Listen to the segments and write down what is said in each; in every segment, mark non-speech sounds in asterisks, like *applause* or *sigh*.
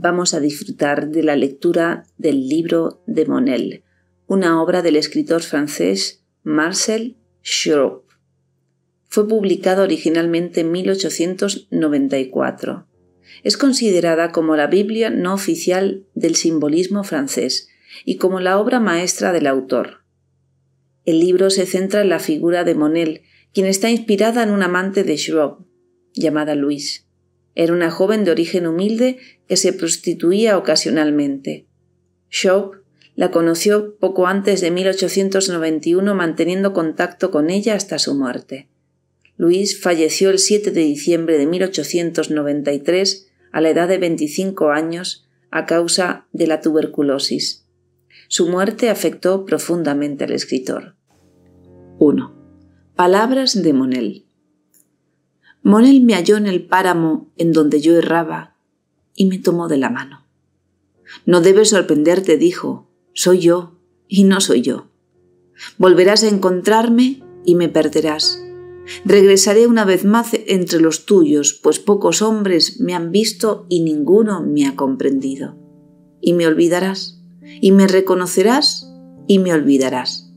vamos a disfrutar de la lectura del libro de Monel, una obra del escritor francés Marcel Schroep. Fue publicado originalmente en 1894. Es considerada como la Biblia no oficial del simbolismo francés y como la obra maestra del autor. El libro se centra en la figura de Monel, quien está inspirada en un amante de Schroep, llamada Louise. Era una joven de origen humilde que se prostituía ocasionalmente. Shaw la conoció poco antes de 1891 manteniendo contacto con ella hasta su muerte. Luis falleció el 7 de diciembre de 1893 a la edad de 25 años a causa de la tuberculosis. Su muerte afectó profundamente al escritor. 1. Palabras de Monel. Monel me halló en el páramo en donde yo erraba y me tomó de la mano. No debes sorprenderte, dijo, soy yo y no soy yo. Volverás a encontrarme y me perderás. Regresaré una vez más entre los tuyos, pues pocos hombres me han visto y ninguno me ha comprendido. Y me olvidarás, y me reconocerás y me olvidarás.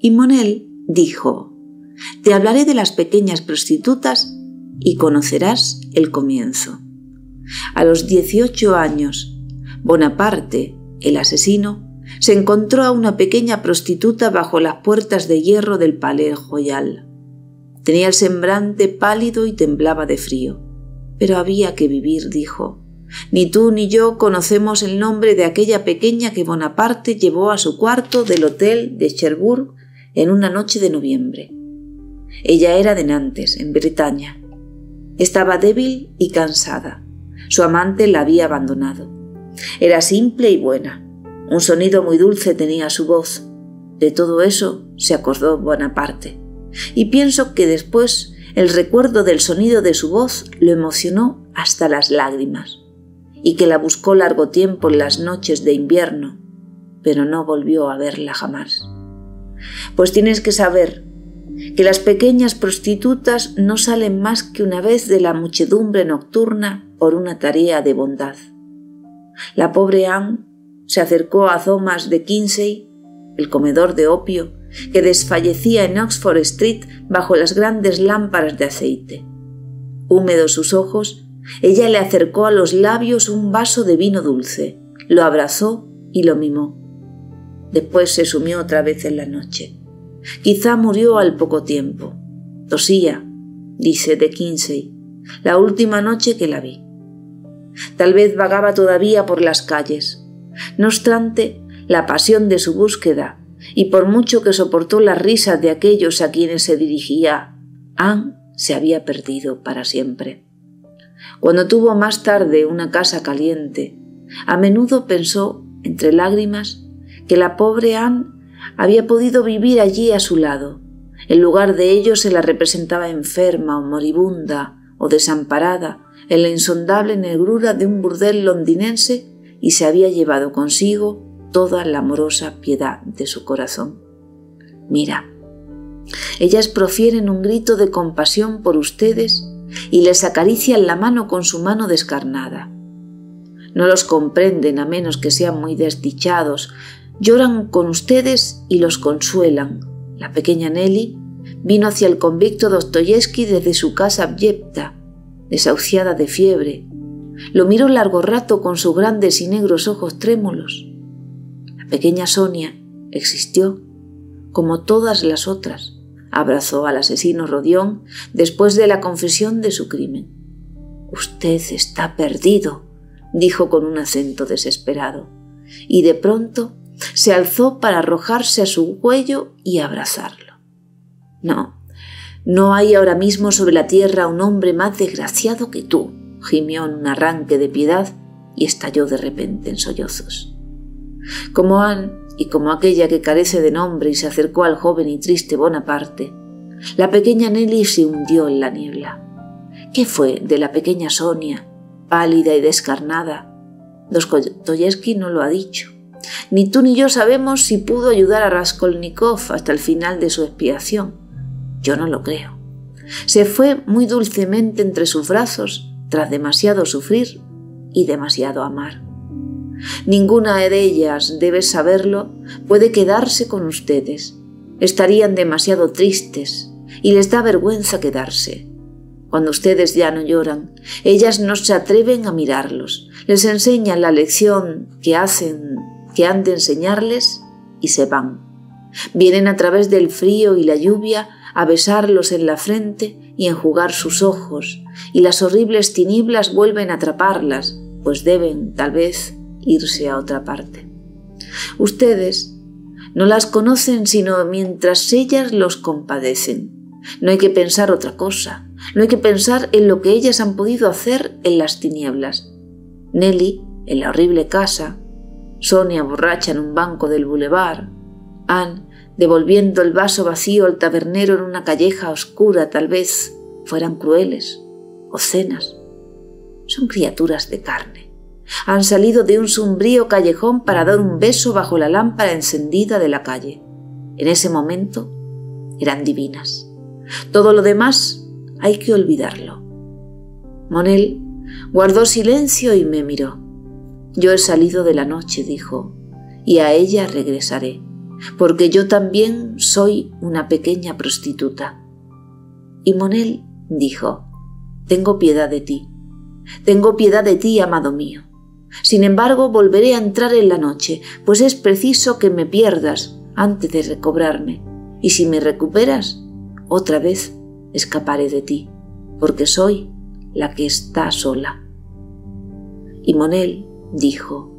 Y Monel dijo, te hablaré de las pequeñas prostitutas y conocerás el comienzo. A los 18 años, Bonaparte, el asesino, se encontró a una pequeña prostituta bajo las puertas de hierro del Palais Royal. Tenía el semblante pálido y temblaba de frío. Pero había que vivir, dijo. Ni tú ni yo conocemos el nombre de aquella pequeña que Bonaparte llevó a su cuarto del hotel de Cherbourg en una noche de noviembre. Ella era de Nantes, en Bretaña. Estaba débil y cansada. Su amante la había abandonado. Era simple y buena. Un sonido muy dulce tenía su voz. De todo eso se acordó Bonaparte. Y pienso que después el recuerdo del sonido de su voz lo emocionó hasta las lágrimas, y que la buscó largo tiempo en las noches de invierno, pero no volvió a verla jamás. Pues tienes que saber que las pequeñas prostitutas no salen más que una vez de la muchedumbre nocturna por una tarea de bondad. La pobre Anne se acercó a Thomas de Kinsey, el comedor de opio, que desfallecía en Oxford Street bajo las grandes lámparas de aceite. Húmedos sus ojos, ella le acercó a los labios un vaso de vino dulce, lo abrazó y lo mimó. Después se sumió otra vez en la noche. Quizá murió al poco tiempo. Tosía, dice de Kinsey, la última noche que la vi. Tal vez vagaba todavía por las calles. No obstante, la pasión de su búsqueda, y por mucho que soportó las risas de aquellos a quienes se dirigía, Anne se había perdido para siempre. Cuando tuvo más tarde una casa caliente, a menudo pensó, entre lágrimas, que la pobre Anne había podido vivir allí a su lado. En lugar de ello se la representaba enferma o moribunda o desamparada en la insondable negrura de un burdel londinense y se había llevado consigo toda la amorosa piedad de su corazón. Mira, ellas profieren un grito de compasión por ustedes y les acarician la mano con su mano descarnada. No los comprenden a menos que sean muy desdichados, Lloran con ustedes y los consuelan. La pequeña Nelly vino hacia el convicto Dostoyevsky desde su casa abyecta, desahuciada de fiebre. Lo miró largo rato con sus grandes y negros ojos trémulos. La pequeña Sonia existió, como todas las otras. Abrazó al asesino Rodión después de la confesión de su crimen. Usted está perdido, dijo con un acento desesperado. Y de pronto se alzó para arrojarse a su cuello y abrazarlo. No, no hay ahora mismo sobre la tierra un hombre más desgraciado que tú, gimió en un arranque de piedad y estalló de repente en sollozos. Como Anne y como aquella que carece de nombre y se acercó al joven y triste Bonaparte, la pequeña Nelly se hundió en la niebla. ¿Qué fue de la pequeña Sonia, pálida y descarnada? Dostoyevsky no lo ha dicho. Ni tú ni yo sabemos si pudo ayudar a Raskolnikov hasta el final de su expiación. Yo no lo creo. Se fue muy dulcemente entre sus brazos, tras demasiado sufrir, y demasiado amar. Ninguna de ellas, debe saberlo, puede quedarse con ustedes. Estarían demasiado tristes y les da vergüenza quedarse. Cuando ustedes ya no lloran, ellas no se atreven a mirarlos, les enseñan la lección que hacen, que han de enseñarles y se van. Vienen a través del frío y la lluvia a besarlos en la frente y enjugar sus ojos, y las horribles tinieblas vuelven a atraparlas, pues deben, tal vez, irse a otra parte. Ustedes no las conocen sino mientras ellas los compadecen. No hay que pensar otra cosa, no hay que pensar en lo que ellas han podido hacer en las tinieblas. Nelly, en la horrible casa, Sonia borracha en un banco del boulevard, Anne devolviendo el vaso vacío al tabernero en una calleja oscura, tal vez fueran crueles o cenas. Son criaturas de carne. Han salido de un sombrío callejón para dar un beso bajo la lámpara encendida de la calle. En ese momento eran divinas. Todo lo demás hay que olvidarlo. Monel guardó silencio y me miró. Yo he salido de la noche, dijo, y a ella regresaré, porque yo también soy una pequeña prostituta. Y Monel dijo, Tengo piedad de ti, tengo piedad de ti, amado mío. Sin embargo, volveré a entrar en la noche, pues es preciso que me pierdas antes de recobrarme, y si me recuperas, otra vez escaparé de ti, porque soy la que está sola. Y Monel dijo,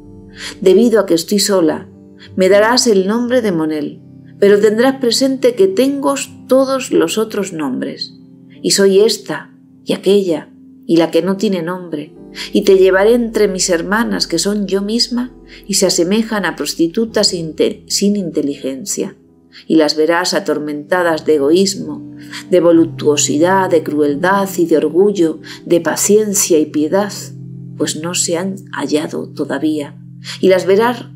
Debido a que estoy sola, me darás el nombre de Monel, pero tendrás presente que tengo todos los otros nombres, y soy esta y aquella y la que no tiene nombre, y te llevaré entre mis hermanas, que son yo misma, y se asemejan a prostitutas sin inteligencia, y las verás atormentadas de egoísmo, de voluptuosidad, de crueldad y de orgullo, de paciencia y piedad, pues no se han hallado todavía, y las verás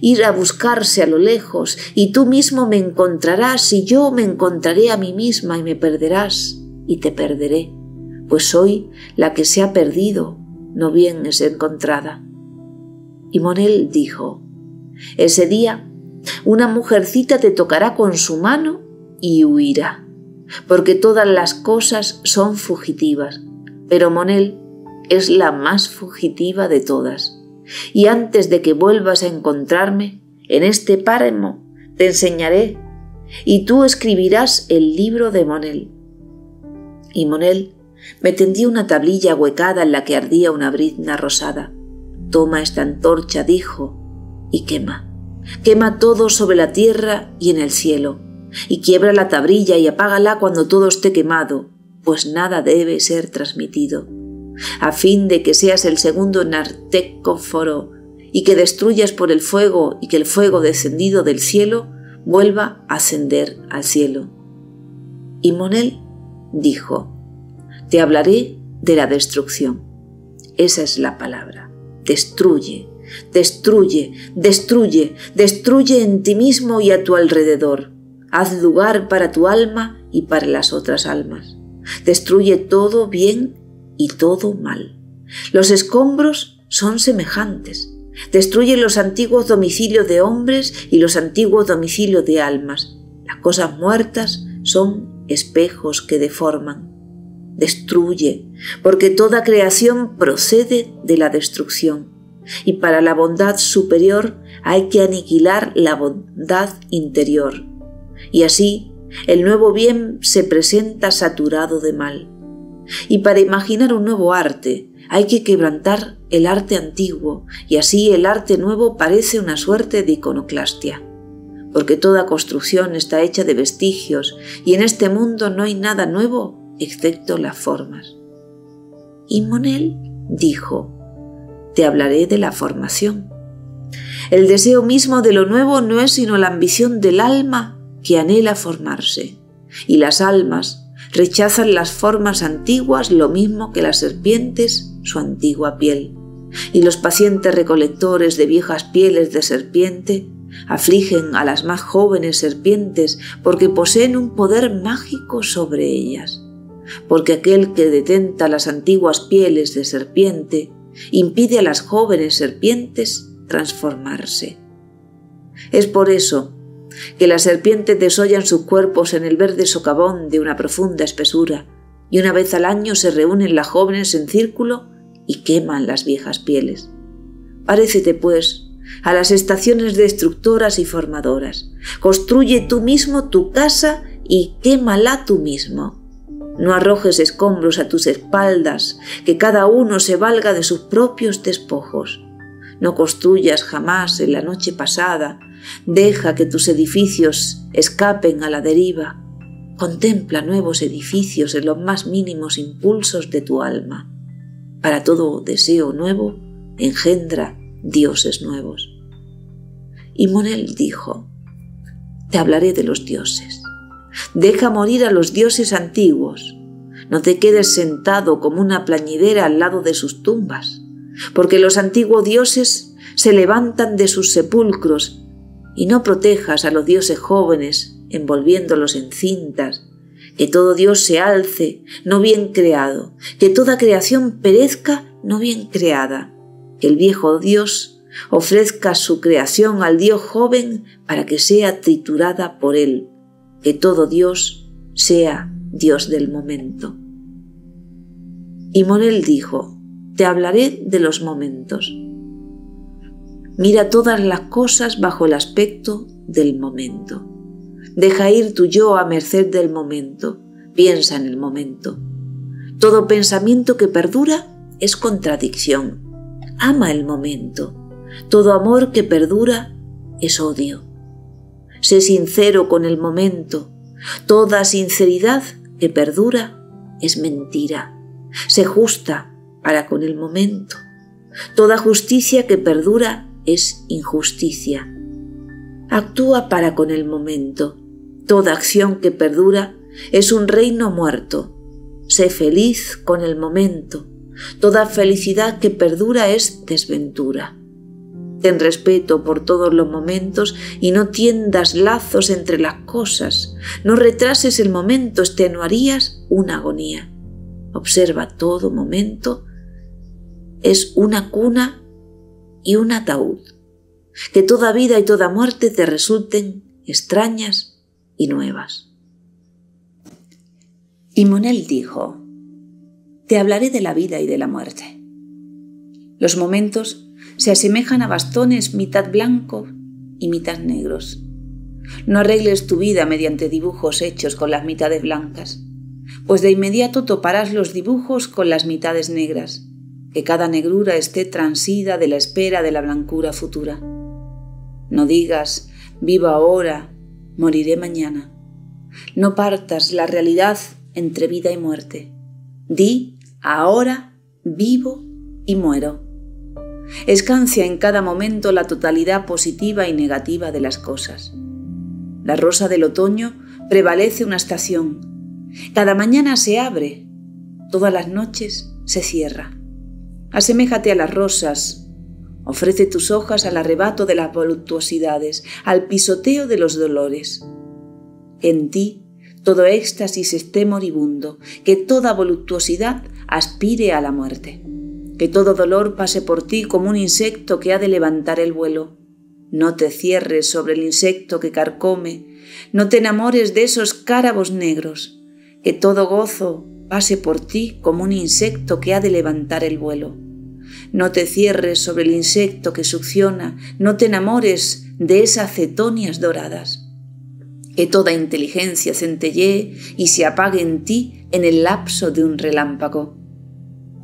ir a buscarse a lo lejos, y tú mismo me encontrarás, y yo me encontraré a mí misma, y me perderás, y te perderé, pues soy la que se ha perdido, no bien es encontrada. Y Monel dijo, ese día una mujercita te tocará con su mano y huirá, porque todas las cosas son fugitivas, pero Monel es la más fugitiva de todas. Y antes de que vuelvas a encontrarme, en este páramo te enseñaré, y tú escribirás el libro de Monel. Y Monel me tendió una tablilla huecada en la que ardía una brizna rosada. Toma esta antorcha, dijo, y quema. Quema todo sobre la tierra y en el cielo, y quiebra la tablilla y apágala cuando todo esté quemado, pues nada debe ser transmitido, a fin de que seas el segundo nartecóforo y que destruyas por el fuego y que el fuego descendido del cielo vuelva a ascender al cielo. Y Monel dijo, te hablaré de la destrucción. Esa es la palabra. Destruye, destruye, destruye, destruye en ti mismo y a tu alrededor. Haz lugar para tu alma y para las otras almas. Destruye todo bien y todo mal. Los escombros son semejantes. Destruye los antiguos domicilios de hombres y los antiguos domicilios de almas. Las cosas muertas son espejos que deforman destruye, porque toda creación procede de la destrucción. Y para la bondad superior hay que aniquilar la bondad interior. Y así el nuevo bien se presenta saturado de mal. Y para imaginar un nuevo arte hay que quebrantar el arte antiguo, y así el arte nuevo parece una suerte de iconoclastia. Porque toda construcción está hecha de vestigios, y en este mundo no hay nada nuevo excepto las formas. Y Monel dijo, te hablaré de la formación. El deseo mismo de lo nuevo no es sino la ambición del alma que anhela formarse, y las almas rechazan las formas antiguas lo mismo que las serpientes su antigua piel, y los pacientes recolectores de viejas pieles de serpiente afligen a las más jóvenes serpientes porque poseen un poder mágico sobre ellas porque aquel que detenta las antiguas pieles de serpiente impide a las jóvenes serpientes transformarse. Es por eso que las serpientes desollan sus cuerpos en el verde socavón de una profunda espesura, y una vez al año se reúnen las jóvenes en círculo y queman las viejas pieles. Parécete, pues, a las estaciones destructoras y formadoras. Construye tú mismo tu casa y quémala tú mismo. No arrojes escombros a tus espaldas, que cada uno se valga de sus propios despojos. No construyas jamás en la noche pasada, deja que tus edificios escapen a la deriva. Contempla nuevos edificios en los más mínimos impulsos de tu alma. Para todo deseo nuevo, engendra dioses nuevos. Y Monel dijo, Te hablaré de los dioses. Deja morir a los dioses antiguos. No te quedes sentado como una plañidera al lado de sus tumbas, porque los antiguos dioses se levantan de sus sepulcros y no protejas a los dioses jóvenes envolviéndolos en cintas, que todo Dios se alce, no bien creado, que toda creación perezca, no bien creada, que el viejo Dios ofrezca su creación al Dios joven para que sea triturada por él, que todo Dios sea Dios del momento. Y Morel dijo, te hablaré de los momentos. Mira todas las cosas bajo el aspecto del momento. Deja ir tu yo a merced del momento. Piensa en el momento. Todo pensamiento que perdura es contradicción. Ama el momento. Todo amor que perdura es odio. Sé sincero con el momento. Toda sinceridad que perdura es mentira. Sé justa para con el momento. Toda justicia que perdura es injusticia. Actúa para con el momento. Toda acción que perdura es un reino muerto. Sé feliz con el momento. Toda felicidad que perdura es desventura. Ten respeto por todos los momentos y no tiendas lazos entre las cosas. No retrases el momento, extenuarías una agonía. Observa todo momento. Es una cuna y un ataúd. Que toda vida y toda muerte te resulten extrañas y nuevas. Y Monel dijo, Te hablaré de la vida y de la muerte. Los momentos se asemejan a bastones mitad blancos y mitad negros. No arregles tu vida mediante dibujos hechos con las mitades blancas, pues de inmediato toparás los dibujos con las mitades negras que cada negrura esté transida de la espera de la blancura futura. No digas, vivo ahora, moriré mañana. No partas la realidad entre vida y muerte. Di, ahora vivo y muero. Escancia en cada momento la totalidad positiva y negativa de las cosas. La rosa del otoño prevalece una estación. Cada mañana se abre, todas las noches se cierra. Aseméjate a las rosas. Ofrece tus hojas al arrebato de las voluptuosidades, al pisoteo de los dolores. En ti todo éxtasis esté moribundo, que toda voluptuosidad aspire a la muerte. Que todo dolor pase por ti como un insecto que ha de levantar el vuelo. No te cierres sobre el insecto que carcome, no te enamores de esos cárabos negros. Que todo gozo pase por ti como un insecto que ha de levantar el vuelo. No te cierres sobre el insecto que succiona, no te enamores de esas cetonias doradas. Que toda inteligencia centellee y se apague en ti en el lapso de un relámpago.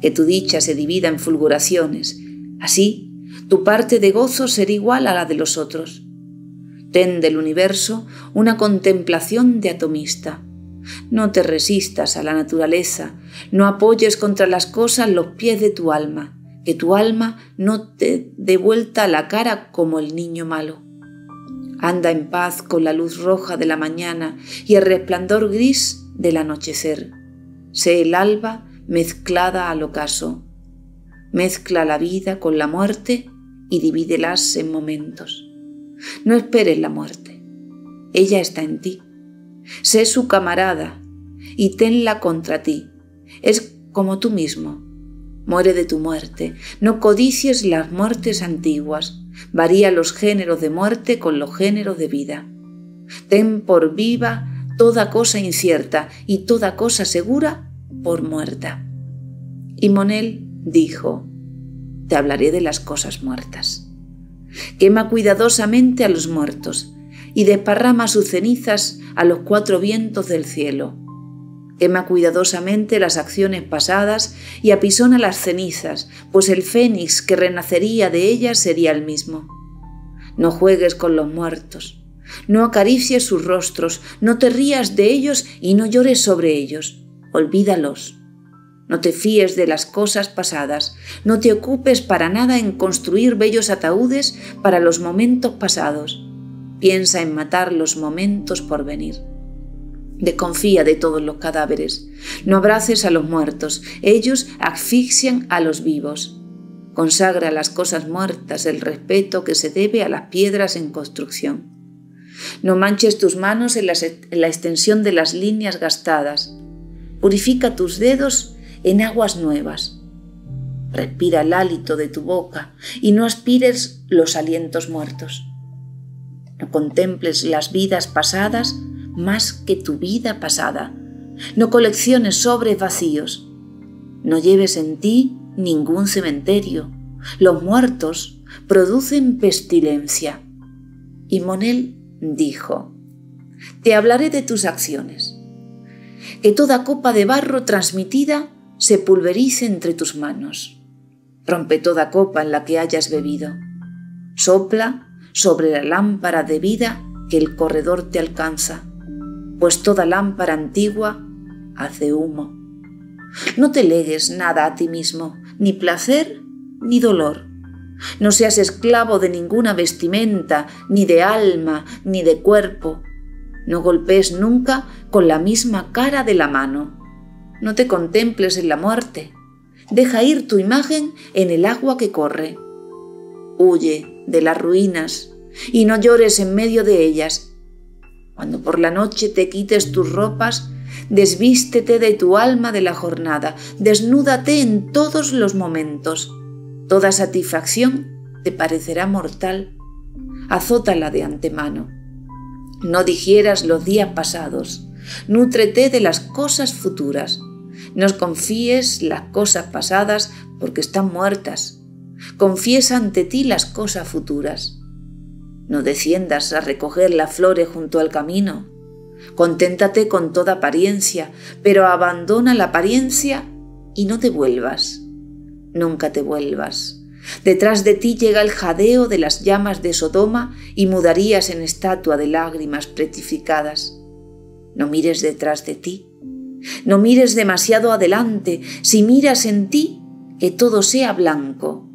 Que tu dicha se divida en fulguraciones. Así, tu parte de gozo será igual a la de los otros. Ten del universo una contemplación de atomista no te resistas a la naturaleza, no apoyes contra las cosas los pies de tu alma, que tu alma no te dé vuelta la cara como el niño malo. Anda en paz con la luz roja de la mañana y el resplandor gris del anochecer. Sé el alba mezclada al ocaso. Mezcla la vida con la muerte y divídelas en momentos. No esperes la muerte. Ella está en ti Sé su camarada y tenla contra ti. Es como tú mismo. Muere de tu muerte. No codicies las muertes antiguas. Varía los géneros de muerte con los géneros de vida. Ten por viva toda cosa incierta y toda cosa segura por muerta. Y Monel dijo, te hablaré de las cosas muertas. Quema cuidadosamente a los muertos y desparrama sus cenizas a los cuatro vientos del cielo. Quema cuidadosamente las acciones pasadas y apisona las cenizas, pues el fénix que renacería de ellas sería el mismo. No juegues con los muertos, no acaricies sus rostros, no te rías de ellos y no llores sobre ellos, olvídalos. No te fíes de las cosas pasadas, no te ocupes para nada en construir bellos ataúdes para los momentos pasados. Piensa en matar los momentos por venir. Desconfía de todos los cadáveres. No abraces a los muertos, ellos asfixian a los vivos. Consagra a las cosas muertas el respeto que se debe a las piedras en construcción. No manches tus manos en la, en la extensión de las líneas gastadas. Purifica tus dedos en aguas nuevas. Respira el hálito de tu boca y no aspires los alientos muertos. No contemples las vidas pasadas más que tu vida pasada. No colecciones sobres vacíos. No lleves en ti ningún cementerio. Los muertos producen pestilencia. Y Monel dijo, Te hablaré de tus acciones. Que toda copa de barro transmitida se pulverice entre tus manos. Rompe toda copa en la que hayas bebido. Sopla sobre la lámpara de vida que el corredor te alcanza, pues toda lámpara antigua hace humo. No te legues nada a ti mismo, ni placer ni dolor. No seas esclavo de ninguna vestimenta, ni de alma, ni de cuerpo. No golpees nunca con la misma cara de la mano no te contemples en la muerte. Deja ir tu imagen en el agua que corre. Huye de las ruinas y no llores en medio de ellas. Cuando por la noche te quites tus ropas, desvístete de tu alma de la jornada, desnúdate en todos los momentos. Toda satisfacción te parecerá mortal. Azótala de antemano. No digieras los días pasados, nútrete de las cosas futuras no confíes las cosas pasadas porque están muertas. Confiesa ante ti las cosas futuras. No desciendas a recoger las flores junto al camino. Conténtate con toda apariencia, pero abandona la apariencia y no te vuelvas. Nunca te vuelvas. Detrás de ti llega el jadeo de las llamas de Sodoma y mudarías en estatua de lágrimas pretificadas. No mires detrás de ti no mires demasiado adelante, si miras en ti, que todo sea blanco.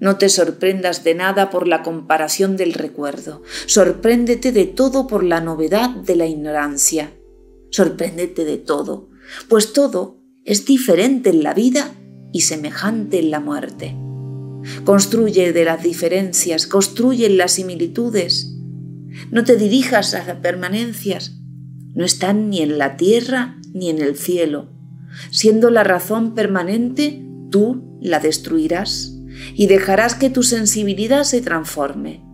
No te sorprendas de nada por la comparación del recuerdo, sorpréndete de todo por la novedad de la ignorancia. Sorpréndete de todo, pues todo es diferente en la vida y semejante en la muerte. Construye de las diferencias, construye las similitudes. No te dirijas a las permanencias, no están ni en la tierra ni en el cielo. Siendo la razón permanente, tú la destruirás y dejarás que tu sensibilidad se transforme.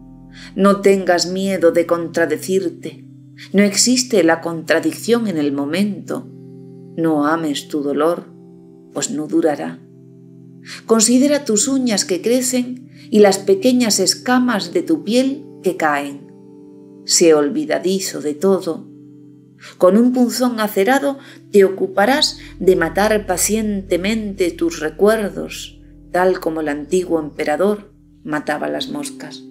No tengas miedo de contradecirte. No existe la contradicción en el momento. No ames tu dolor, pues no durará. Considera tus uñas que crecen y las pequeñas escamas de tu piel que caen. Sé olvidadizo de todo con un punzón acerado te ocuparás de matar pacientemente tus recuerdos, tal como el antiguo emperador mataba las moscas.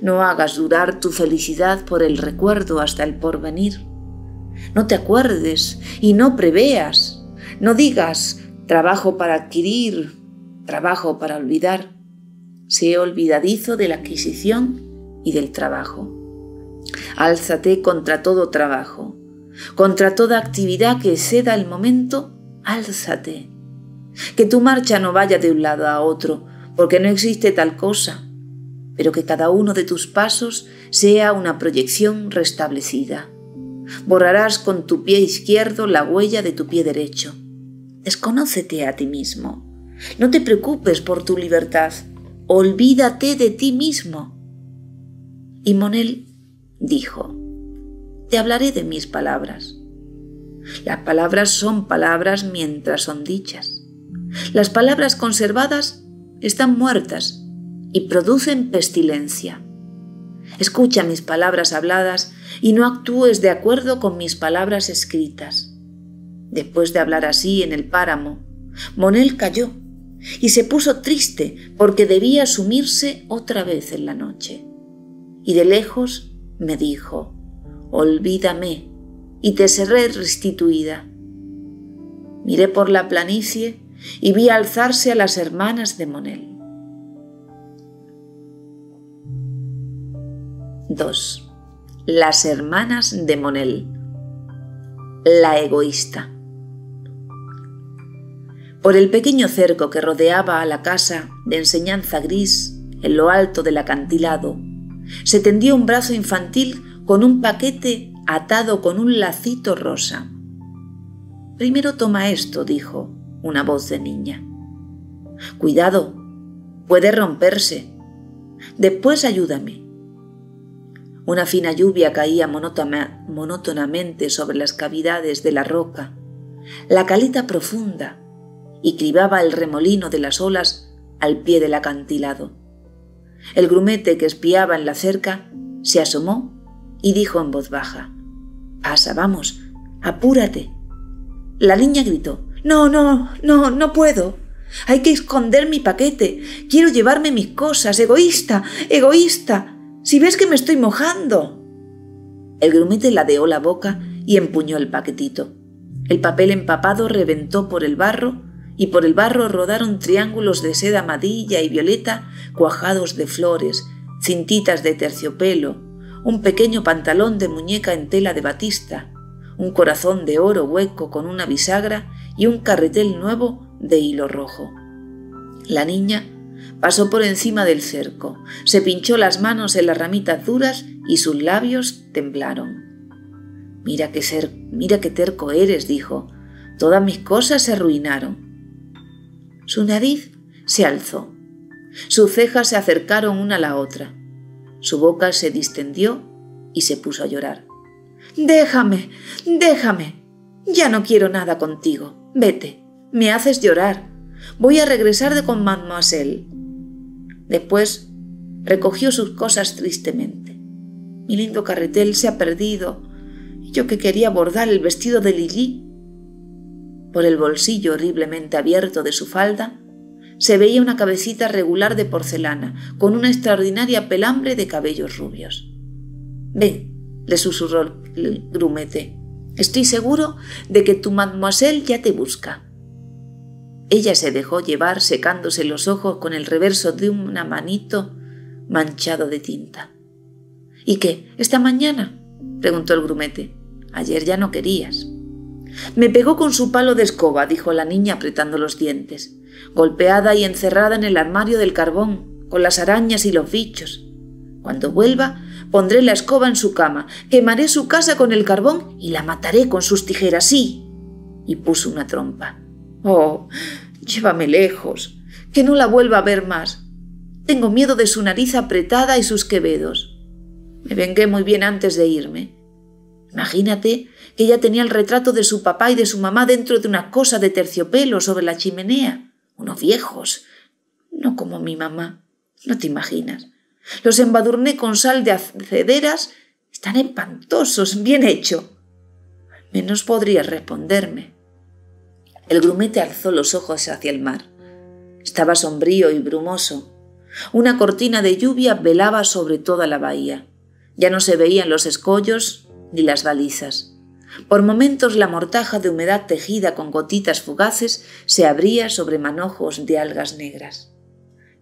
No hagas durar tu felicidad por el recuerdo hasta el porvenir. No te acuerdes y no preveas. No digas trabajo para adquirir, trabajo para olvidar. Sé olvidadizo de la adquisición y del trabajo. Álzate contra todo trabajo, contra toda actividad que ceda el momento, álzate. Que tu marcha no vaya de un lado a otro, porque no existe tal cosa, pero que cada uno de tus pasos sea una proyección restablecida. Borrarás con tu pie izquierdo la huella de tu pie derecho. Desconócete a ti mismo. No te preocupes por tu libertad. Olvídate de ti mismo. Y Monel dijo, Te hablaré de mis palabras. Las palabras son palabras mientras son dichas. Las palabras conservadas están muertas y producen pestilencia. Escucha mis palabras habladas y no actúes de acuerdo con mis palabras escritas. Después de hablar así en el páramo, Monel cayó y se puso triste porque debía sumirse otra vez en la noche. Y de lejos me dijo, olvídame y te seré restituida. Miré por la planicie y vi alzarse a las hermanas de Monel. 2. Las hermanas de Monel. La egoísta. Por el pequeño cerco que rodeaba a la casa de enseñanza gris en lo alto del acantilado, se tendió un brazo infantil con un paquete atado con un lacito rosa. Primero toma esto, dijo una voz de niña. Cuidado, puede romperse. Después ayúdame. Una fina lluvia caía monótonamente sobre las cavidades de la roca, la calita profunda, y cribaba el remolino de las olas al pie del acantilado. El grumete que espiaba en la cerca se asomó y dijo en voz baja, Pasa, vamos, apúrate. La niña gritó, No, no, no, no puedo. Hay que esconder mi paquete. Quiero llevarme mis cosas. Egoísta, egoísta. Si ves que me estoy mojando. El grumete ladeó la boca y empuñó el paquetito. El papel empapado reventó por el barro y por el barro rodaron triángulos de seda amarilla y violeta cuajados de flores, cintitas de terciopelo, un pequeño pantalón de muñeca en tela de batista, un corazón de oro hueco con una bisagra y un carretel nuevo de hilo rojo. La niña Pasó por encima del cerco, se pinchó las manos en las ramitas duras y sus labios temblaron. Mira qué ser, mira qué terco eres, dijo. Todas mis cosas se arruinaron. Su nariz se alzó. Sus cejas se acercaron una a la otra. Su boca se distendió y se puso a llorar. Déjame, déjame. Ya no quiero nada contigo. Vete, me haces llorar. Voy a regresar de con mademoiselle. Después recogió sus cosas tristemente. Mi lindo carretel se ha perdido. Yo que quería bordar el vestido de Lili. Por el bolsillo horriblemente abierto de su falda se veía una cabecita regular de porcelana, con una extraordinaria pelambre de cabellos rubios. Ven, le susurró el grumete. Estoy seguro de que tu mademoiselle ya te busca. Ella se dejó llevar secándose los ojos con el reverso de un manito manchado de tinta. ¿Y qué? ¿Esta mañana? preguntó el grumete. Ayer ya no querías. Me pegó con su palo de escoba, dijo la niña apretando los dientes, golpeada y encerrada en el armario del carbón, con las arañas y los bichos. Cuando vuelva, pondré la escoba en su cama, quemaré su casa con el carbón y la mataré con sus tijeras, sí. Y puso una trompa. Oh, llévame lejos, que no la vuelva a ver más. Tengo miedo de su nariz apretada y sus quevedos. Me vengué muy bien antes de irme. Imagínate que ella tenía el retrato de su papá y de su mamá dentro de una cosa de terciopelo sobre la chimenea. Unos viejos. No como mi mamá. No te imaginas. Los embadurné con sal de acederas. Están espantosos. Bien hecho. Al menos podrías responderme. El grumete alzó los ojos hacia el mar. Estaba sombrío y brumoso. Una cortina de lluvia velaba sobre toda la bahía. Ya no se veían los escollos ni las balizas. Por momentos la mortaja de humedad tejida con gotitas fugaces se abría sobre manojos de algas negras.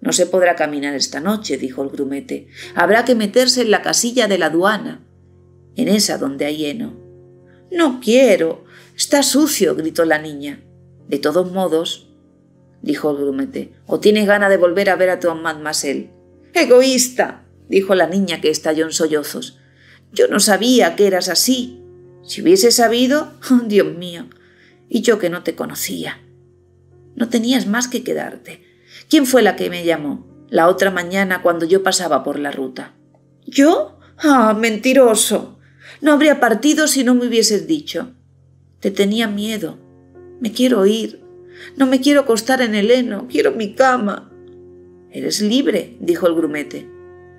No se podrá caminar esta noche, dijo el grumete. Habrá que meterse en la casilla de la aduana, en esa donde hay heno. No quiero. Está sucio, gritó la niña. De todos modos, dijo el grumete, o tienes gana de volver a ver a tu mademoiselle. Egoísta, dijo la niña que estalló en sollozos. Yo no sabía que eras así. Si hubiese sabido, oh, *laughs* Dios mío, y yo que no te conocía. No tenías más que quedarte. ¿Quién fue la que me llamó? La otra mañana cuando yo pasaba por la ruta. ¿Yo? Ah, mentiroso. No habría partido si no me hubieses dicho. Te tenía miedo. Me quiero ir. No me quiero acostar en el heno. Quiero mi cama. Eres libre, dijo el grumete.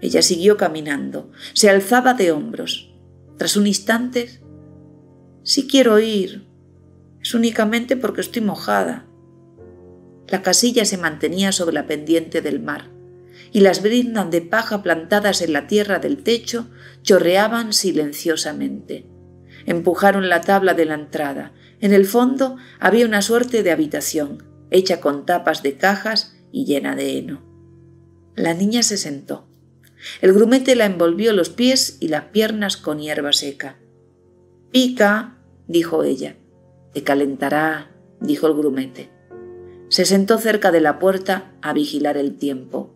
Ella siguió caminando. Se alzaba de hombros. Tras un instante, sí quiero ir. Es únicamente porque estoy mojada. La casilla se mantenía sobre la pendiente del mar, y las brindas de paja plantadas en la tierra del techo chorreaban silenciosamente. Empujaron la tabla de la entrada. En el fondo había una suerte de habitación, hecha con tapas de cajas y llena de heno. La niña se sentó. El grumete la envolvió los pies y las piernas con hierba seca. Pica, dijo ella. Te calentará, dijo el grumete. Se sentó cerca de la puerta a vigilar el tiempo.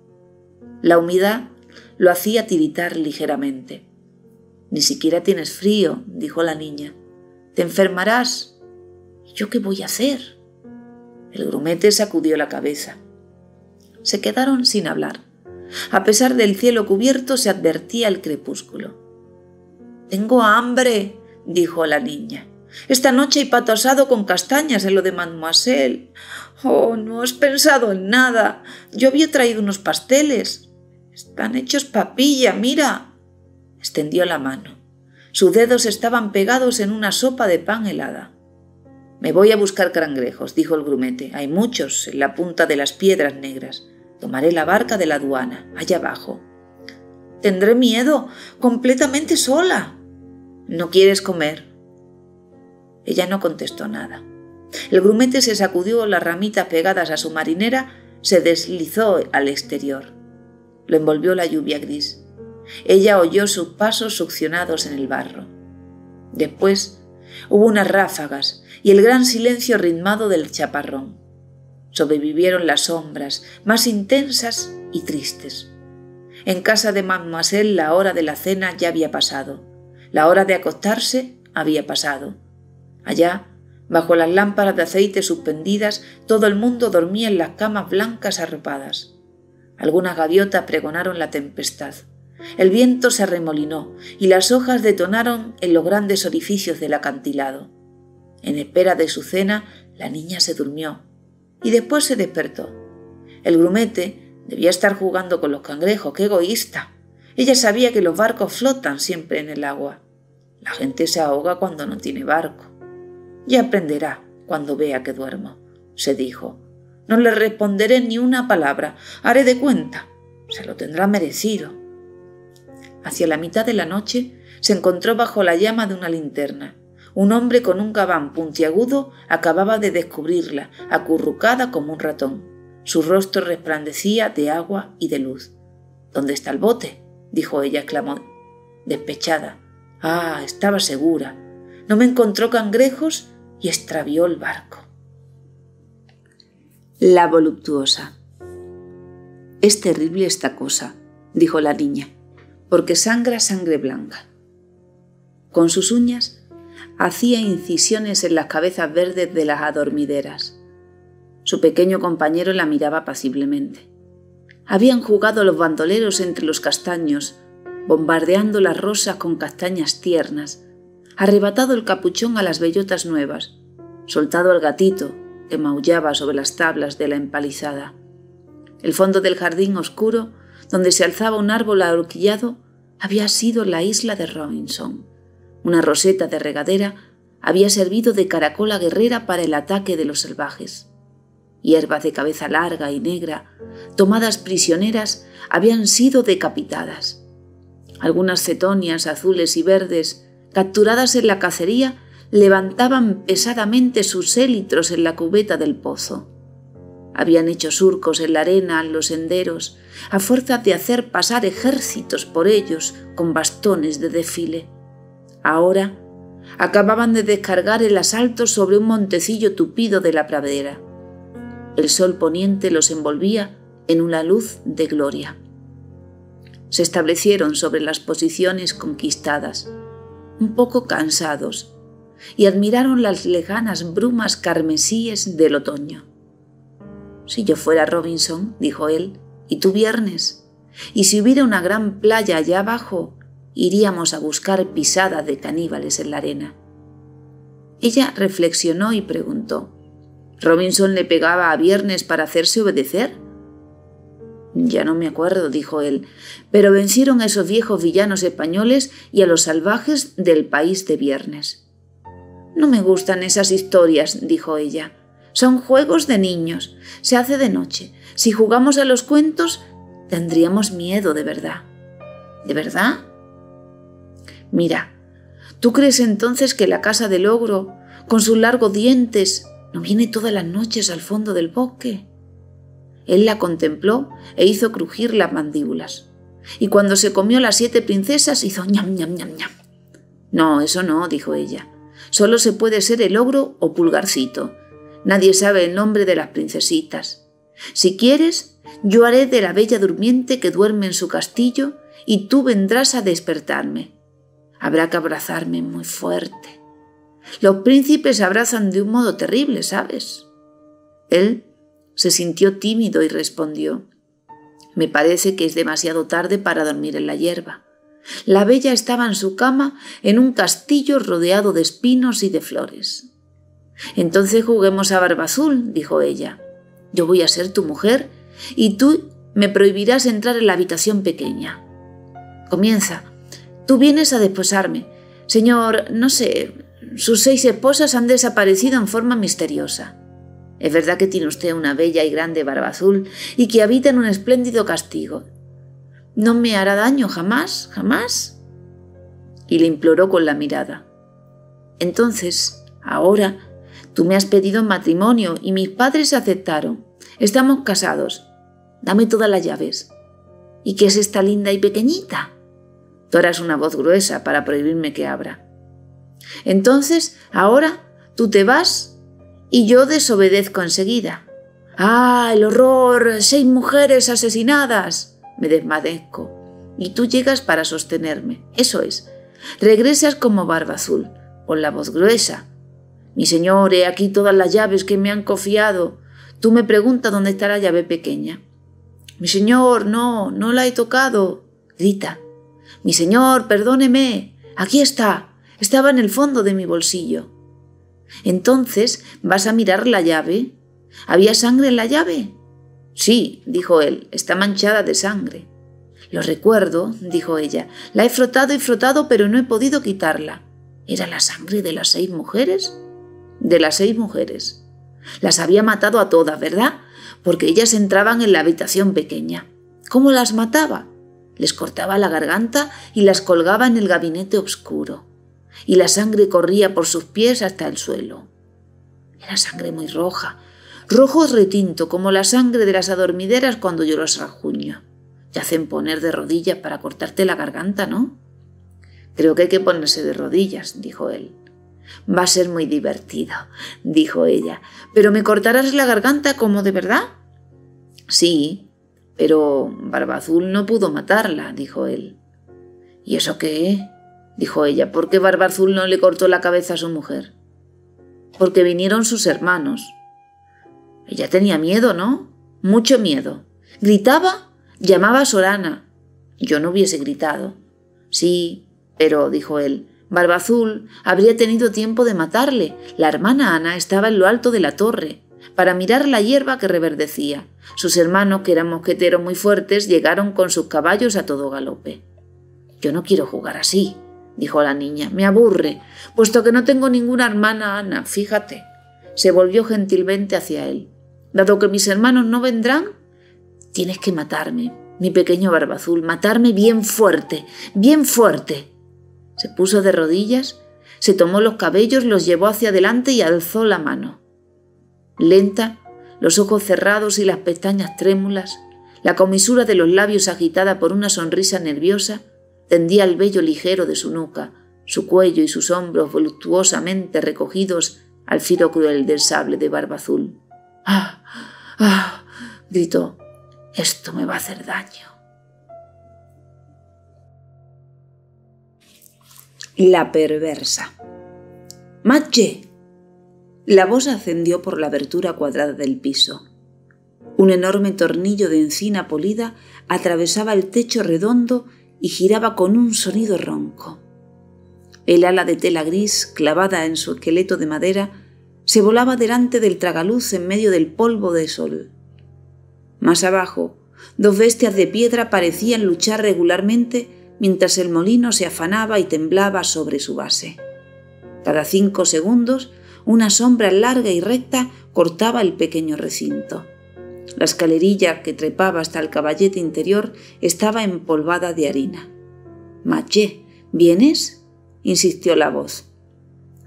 La humedad lo hacía tiritar ligeramente. Ni siquiera tienes frío, dijo la niña. Te enfermarás. ¿Y yo qué voy a hacer? El grumete sacudió la cabeza. Se quedaron sin hablar. A pesar del cielo cubierto se advertía el crepúsculo. Tengo hambre, dijo la niña. Esta noche hay pato asado con castañas en lo de mademoiselle. Oh, no has pensado en nada. Yo había traído unos pasteles. Están hechos papilla, mira. Extendió la mano. Sus dedos estaban pegados en una sopa de pan helada. Me voy a buscar cangrejos, dijo el grumete. Hay muchos en la punta de las piedras negras. Tomaré la barca de la aduana, allá abajo. Tendré miedo, completamente sola. ¿No quieres comer? Ella no contestó nada. El grumete se sacudió las ramitas pegadas a su marinera, se deslizó al exterior. Lo envolvió la lluvia gris. Ella oyó sus pasos succionados en el barro. Después hubo unas ráfagas y el gran silencio ritmado del chaparrón. Sobrevivieron las sombras, más intensas y tristes. En casa de mademoiselle la hora de la cena ya había pasado. La hora de acostarse había pasado. Allá, bajo las lámparas de aceite suspendidas, todo el mundo dormía en las camas blancas arropadas. Algunas gaviotas pregonaron la tempestad. El viento se arremolinó y las hojas detonaron en los grandes orificios del acantilado. En espera de su cena, la niña se durmió y después se despertó. El grumete debía estar jugando con los cangrejos, qué egoísta. Ella sabía que los barcos flotan siempre en el agua. La gente se ahoga cuando no tiene barco. Ya aprenderá cuando vea que duermo, se dijo. No le responderé ni una palabra, haré de cuenta. Se lo tendrá merecido. Hacia la mitad de la noche se encontró bajo la llama de una linterna. Un hombre con un gabán puntiagudo acababa de descubrirla, acurrucada como un ratón. Su rostro resplandecía de agua y de luz. ¿Dónde está el bote? dijo ella, exclamó, despechada. Ah, estaba segura. No me encontró cangrejos y extravió el barco. La voluptuosa. Es terrible esta cosa, dijo la niña, porque sangra sangre blanca. Con sus uñas hacía incisiones en las cabezas verdes de las adormideras. Su pequeño compañero la miraba apaciblemente. Habían jugado los bandoleros entre los castaños, bombardeando las rosas con castañas tiernas, arrebatado el capuchón a las bellotas nuevas, soltado al gatito que maullaba sobre las tablas de la empalizada. El fondo del jardín oscuro, donde se alzaba un árbol ahorquillado, había sido la isla de Robinson. Una roseta de regadera había servido de caracola guerrera para el ataque de los salvajes. Hierbas de cabeza larga y negra, tomadas prisioneras, habían sido decapitadas. Algunas cetonias azules y verdes capturadas en la cacería, levantaban pesadamente sus élitros en la cubeta del pozo. Habían hecho surcos en la arena, en los senderos, a fuerza de hacer pasar ejércitos por ellos con bastones de desfile. Ahora acababan de descargar el asalto sobre un montecillo tupido de la pradera. El sol poniente los envolvía en una luz de gloria. Se establecieron sobre las posiciones conquistadas un poco cansados, y admiraron las lejanas brumas carmesíes del otoño. Si yo fuera Robinson, dijo él, y tú viernes. Y si hubiera una gran playa allá abajo, iríamos a buscar pisadas de caníbales en la arena. Ella reflexionó y preguntó, ¿Robinson le pegaba a Viernes para hacerse obedecer? Ya no me acuerdo, dijo él, pero vencieron a esos viejos villanos españoles y a los salvajes del país de Viernes. No me gustan esas historias, dijo ella. Son juegos de niños. Se hace de noche. Si jugamos a los cuentos, tendríamos miedo de verdad. ¿De verdad? Mira, ¿tú crees entonces que la casa del ogro, con sus largos dientes, no viene todas las noches al fondo del bosque? Él la contempló e hizo crujir las mandíbulas. Y cuando se comió las siete princesas hizo ñam, ñam, ñam, ñam. No, eso no, dijo ella. Solo se puede ser el ogro o pulgarcito. Nadie sabe el nombre de las princesitas. Si quieres, yo haré de la bella durmiente que duerme en su castillo y tú vendrás a despertarme. Habrá que abrazarme muy fuerte. Los príncipes abrazan de un modo terrible, ¿sabes? Él se sintió tímido y respondió, Me parece que es demasiado tarde para dormir en la hierba. La bella estaba en su cama en un castillo rodeado de espinos y de flores. Entonces juguemos a barba azul, dijo ella. Yo voy a ser tu mujer y tú me prohibirás entrar en la habitación pequeña. Comienza. Tú vienes a desposarme. Señor, no sé, sus seis esposas han desaparecido en forma misteriosa. Es verdad que tiene usted una bella y grande barba azul y que habita en un espléndido castigo. ¿No me hará daño jamás, jamás? Y le imploró con la mirada. Entonces, ahora, tú me has pedido matrimonio y mis padres aceptaron. Estamos casados. Dame todas las llaves. ¿Y qué es esta linda y pequeñita? Tú harás una voz gruesa para prohibirme que abra. Entonces, ahora, tú te vas y yo desobedezco enseguida. ¡Ah, el horror! ¡Seis mujeres asesinadas! Me desmadezco. Y tú llegas para sostenerme. Eso es. Regresas como barba azul, con la voz gruesa. Mi señor, he aquí todas las llaves que me han confiado. Tú me preguntas dónde está la llave pequeña. Mi señor, no, no la he tocado. Grita. Mi señor, perdóneme. Aquí está. Estaba en el fondo de mi bolsillo. Entonces vas a mirar la llave. ¿Había sangre en la llave? Sí, dijo él, está manchada de sangre. Lo recuerdo, dijo ella. La he frotado y frotado, pero no he podido quitarla. ¿Era la sangre de las seis mujeres? De las seis mujeres. Las había matado a todas, ¿verdad? Porque ellas entraban en la habitación pequeña. ¿Cómo las mataba? Les cortaba la garganta y las colgaba en el gabinete oscuro. Y la sangre corría por sus pies hasta el suelo. Era sangre muy roja, rojo retinto como la sangre de las adormideras cuando yo los rajuño. Te hacen poner de rodillas para cortarte la garganta, ¿no? Creo que hay que ponerse de rodillas, dijo él. Va a ser muy divertido, dijo ella. ¿Pero me cortarás la garganta como de verdad? Sí, pero Barba Azul no pudo matarla, dijo él. ¿Y eso qué? Dijo ella. ¿Por qué Barba Azul no le cortó la cabeza a su mujer? Porque vinieron sus hermanos. Ella tenía miedo, ¿no? Mucho miedo. Gritaba, llamaba a Sorana. Yo no hubiese gritado. Sí, pero, dijo él, Barba Azul habría tenido tiempo de matarle. La hermana Ana estaba en lo alto de la torre para mirar la hierba que reverdecía. Sus hermanos, que eran mosqueteros muy fuertes, llegaron con sus caballos a todo galope. Yo no quiero jugar así, dijo la niña. Me aburre, puesto que no tengo ninguna hermana Ana, fíjate. Se volvió gentilmente hacia él. Dado que mis hermanos no vendrán, tienes que matarme, mi pequeño barba azul, matarme bien fuerte, bien fuerte. Se puso de rodillas, se tomó los cabellos, los llevó hacia adelante y alzó la mano. Lenta, los ojos cerrados y las pestañas trémulas, la comisura de los labios agitada por una sonrisa nerviosa, tendía el vello ligero de su nuca, su cuello y sus hombros voluptuosamente recogidos al filo cruel del sable de barba azul. ¡Ah! ¡Ah! gritó. Esto me va a hacer daño. La perversa. ¡Mache! La voz ascendió por la abertura cuadrada del piso. Un enorme tornillo de encina polida atravesaba el techo redondo y giraba con un sonido ronco. El ala de tela gris, clavada en su esqueleto de madera, se volaba delante del tragaluz en medio del polvo de sol. Más abajo, dos bestias de piedra parecían luchar regularmente mientras el molino se afanaba y temblaba sobre su base. Cada cinco segundos, una sombra larga y recta cortaba el pequeño recinto. La escalerilla que trepaba hasta el caballete interior estaba empolvada de harina. Maché, ¿vienes? insistió la voz.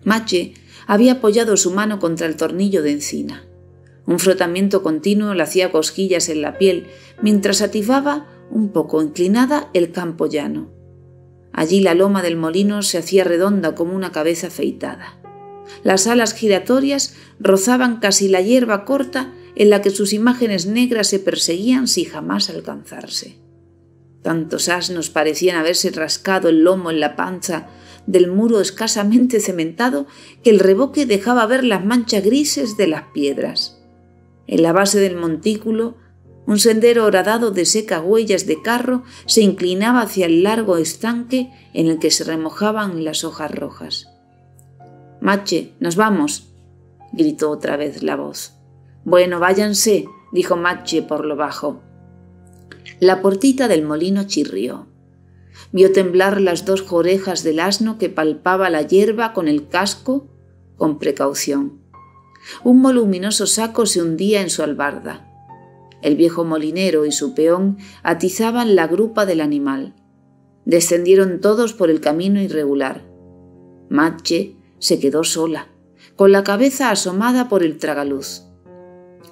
Mache había apoyado su mano contra el tornillo de encina. Un frotamiento continuo le hacía cosquillas en la piel mientras ativaba, un poco inclinada, el campo llano. Allí la loma del molino se hacía redonda como una cabeza afeitada. Las alas giratorias rozaban casi la hierba corta en la que sus imágenes negras se perseguían sin jamás alcanzarse. Tantos asnos parecían haberse rascado el lomo en la panza del muro escasamente cementado que el reboque dejaba ver las manchas grises de las piedras. En la base del montículo, un sendero horadado de secas huellas de carro se inclinaba hacia el largo estanque en el que se remojaban las hojas rojas. Mache, nos vamos, gritó otra vez la voz. Bueno, váyanse, dijo Mache por lo bajo. La portita del molino chirrió. Vio temblar las dos orejas del asno que palpaba la hierba con el casco con precaución. Un voluminoso saco se hundía en su albarda. El viejo molinero y su peón atizaban la grupa del animal. Descendieron todos por el camino irregular. Mache se quedó sola, con la cabeza asomada por el tragaluz.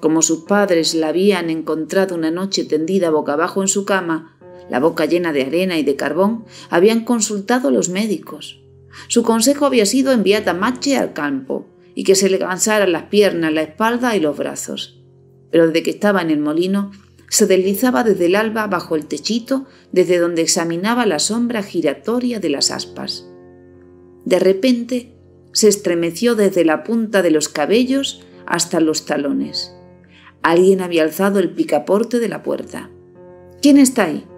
Como sus padres la habían encontrado una noche tendida boca abajo en su cama, la boca llena de arena y de carbón, habían consultado a los médicos. Su consejo había sido enviar a Mache al campo y que se le cansaran las piernas, la espalda y los brazos. Pero desde que estaba en el molino, se deslizaba desde el alba bajo el techito, desde donde examinaba la sombra giratoria de las aspas. De repente se estremeció desde la punta de los cabellos hasta los talones. Alguien había alzado el picaporte de la puerta. ¿Quién está ahí?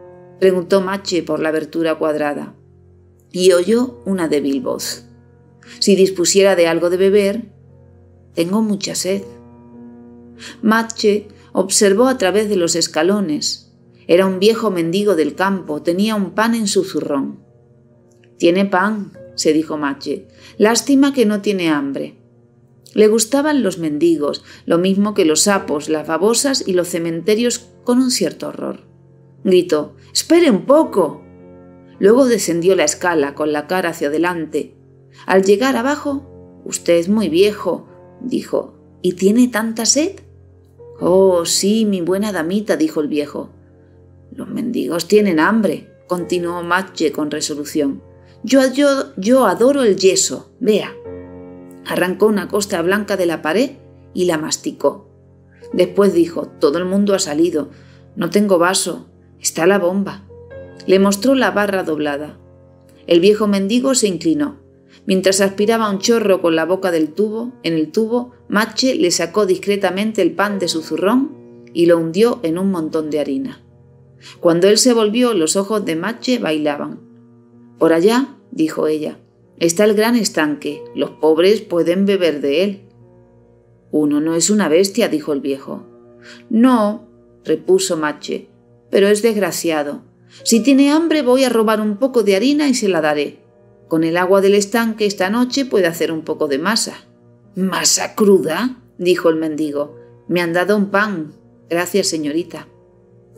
preguntó Mache por la abertura cuadrada. Y oyó una débil voz. Si dispusiera de algo de beber, tengo mucha sed. Mache observó a través de los escalones. Era un viejo mendigo del campo, tenía un pan en su zurrón. Tiene pan, se dijo Mache. Lástima que no tiene hambre. Le gustaban los mendigos, lo mismo que los sapos, las babosas y los cementerios con un cierto horror. Gritó, Espere un poco. Luego descendió la escala con la cara hacia adelante. Al llegar abajo, Usted es muy viejo, dijo, ¿y tiene tanta sed? Oh, sí, mi buena damita, dijo el viejo. Los mendigos tienen hambre, continuó Mache con resolución. Yo, yo, yo adoro el yeso, vea. Arrancó una costa blanca de la pared y la masticó. Después dijo, todo el mundo ha salido. No tengo vaso. Está la bomba. Le mostró la barra doblada. El viejo mendigo se inclinó. Mientras aspiraba un chorro con la boca del tubo, en el tubo, Mache le sacó discretamente el pan de su zurrón y lo hundió en un montón de harina. Cuando él se volvió, los ojos de Mache bailaban. Por allá, dijo ella, Está el gran estanque, los pobres pueden beber de él. Uno no es una bestia, dijo el viejo. No, repuso Mache, pero es desgraciado. Si tiene hambre voy a robar un poco de harina y se la daré. Con el agua del estanque esta noche puede hacer un poco de masa. ¿Masa cruda? dijo el mendigo. Me han dado un pan. Gracias, señorita.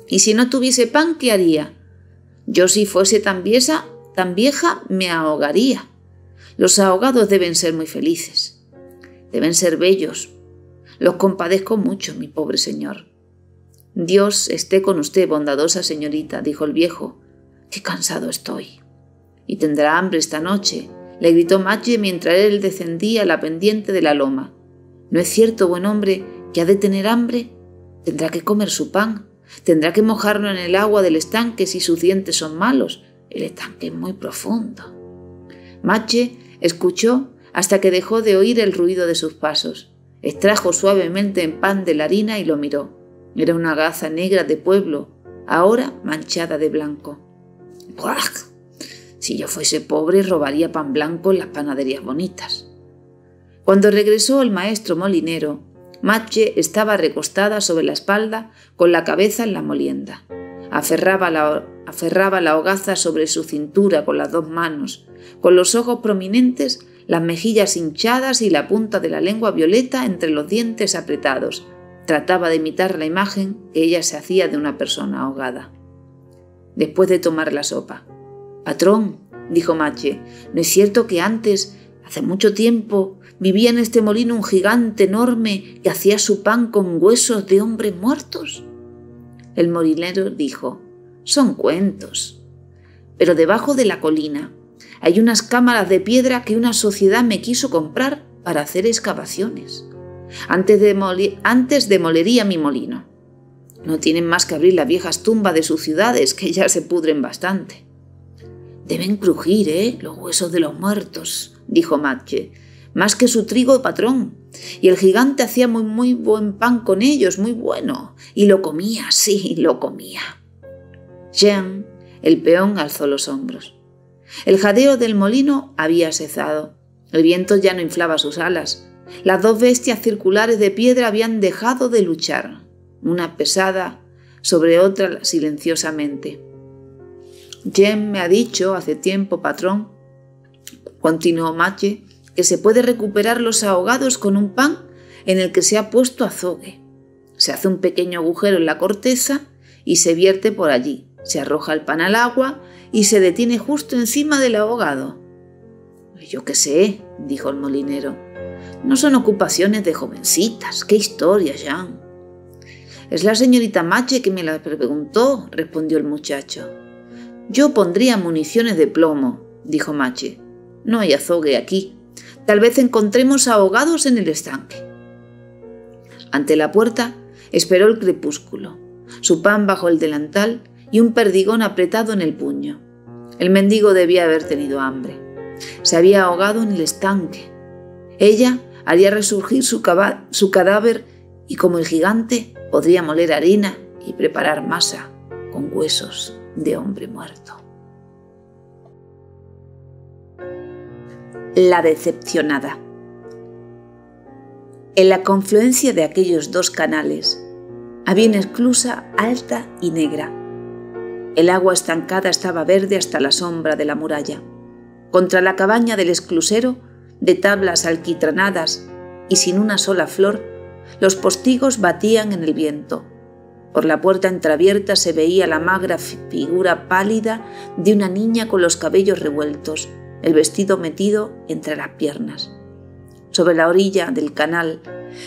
¿Y si no tuviese pan, qué haría? Yo si fuese tan vieja, tan vieja, me ahogaría. Los ahogados deben ser muy felices, deben ser bellos. Los compadezco mucho, mi pobre señor. Dios esté con usted, bondadosa señorita, dijo el viejo. Qué cansado estoy. Y tendrá hambre esta noche, le gritó Mache mientras él descendía la pendiente de la loma. ¿No es cierto, buen hombre, que ha de tener hambre? Tendrá que comer su pan, tendrá que mojarlo en el agua del estanque si sus dientes son malos. El estanque es muy profundo. Mache Escuchó hasta que dejó de oír el ruido de sus pasos. Extrajo suavemente en pan de la harina y lo miró. Era una gaza negra de pueblo, ahora manchada de blanco. ¡Buah! Si yo fuese pobre, robaría pan blanco en las panaderías bonitas. Cuando regresó el maestro molinero, Mache estaba recostada sobre la espalda con la cabeza en la molienda. Aferraba la, aferraba la hogaza sobre su cintura con las dos manos, con los ojos prominentes, las mejillas hinchadas y la punta de la lengua violeta entre los dientes apretados. Trataba de imitar la imagen que ella se hacía de una persona ahogada. Después de tomar la sopa. Patrón, dijo Mache, ¿no es cierto que antes, hace mucho tiempo, vivía en este molino un gigante enorme que hacía su pan con huesos de hombres muertos? El molinero dijo, son cuentos. Pero debajo de la colina hay unas cámaras de piedra que una sociedad me quiso comprar para hacer excavaciones. Antes, de antes demolería mi molino. No tienen más que abrir las viejas tumbas de sus ciudades, que ya se pudren bastante. Deben crujir, ¿eh? Los huesos de los muertos, dijo Matche más que su trigo patrón. Y el gigante hacía muy, muy buen pan con ellos, muy bueno. Y lo comía, sí, lo comía. Jean, el peón, alzó los hombros. El jadeo del molino había cesado. El viento ya no inflaba sus alas. Las dos bestias circulares de piedra habían dejado de luchar, una pesada sobre otra silenciosamente. Jem me ha dicho hace tiempo, patrón, continuó Mache, que se puede recuperar los ahogados con un pan en el que se ha puesto azogue. Se hace un pequeño agujero en la corteza y se vierte por allí. Se arroja el pan al agua y se detiene justo encima del ahogado. Yo qué sé, dijo el molinero. No son ocupaciones de jovencitas. ¡Qué historia, Jean! Es la señorita Mache que me la preguntó, respondió el muchacho. Yo pondría municiones de plomo, dijo Mache. No hay azogue aquí. Tal vez encontremos ahogados en el estanque. Ante la puerta esperó el crepúsculo, su pan bajo el delantal y un perdigón apretado en el puño. El mendigo debía haber tenido hambre. Se había ahogado en el estanque. Ella haría resurgir su, cadáver y como el gigante podría moler harina y preparar masa con huesos de hombre muerto. La decepcionada. En la confluencia de aquellos dos canales había una esclusa alta y negra. El agua estancada estaba verde hasta la sombra de la muralla. Contra la cabaña del esclusero, de tablas alquitranadas y sin una sola flor, los postigos batían en el viento. Por la puerta entreabierta se veía la magra figura pálida de una niña con los cabellos revueltos el vestido metido entre las piernas. Sobre la orilla del canal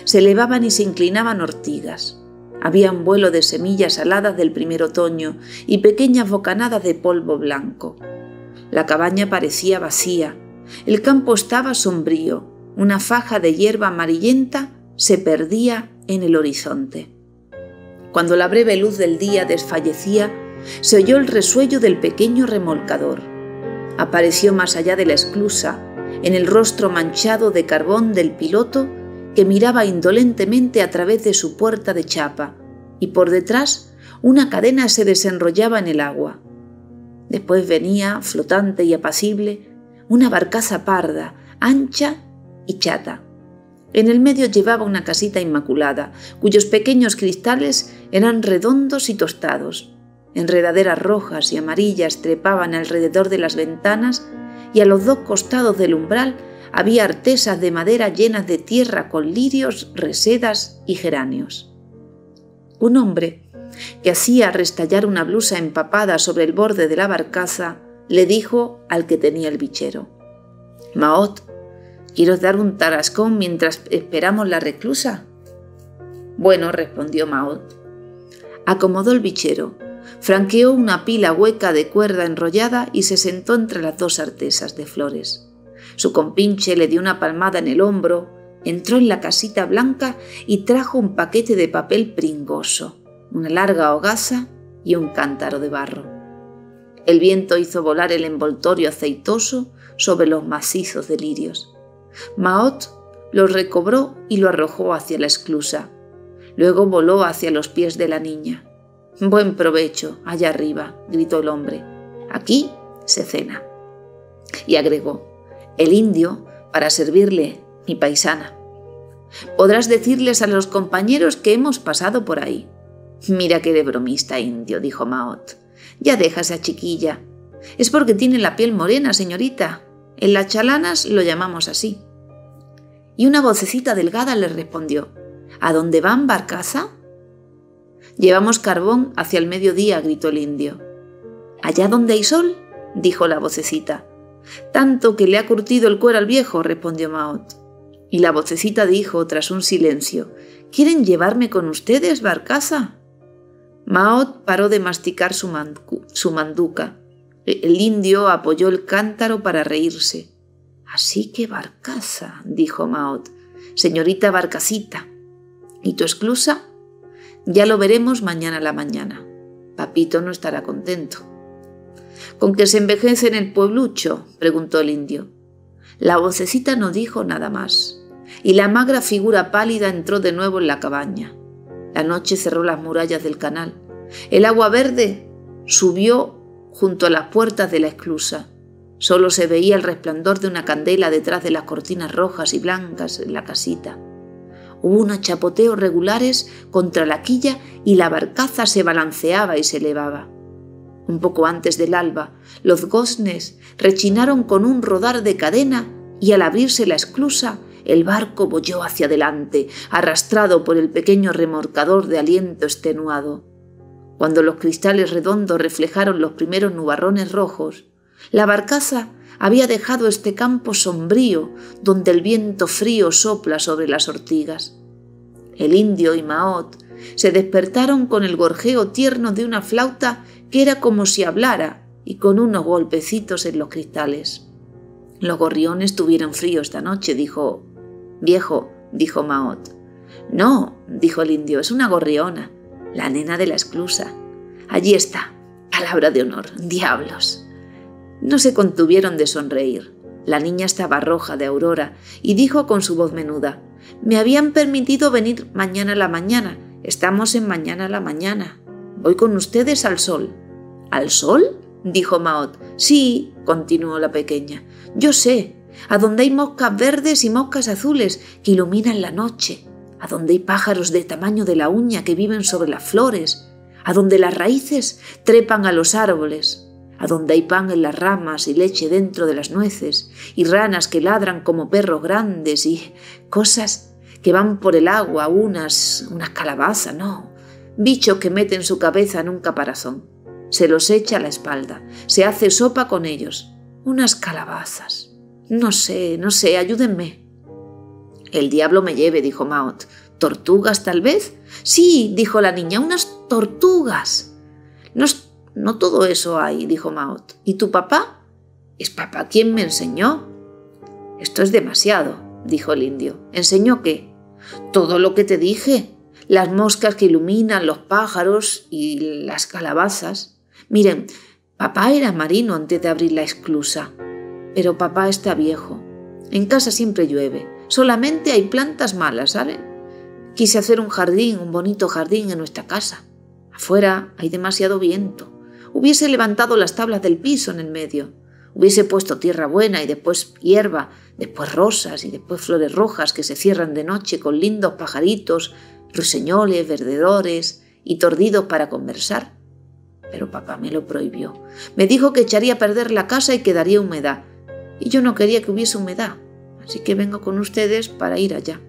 se elevaban y se inclinaban ortigas. Había un vuelo de semillas aladas del primer otoño y pequeñas bocanadas de polvo blanco. La cabaña parecía vacía. El campo estaba sombrío. Una faja de hierba amarillenta se perdía en el horizonte. Cuando la breve luz del día desfallecía, se oyó el resuello del pequeño remolcador apareció más allá de la esclusa, en el rostro manchado de carbón del piloto que miraba indolentemente a través de su puerta de chapa, y por detrás una cadena se desenrollaba en el agua. Después venía, flotante y apacible, una barcaza parda, ancha y chata. En el medio llevaba una casita inmaculada, cuyos pequeños cristales eran redondos y tostados. Enredaderas rojas y amarillas trepaban alrededor de las ventanas y a los dos costados del umbral había artesas de madera llenas de tierra con lirios, resedas y geranios. Un hombre, que hacía restallar una blusa empapada sobre el borde de la barcaza, le dijo al que tenía el bichero, Maot, ¿quiero dar un tarascón mientras esperamos la reclusa? Bueno, respondió Maot. Acomodó el bichero, franqueó una pila hueca de cuerda enrollada y se sentó entre las dos artesas de flores. Su compinche le dio una palmada en el hombro, entró en la casita blanca y trajo un paquete de papel pringoso, una larga hogaza y un cántaro de barro. El viento hizo volar el envoltorio aceitoso sobre los macizos de lirios. Maot lo recobró y lo arrojó hacia la esclusa. Luego voló hacia los pies de la niña. Buen provecho, allá arriba, gritó el hombre. Aquí se cena. Y agregó, el indio para servirle, mi paisana. Podrás decirles a los compañeros que hemos pasado por ahí. Mira qué de bromista indio, dijo Maot. Ya deja esa chiquilla. Es porque tiene la piel morena, señorita. En las chalanas lo llamamos así. Y una vocecita delgada le respondió, ¿A dónde van, Barcaza? Llevamos carbón hacia el mediodía, gritó el indio. ¿Allá donde hay sol? dijo la vocecita. Tanto que le ha curtido el cuero al viejo, respondió Maot. Y la vocecita dijo, tras un silencio, ¿Quieren llevarme con ustedes, Barcaza? Maot paró de masticar su, su manduca. El indio apoyó el cántaro para reírse. Así que Barcaza, dijo Maot. Señorita Barcacita. ¿Y tu esclusa? Ya lo veremos mañana a la mañana. Papito no estará contento. ¿Con que se envejece en el pueblucho? preguntó el indio. La vocecita no dijo nada más, y la magra figura pálida entró de nuevo en la cabaña. La noche cerró las murallas del canal. El agua verde subió junto a las puertas de la esclusa. Solo se veía el resplandor de una candela detrás de las cortinas rojas y blancas en la casita. Hubo unos chapoteos regulares contra la quilla y la barcaza se balanceaba y se elevaba. Un poco antes del alba, los goznes rechinaron con un rodar de cadena y al abrirse la esclusa, el barco bolló hacia adelante, arrastrado por el pequeño remorcador de aliento extenuado. Cuando los cristales redondos reflejaron los primeros nubarrones rojos, la barcaza había dejado este campo sombrío donde el viento frío sopla sobre las ortigas. El indio y Maot se despertaron con el gorjeo tierno de una flauta era como si hablara y con unos golpecitos en los cristales. Los gorriones tuvieron frío esta noche, dijo. Viejo, dijo Maot. No, dijo el indio, es una gorriona, la nena de la esclusa. Allí está, palabra de honor, diablos. No se contuvieron de sonreír. La niña estaba roja de aurora y dijo con su voz menuda, Me habían permitido venir mañana a la mañana. Estamos en mañana a la mañana. Voy con ustedes al sol. ¿Al sol? dijo Maot. Sí, continuó la pequeña. Yo sé, a donde hay moscas verdes y moscas azules que iluminan la noche, a donde hay pájaros de tamaño de la uña que viven sobre las flores, a donde las raíces trepan a los árboles, a donde hay pan en las ramas y leche dentro de las nueces, y ranas que ladran como perros grandes y cosas que van por el agua, unas, unas calabazas, no, bichos que meten su cabeza en un caparazón, se los echa a la espalda, se hace sopa con ellos, unas calabazas. No sé, no sé, ayúdenme. El diablo me lleve, dijo Maot. ¿Tortugas tal vez? Sí, dijo la niña, unas tortugas. No no todo eso hay, dijo Maot. ¿Y tu papá? ¿Es papá quien me enseñó? Esto es demasiado, dijo el indio. ¿Enseñó qué? Todo lo que te dije. Las moscas que iluminan, los pájaros y las calabazas. Miren, papá era marino antes de abrir la esclusa. Pero papá está viejo. En casa siempre llueve. Solamente hay plantas malas, ¿saben? Quise hacer un jardín, un bonito jardín en nuestra casa. Afuera hay demasiado viento hubiese levantado las tablas del piso en el medio, hubiese puesto tierra buena y después hierba, después rosas y después flores rojas que se cierran de noche con lindos pajaritos, ruiseñoles, verdedores y tordidos para conversar. Pero papá me lo prohibió. Me dijo que echaría a perder la casa y quedaría humedad. Y yo no quería que hubiese humedad, así que vengo con ustedes para ir allá.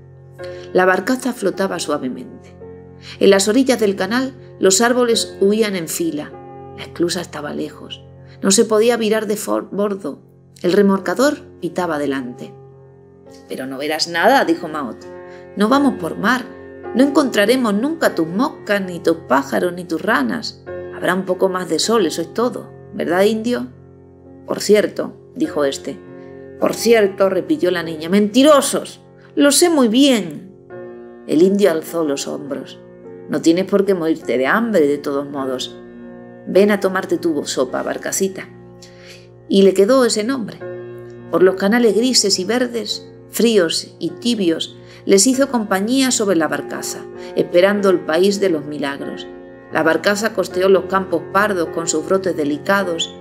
La barcaza flotaba suavemente. En las orillas del canal los árboles huían en fila, la esclusa estaba lejos. No se podía virar de bordo. El remorcador pitaba delante. Pero no verás nada, dijo Maot. No vamos por mar. No encontraremos nunca tus moscas, ni tus pájaros, ni tus ranas. Habrá un poco más de sol, eso es todo. ¿Verdad, indio? Por cierto, dijo este. Por cierto, repitió la niña. Mentirosos. Lo sé muy bien. El indio alzó los hombros. No tienes por qué morirte de hambre, de todos modos. Ven a tomarte tu sopa, barcacita. Y le quedó ese nombre. Por los canales grises y verdes, fríos y tibios, les hizo compañía sobre la barcaza, esperando el país de los milagros. La barcaza costeó los campos pardos con sus brotes delicados,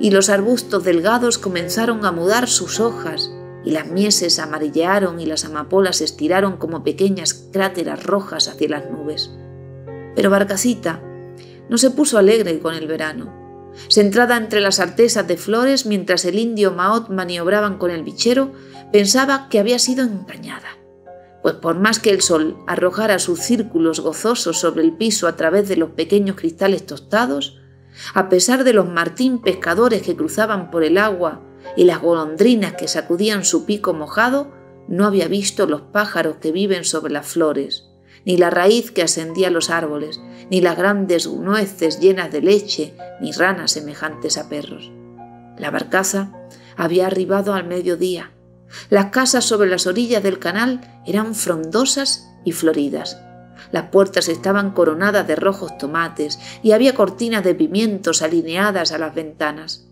y los arbustos delgados comenzaron a mudar sus hojas, y las mieses amarillearon y las amapolas estiraron como pequeñas cráteras rojas hacia las nubes. Pero Barcacita no se puso alegre con el verano. Centrada entre las artesas de flores mientras el indio Maot maniobraban con el bichero, pensaba que había sido engañada. Pues por más que el sol arrojara sus círculos gozosos sobre el piso a través de los pequeños cristales tostados, a pesar de los martín pescadores que cruzaban por el agua y las golondrinas que sacudían su pico mojado, no había visto los pájaros que viven sobre las flores, ni la raíz que ascendía a los árboles, ni las grandes nueces llenas de leche, ni ranas semejantes a perros. La barcaza había arribado al mediodía. Las casas sobre las orillas del canal eran frondosas y floridas. Las puertas estaban coronadas de rojos tomates y había cortinas de pimientos alineadas a las ventanas.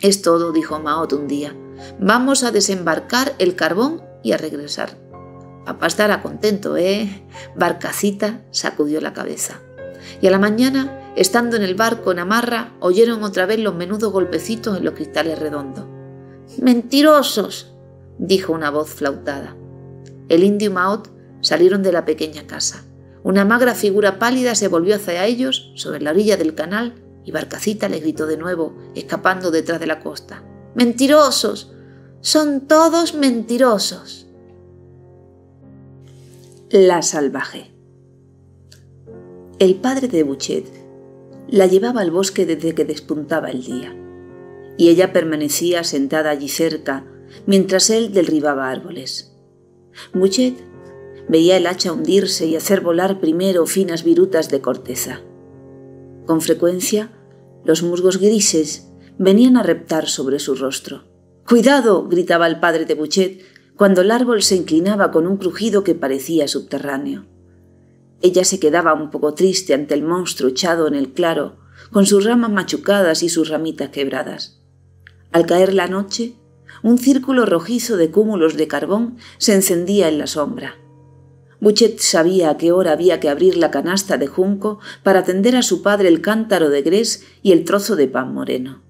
Es todo, dijo Maot un día. Vamos a desembarcar el carbón y a regresar. Papá estará contento, ¿eh? Barcacita sacudió la cabeza. Y a la mañana, estando en el barco en amarra, oyeron otra vez los menudos golpecitos en los cristales redondos. ¡Mentirosos! Dijo una voz flautada. El indio y Maot salieron de la pequeña casa. Una magra figura pálida se volvió hacia ellos sobre la orilla del canal y Barcacita le gritó de nuevo, escapando detrás de la costa. ¡Mentirosos! Son todos mentirosos. La salvaje. El padre de Buchet la llevaba al bosque desde que despuntaba el día, y ella permanecía sentada allí cerca mientras él derribaba árboles. Buchet veía el hacha hundirse y hacer volar primero finas virutas de corteza. Con frecuencia los musgos grises venían a reptar sobre su rostro. ¡Cuidado! gritaba el padre de Buchet cuando el árbol se inclinaba con un crujido que parecía subterráneo. Ella se quedaba un poco triste ante el monstruo echado en el claro, con sus ramas machucadas y sus ramitas quebradas. Al caer la noche, un círculo rojizo de cúmulos de carbón se encendía en la sombra. Buchet sabía a qué hora había que abrir la canasta de junco para tender a su padre el cántaro de grés y el trozo de pan moreno.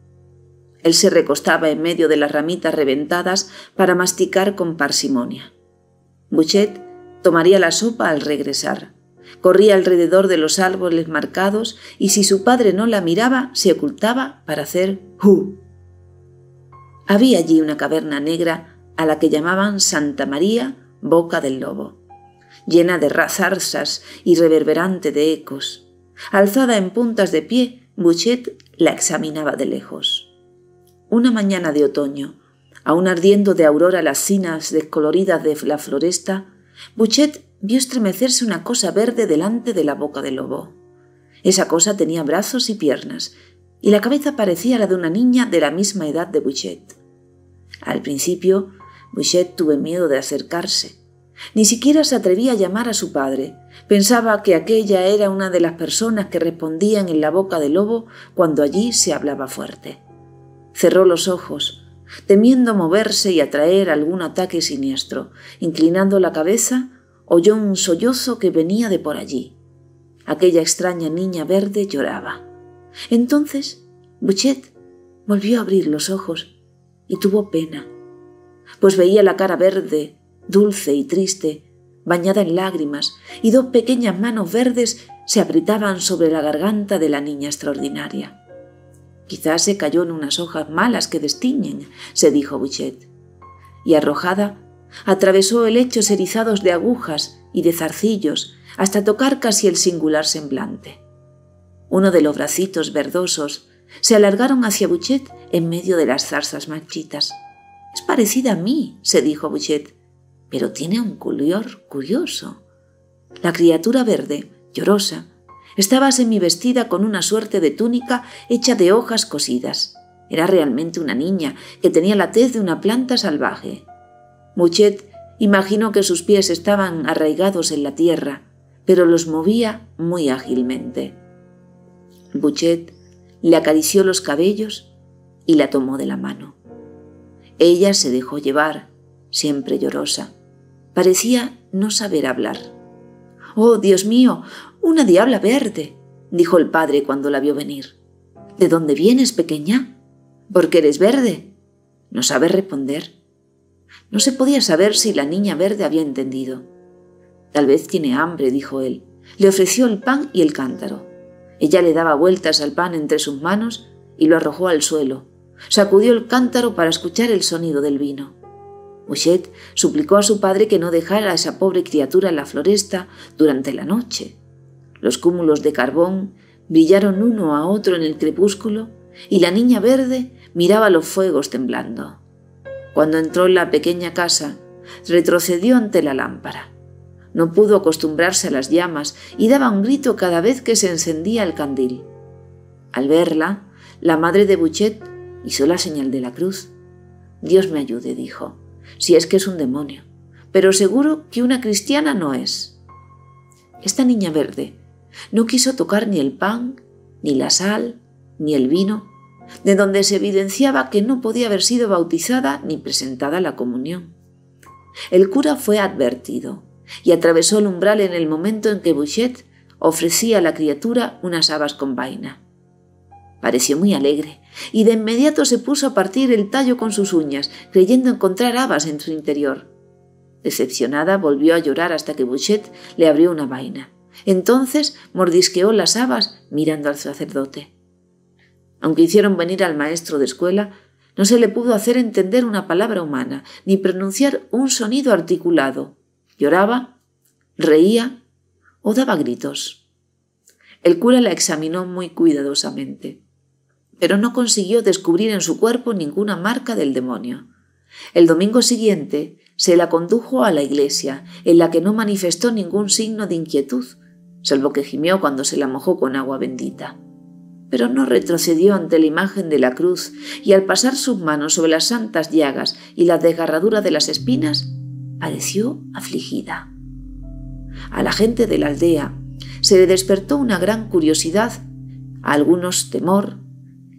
Él se recostaba en medio de las ramitas reventadas para masticar con parsimonia. Buchet tomaría la sopa al regresar. Corría alrededor de los árboles marcados y si su padre no la miraba, se ocultaba para hacer hu. Había allí una caverna negra a la que llamaban Santa María, Boca del Lobo llena de zarzas y reverberante de ecos. Alzada en puntas de pie, Bouchet la examinaba de lejos. Una mañana de otoño, aún ardiendo de aurora las cinas descoloridas de la floresta, Bouchet vio estremecerse una cosa verde delante de la boca del lobo. Esa cosa tenía brazos y piernas, y la cabeza parecía la de una niña de la misma edad de Bouchet. Al principio, Bouchet tuvo miedo de acercarse, ni siquiera se atrevía a llamar a su padre. Pensaba que aquella era una de las personas que respondían en la boca del lobo cuando allí se hablaba fuerte. Cerró los ojos, temiendo moverse y atraer algún ataque siniestro. Inclinando la cabeza, oyó un sollozo que venía de por allí. Aquella extraña niña verde lloraba. Entonces, Buchet volvió a abrir los ojos y tuvo pena, pues veía la cara verde dulce y triste, bañada en lágrimas, y dos pequeñas manos verdes se apretaban sobre la garganta de la niña extraordinaria. Quizás se cayó en unas hojas malas que destiñen, se dijo Bouchet. Y arrojada, atravesó helechos erizados de agujas y de zarcillos hasta tocar casi el singular semblante. Uno de los bracitos verdosos se alargaron hacia Bouchet en medio de las zarzas marchitas. Es parecida a mí, se dijo Bouchet, pero tiene un color curioso. La criatura verde, llorosa, estaba semivestida con una suerte de túnica hecha de hojas cosidas. Era realmente una niña que tenía la tez de una planta salvaje. Muchet imaginó que sus pies estaban arraigados en la tierra, pero los movía muy ágilmente. Buchet le acarició los cabellos y la tomó de la mano. Ella se dejó llevar, siempre llorosa. Parecía no saber hablar. Oh, Dios mío, una diabla verde, dijo el padre cuando la vio venir. ¿De dónde vienes, pequeña? ¿Por qué eres verde? No sabe responder. No se podía saber si la niña verde había entendido. Tal vez tiene hambre, dijo él. Le ofreció el pan y el cántaro. Ella le daba vueltas al pan entre sus manos y lo arrojó al suelo. Sacudió el cántaro para escuchar el sonido del vino. Bouchet suplicó a su padre que no dejara a esa pobre criatura en la floresta durante la noche. Los cúmulos de carbón brillaron uno a otro en el crepúsculo y la niña verde miraba los fuegos temblando. Cuando entró en la pequeña casa, retrocedió ante la lámpara. No pudo acostumbrarse a las llamas y daba un grito cada vez que se encendía el candil. Al verla, la madre de Bouchet hizo la señal de la cruz. Dios me ayude, dijo, si es que es un demonio, pero seguro que una cristiana no es. Esta niña verde no quiso tocar ni el pan, ni la sal, ni el vino, de donde se evidenciaba que no podía haber sido bautizada ni presentada a la comunión. El cura fue advertido y atravesó el umbral en el momento en que Bouchet ofrecía a la criatura unas habas con vaina. Pareció muy alegre y de inmediato se puso a partir el tallo con sus uñas, creyendo encontrar habas en su interior. Decepcionada, volvió a llorar hasta que Bouchet le abrió una vaina. Entonces mordisqueó las habas mirando al sacerdote. Aunque hicieron venir al maestro de escuela, no se le pudo hacer entender una palabra humana, ni pronunciar un sonido articulado. Lloraba, reía o daba gritos. El cura la examinó muy cuidadosamente, pero no consiguió descubrir en su cuerpo ninguna marca del demonio. El domingo siguiente se la condujo a la iglesia, en la que no manifestó ningún signo de inquietud, salvo que gimió cuando se la mojó con agua bendita pero no retrocedió ante la imagen de la cruz y al pasar sus manos sobre las santas llagas y la desgarradura de las espinas, pareció afligida. A la gente de la aldea se le despertó una gran curiosidad, a algunos temor,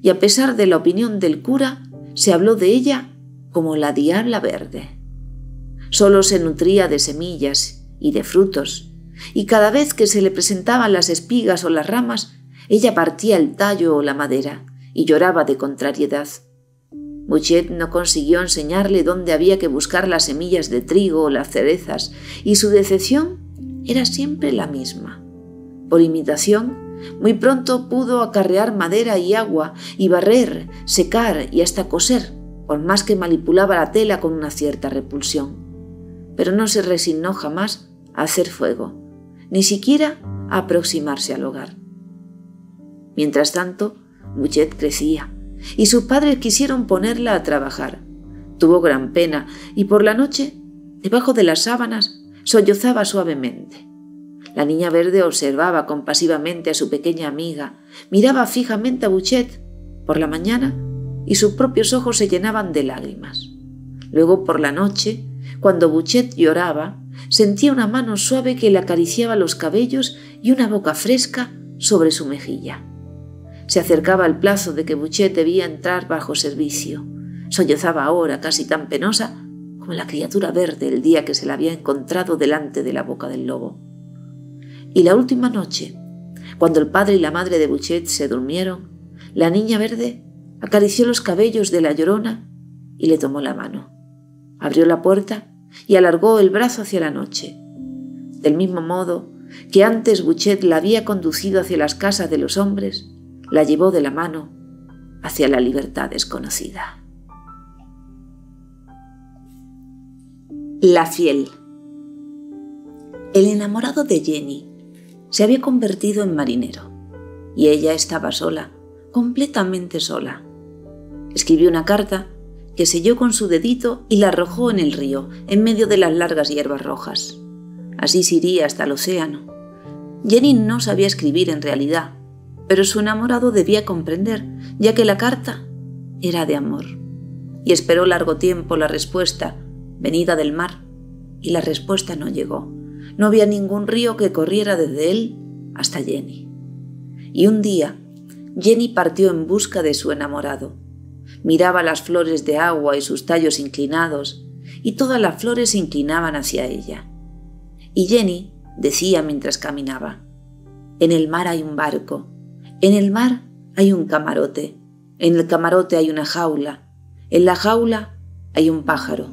y a pesar de la opinión del cura, se habló de ella como la diabla verde. Solo se nutría de semillas y de frutos, y cada vez que se le presentaban las espigas o las ramas, ella partía el tallo o la madera y lloraba de contrariedad. Bouchet no consiguió enseñarle dónde había que buscar las semillas de trigo o las cerezas, y su decepción era siempre la misma. Por imitación, muy pronto pudo acarrear madera y agua y barrer, secar y hasta coser, por más que manipulaba la tela con una cierta repulsión. Pero no se resignó jamás a hacer fuego, ni siquiera a aproximarse al hogar. Mientras tanto, Bouchet crecía y sus padres quisieron ponerla a trabajar. Tuvo gran pena y por la noche, debajo de las sábanas, sollozaba suavemente. La niña verde observaba compasivamente a su pequeña amiga, miraba fijamente a Bouchet por la mañana y sus propios ojos se llenaban de lágrimas. Luego por la noche, cuando Bouchet lloraba, sentía una mano suave que le acariciaba los cabellos y una boca fresca sobre su mejilla. Se acercaba el plazo de que Bouchet debía entrar bajo servicio. Sollozaba ahora, casi tan penosa como la criatura verde el día que se la había encontrado delante de la boca del lobo. Y la última noche, cuando el padre y la madre de Bouchet se durmieron, la niña verde acarició los cabellos de la llorona y le tomó la mano. Abrió la puerta y alargó el brazo hacia la noche. Del mismo modo que antes Bouchet la había conducido hacia las casas de los hombres, la llevó de la mano hacia la libertad desconocida. La fiel. El enamorado de Jenny se había convertido en marinero y ella estaba sola, completamente sola. Escribió una carta que selló con su dedito y la arrojó en el río, en medio de las largas hierbas rojas. Así se iría hasta el océano. Jenny no sabía escribir en realidad, pero su enamorado debía comprender, ya que la carta era de amor. Y esperó largo tiempo la respuesta, venida del mar, y la respuesta no llegó. No había ningún río que corriera desde él hasta Jenny. Y un día, Jenny partió en busca de su enamorado. Miraba las flores de agua y sus tallos inclinados, y todas las flores se inclinaban hacia ella. Y Jenny decía mientras caminaba, en el mar hay un barco, en el mar hay un camarote, en el camarote hay una jaula, en la jaula hay un pájaro,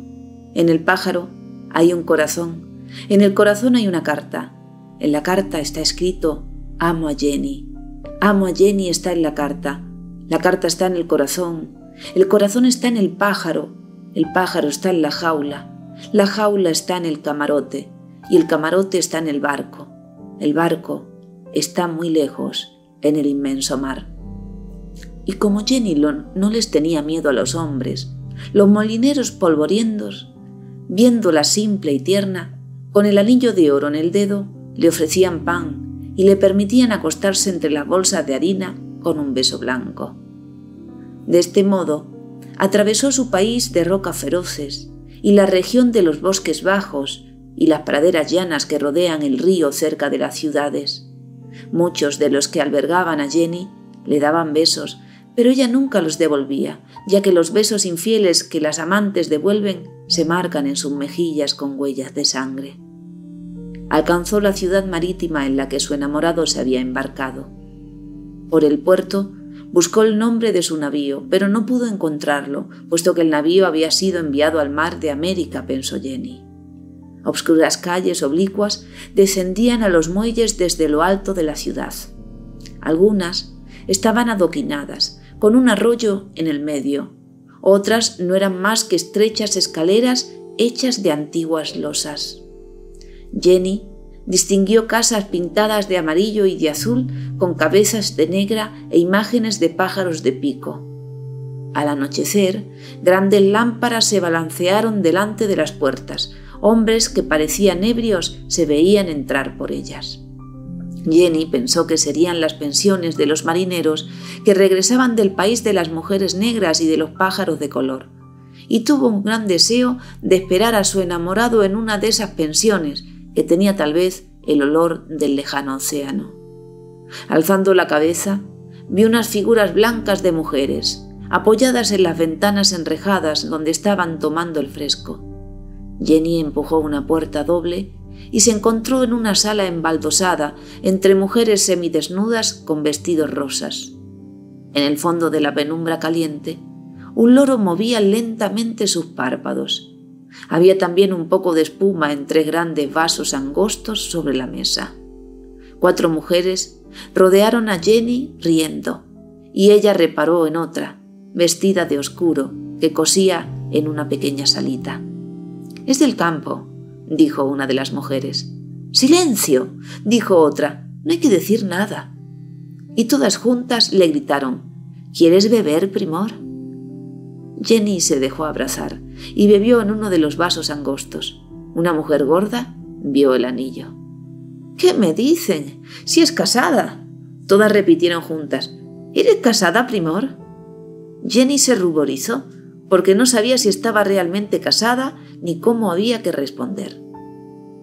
en el pájaro hay un corazón, en el corazón hay una carta, en la carta está escrito Amo a Jenny, amo a Jenny está en la carta, la carta está en el corazón, el corazón está en el pájaro, el pájaro está en la jaula, la jaula está en el camarote. Y el camarote está en el barco. El barco está muy lejos, en el inmenso mar. Y como Jenny no les tenía miedo a los hombres, los molineros polvoriendos, viéndola simple y tierna, con el anillo de oro en el dedo, le ofrecían pan y le permitían acostarse entre las bolsas de harina con un beso blanco. De este modo, atravesó su país de rocas feroces y la región de los bosques bajos y las praderas llanas que rodean el río cerca de las ciudades. Muchos de los que albergaban a Jenny le daban besos, pero ella nunca los devolvía, ya que los besos infieles que las amantes devuelven se marcan en sus mejillas con huellas de sangre. Alcanzó la ciudad marítima en la que su enamorado se había embarcado. Por el puerto buscó el nombre de su navío, pero no pudo encontrarlo, puesto que el navío había sido enviado al mar de América, pensó Jenny. Obscuras calles oblicuas descendían a los muelles desde lo alto de la ciudad. Algunas estaban adoquinadas, con un arroyo en el medio. Otras no eran más que estrechas escaleras hechas de antiguas losas. Jenny distinguió casas pintadas de amarillo y de azul con cabezas de negra e imágenes de pájaros de pico. Al anochecer, grandes lámparas se balancearon delante de las puertas, hombres que parecían ebrios se veían entrar por ellas. Jenny pensó que serían las pensiones de los marineros que regresaban del país de las mujeres negras y de los pájaros de color, y tuvo un gran deseo de esperar a su enamorado en una de esas pensiones que tenía tal vez el olor del lejano océano. Alzando la cabeza, vio unas figuras blancas de mujeres, apoyadas en las ventanas enrejadas donde estaban tomando el fresco. Jenny empujó una puerta doble y se encontró en una sala embaldosada entre mujeres semidesnudas con vestidos rosas. En el fondo de la penumbra caliente, un loro movía lentamente sus párpados. Había también un poco de espuma en tres grandes vasos angostos sobre la mesa. Cuatro mujeres rodearon a Jenny riendo, y ella reparó en otra, vestida de oscuro, que cosía en una pequeña salita. Es del campo, dijo una de las mujeres. Silencio, dijo otra. No hay que decir nada. Y todas juntas le gritaron ¿Quieres beber, primor? Jenny se dejó abrazar y bebió en uno de los vasos angostos. Una mujer gorda vio el anillo. ¿Qué me dicen? Si es casada. Todas repitieron juntas. ¿Eres casada, primor? Jenny se ruborizó porque no sabía si estaba realmente casada ni cómo había que responder.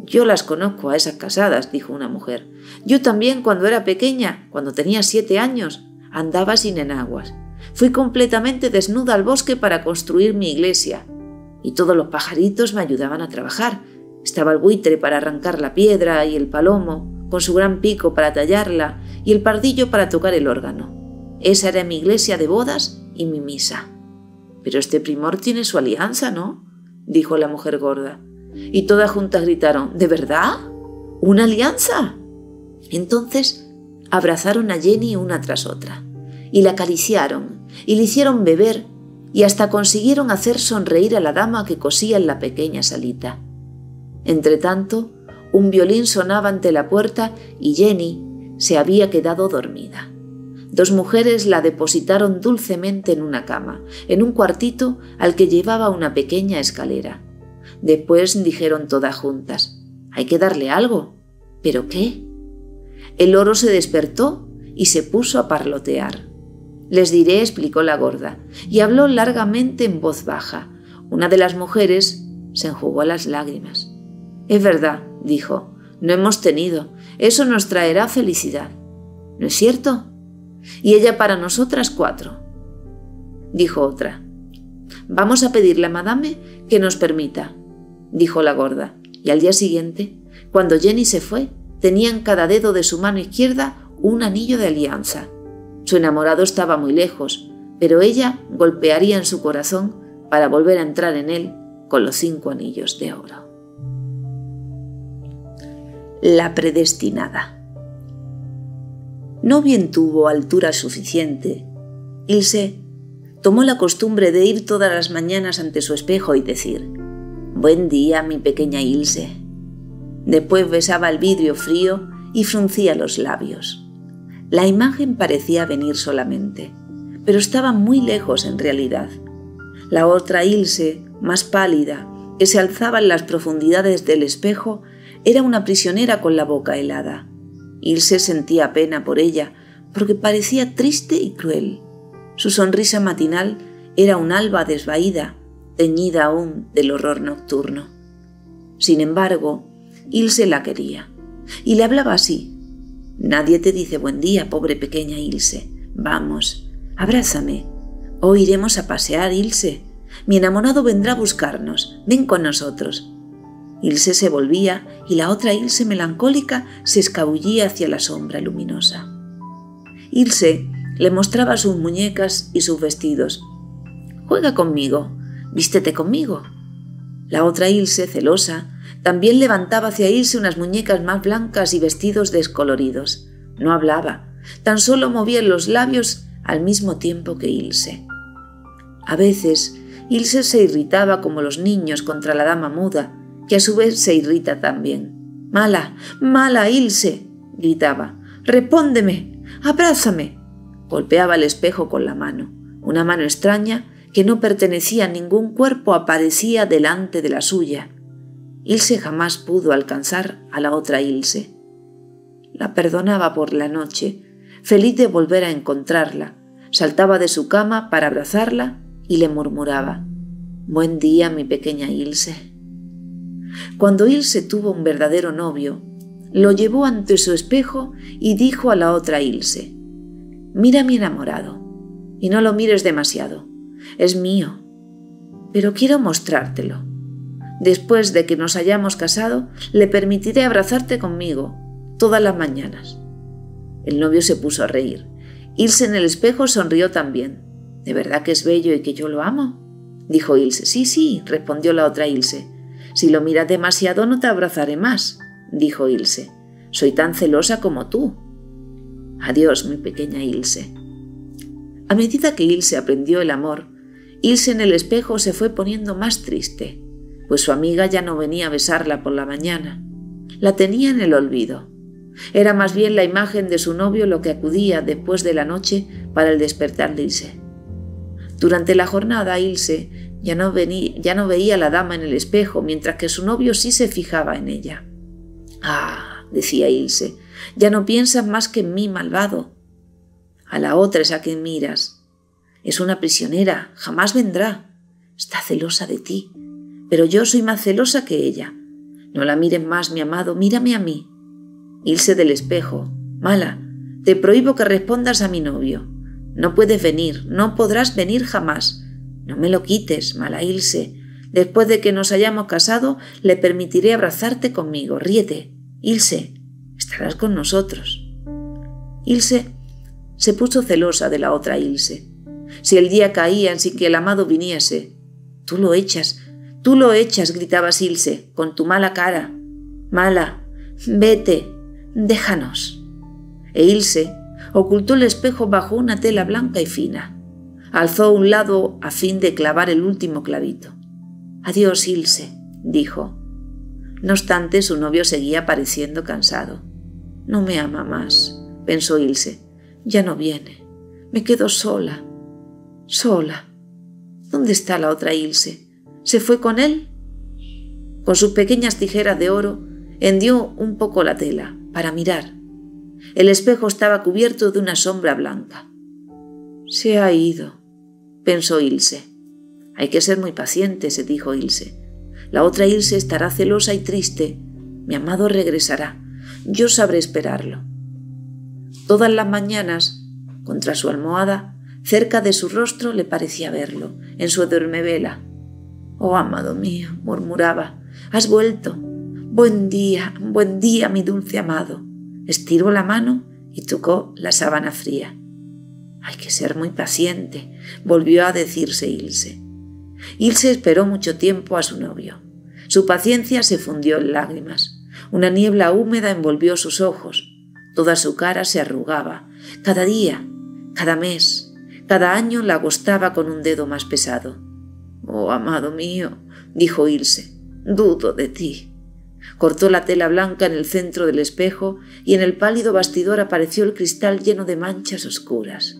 Yo las conozco a esas casadas, dijo una mujer. Yo también cuando era pequeña, cuando tenía siete años, andaba sin enaguas. Fui completamente desnuda al bosque para construir mi iglesia. Y todos los pajaritos me ayudaban a trabajar. Estaba el buitre para arrancar la piedra y el palomo, con su gran pico para tallarla, y el pardillo para tocar el órgano. Esa era mi iglesia de bodas y mi misa. Pero este primor tiene su alianza, ¿no? dijo la mujer gorda. Y todas juntas gritaron, ¿De verdad? ¿Una alianza? Entonces abrazaron a Jenny una tras otra, y la acariciaron, y le hicieron beber, y hasta consiguieron hacer sonreír a la dama que cosía en la pequeña salita. Entretanto, un violín sonaba ante la puerta y Jenny se había quedado dormida. Dos mujeres la depositaron dulcemente en una cama, en un cuartito al que llevaba una pequeña escalera. Después dijeron todas juntas, hay que darle algo. ¿Pero qué? El oro se despertó y se puso a parlotear. Les diré, explicó la gorda, y habló largamente en voz baja. Una de las mujeres se enjugó las lágrimas. Es verdad, dijo, no hemos tenido. Eso nos traerá felicidad. ¿No es cierto? Y ella para nosotras cuatro. Dijo otra. Vamos a pedirle a Madame que nos permita, dijo la gorda, y al día siguiente Cuando Jenny se fue, tenía en cada dedo de su mano izquierda un anillo de alianza. Su enamorado estaba muy lejos, pero ella golpearía en su corazón para volver a entrar en él con los cinco anillos de oro. La predestinada. No bien tuvo altura suficiente, Ilse tomó la costumbre de ir todas las mañanas ante su espejo y decir, Buen día, mi pequeña Ilse. Después besaba el vidrio frío y fruncía los labios. La imagen parecía venir solamente, pero estaba muy lejos en realidad. La otra Ilse, más pálida, que se alzaba en las profundidades del espejo, era una prisionera con la boca helada. Ilse sentía pena por ella, porque parecía triste y cruel. Su sonrisa matinal era un alba desvaída, teñida aún del horror nocturno. Sin embargo, Ilse la quería, y le hablaba así. Nadie te dice buen día, pobre pequeña Ilse. Vamos, abrázame. Hoy iremos a pasear, Ilse. Mi enamorado vendrá a buscarnos. Ven con nosotros. Ilse se volvía y la otra Ilse melancólica se escabullía hacia la sombra luminosa. Ilse le mostraba sus muñecas y sus vestidos. Juega conmigo, vístete conmigo. La otra Ilse, celosa, también levantaba hacia Ilse unas muñecas más blancas y vestidos descoloridos. No hablaba, tan solo movía los labios al mismo tiempo que Ilse. A veces, Ilse se irritaba como los niños contra la dama muda, que a su vez se irrita también. Mala, mala, Ilse, gritaba. Repóndeme, abrázame. Golpeaba el espejo con la mano. Una mano extraña, que no pertenecía a ningún cuerpo, aparecía delante de la suya. Ilse jamás pudo alcanzar a la otra Ilse. La perdonaba por la noche, feliz de volver a encontrarla. Saltaba de su cama para abrazarla y le murmuraba, Buen día, mi pequeña Ilse. Cuando Ilse tuvo un verdadero novio, lo llevó ante su espejo y dijo a la otra Ilse, Mira mi enamorado, y no lo mires demasiado, es mío, pero quiero mostrártelo. Después de que nos hayamos casado, le permitiré abrazarte conmigo todas las mañanas. El novio se puso a reír. Ilse en el espejo sonrió también. ¿De verdad que es bello y que yo lo amo? Dijo Ilse. Sí, sí, respondió la otra Ilse. Si lo miras demasiado no te abrazaré más, dijo Ilse. Soy tan celosa como tú. Adiós, mi pequeña Ilse. A medida que Ilse aprendió el amor, Ilse en el espejo se fue poniendo más triste, pues su amiga ya no venía a besarla por la mañana. La tenía en el olvido. Era más bien la imagen de su novio lo que acudía después de la noche para el despertar de Ilse. Durante la jornada, Ilse ya no, ya no veía a la dama en el espejo, mientras que su novio sí se fijaba en ella. Ah, decía Ilse, ya no piensas más que en mí, malvado. A la otra es a quien miras. Es una prisionera, jamás vendrá. Está celosa de ti, pero yo soy más celosa que ella. No la mires más, mi amado, mírame a mí. Ilse del espejo. Mala, te prohíbo que respondas a mi novio. No puedes venir, no podrás venir jamás. No me lo quites, mala Ilse. Después de que nos hayamos casado, le permitiré abrazarte conmigo. Ríete. Ilse, estarás con nosotros. Ilse se puso celosa de la otra Ilse. Si el día caía sin que el amado viniese, tú lo echas, tú lo echas, gritaba Ilse, con tu mala cara. Mala, vete, déjanos. E Ilse ocultó el espejo bajo una tela blanca y fina. Alzó un lado a fin de clavar el último clavito. Adiós, Ilse, dijo. No obstante, su novio seguía pareciendo cansado. No me ama más, pensó Ilse. Ya no viene. Me quedo sola. Sola. ¿Dónde está la otra Ilse? ¿Se fue con él? Con sus pequeñas tijeras de oro, hendió un poco la tela para mirar. El espejo estaba cubierto de una sombra blanca. Se ha ido, pensó Ilse. Hay que ser muy paciente, se dijo Ilse. La otra Ilse estará celosa y triste. Mi amado regresará. Yo sabré esperarlo. Todas las mañanas, contra su almohada, cerca de su rostro le parecía verlo, en su vela. Oh, amado mío, murmuraba, has vuelto. Buen día, buen día, mi dulce amado. Estiró la mano y tocó la sábana fría. Hay que ser muy paciente, volvió a decirse Ilse. Ilse esperó mucho tiempo a su novio. Su paciencia se fundió en lágrimas. Una niebla húmeda envolvió sus ojos. Toda su cara se arrugaba. Cada día, cada mes, cada año la agostaba con un dedo más pesado. Oh, amado mío, dijo Ilse, dudo de ti. Cortó la tela blanca en el centro del espejo y en el pálido bastidor apareció el cristal lleno de manchas oscuras.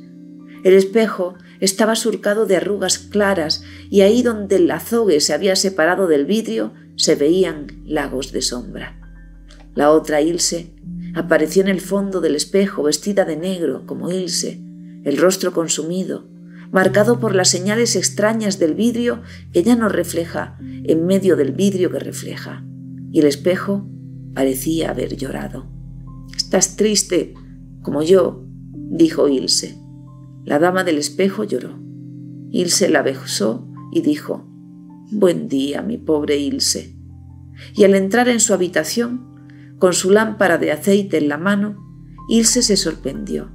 El espejo estaba surcado de arrugas claras y ahí donde el azogue se había separado del vidrio se veían lagos de sombra. La otra Ilse apareció en el fondo del espejo vestida de negro como Ilse, el rostro consumido, marcado por las señales extrañas del vidrio que ya no refleja en medio del vidrio que refleja. Y el espejo parecía haber llorado. Estás triste, como yo, dijo Ilse. La dama del espejo lloró. Ilse la besó y dijo, Buen día, mi pobre Ilse. Y al entrar en su habitación, con su lámpara de aceite en la mano, Ilse se sorprendió.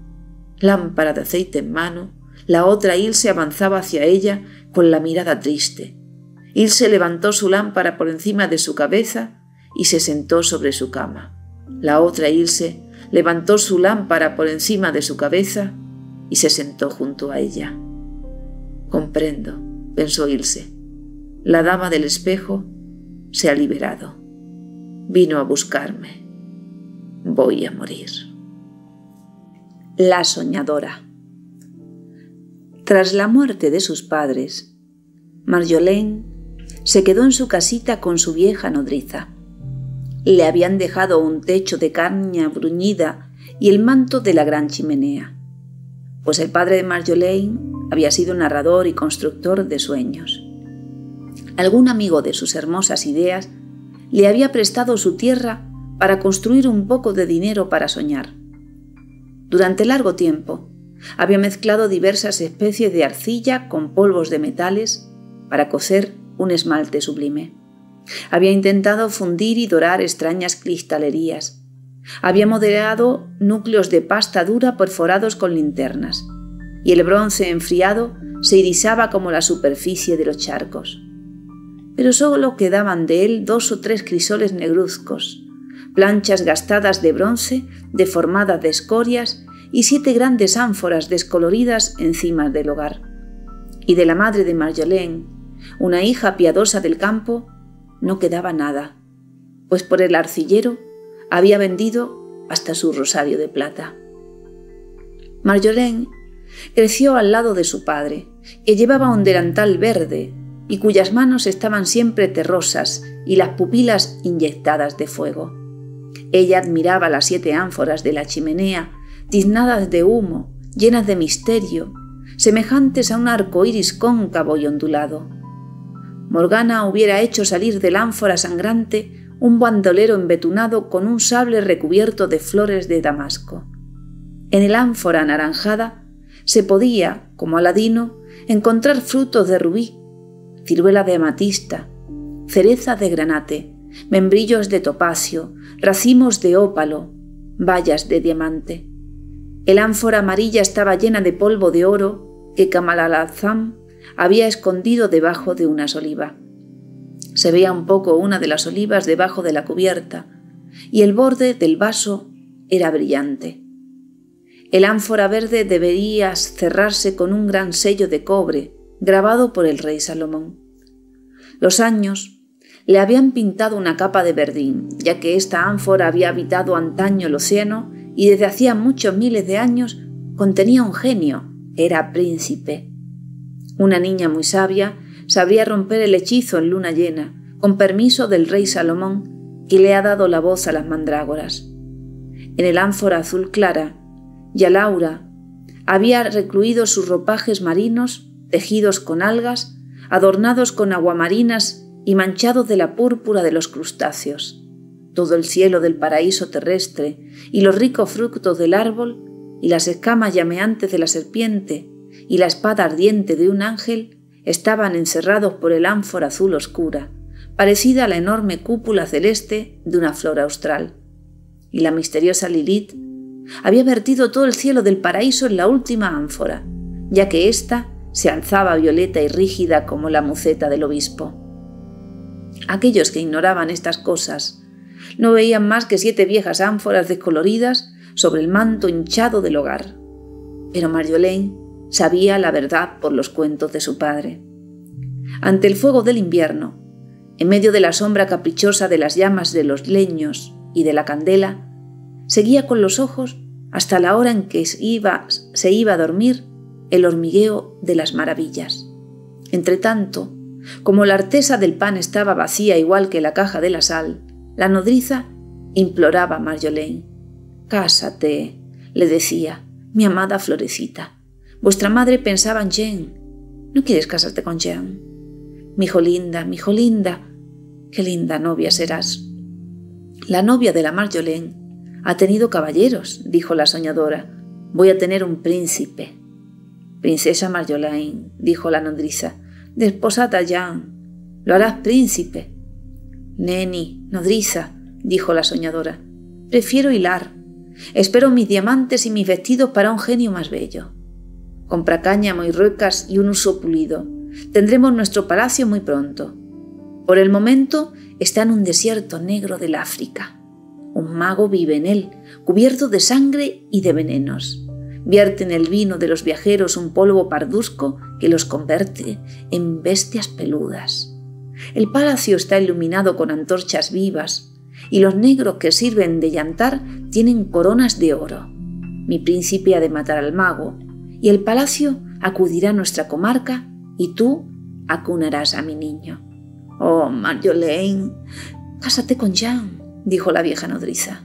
Lámpara de aceite en mano, la otra Ilse avanzaba hacia ella con la mirada triste. Ilse levantó su lámpara por encima de su cabeza y se sentó sobre su cama. La otra Ilse levantó su lámpara por encima de su cabeza y se sentó junto a ella. Comprendo, pensó Ilse. La dama del espejo se ha liberado. Vino a buscarme. Voy a morir. La soñadora. Tras la muerte de sus padres, Marjolaine se quedó en su casita con su vieja nodriza. Le habían dejado un techo de caña bruñida y el manto de la gran chimenea pues el padre de Marjolaine había sido narrador y constructor de sueños. Algún amigo de sus hermosas ideas le había prestado su tierra para construir un poco de dinero para soñar. Durante largo tiempo, había mezclado diversas especies de arcilla con polvos de metales para cocer un esmalte sublime. Había intentado fundir y dorar extrañas cristalerías, había modelado núcleos de pasta dura perforados con linternas, y el bronce enfriado se irisaba como la superficie de los charcos. Pero solo quedaban de él dos o tres crisoles negruzcos, planchas gastadas de bronce, deformadas de escorias y siete grandes ánforas descoloridas encima del hogar. Y de la madre de Marjolaine, una hija piadosa del campo, no quedaba nada, pues por el arcillero había vendido hasta su rosario de plata. Marjolaine creció al lado de su padre, que llevaba un delantal verde y cuyas manos estaban siempre terrosas y las pupilas inyectadas de fuego. Ella admiraba las siete ánforas de la chimenea, tiznadas de humo, llenas de misterio, semejantes a un arco iris cóncavo y ondulado. Morgana hubiera hecho salir del ánfora sangrante un bandolero embetunado con un sable recubierto de flores de damasco. En el ánfora anaranjada se podía, como Aladino, encontrar frutos de rubí, ciruela de amatista, cereza de granate, membrillos de topacio, racimos de ópalo, vallas de diamante. El ánfora amarilla estaba llena de polvo de oro que Kamalalazam había escondido debajo de unas olivas. Se veía un poco una de las olivas debajo de la cubierta, y el borde del vaso era brillante. El ánfora verde debería cerrarse con un gran sello de cobre grabado por el rey Salomón. Los años le habían pintado una capa de verdín, ya que esta ánfora había habitado antaño el océano y desde hacía muchos miles de años contenía un genio, era príncipe. Una niña muy sabia sabría romper el hechizo en luna llena, con permiso del rey Salomón, que le ha dado la voz a las mandrágoras. En el ánfora azul clara, Yalaura había recluido sus ropajes marinos, tejidos con algas, adornados con aguamarinas y manchados de la púrpura de los crustáceos. Todo el cielo del paraíso terrestre y los ricos frutos del árbol y las escamas llameantes de la serpiente y la espada ardiente de un ángel estaban encerrados por el ánfora azul oscura, parecida a la enorme cúpula celeste de una flor austral. Y la misteriosa Lilith había vertido todo el cielo del paraíso en la última ánfora, ya que ésta se alzaba violeta y rígida como la muceta del obispo. Aquellos que ignoraban estas cosas no veían más que siete viejas ánforas descoloridas sobre el manto hinchado del hogar. Pero Marjolaine sabía la verdad por los cuentos de su padre. Ante el fuego del invierno, en medio de la sombra caprichosa de las llamas de los leños y de la candela, seguía con los ojos hasta la hora en que se iba, se iba a dormir el hormigueo de las maravillas. Entretanto, como la artesa del pan estaba vacía igual que la caja de la sal, la nodriza imploraba a Marjolaine. Cásate, le decía, mi amada florecita. Vuestra madre pensaba en Jean. ¿No quieres casarte con Jean? Mi hijo linda, mi hijo linda, qué linda novia serás. La novia de la Marjolaine ha tenido caballeros, dijo la soñadora. Voy a tener un príncipe. Princesa Marjolaine, dijo la nodriza, desposata Jean. Lo harás príncipe. Neni, nodriza, dijo la soñadora. Prefiero hilar. Espero mis diamantes y mis vestidos para un genio más bello. Compra cáñamo y ruecas y un uso pulido. Tendremos nuestro palacio muy pronto. Por el momento está en un desierto negro del África. Un mago vive en él, cubierto de sangre y de venenos. Vierte en el vino de los viajeros un polvo parduzco que los convierte en bestias peludas. El palacio está iluminado con antorchas vivas y los negros que sirven de llantar tienen coronas de oro. Mi príncipe ha de matar al mago y el palacio acudirá a nuestra comarca y tú acunarás a mi niño. Oh, Marjolaine, cásate con Jean, dijo la vieja nodriza.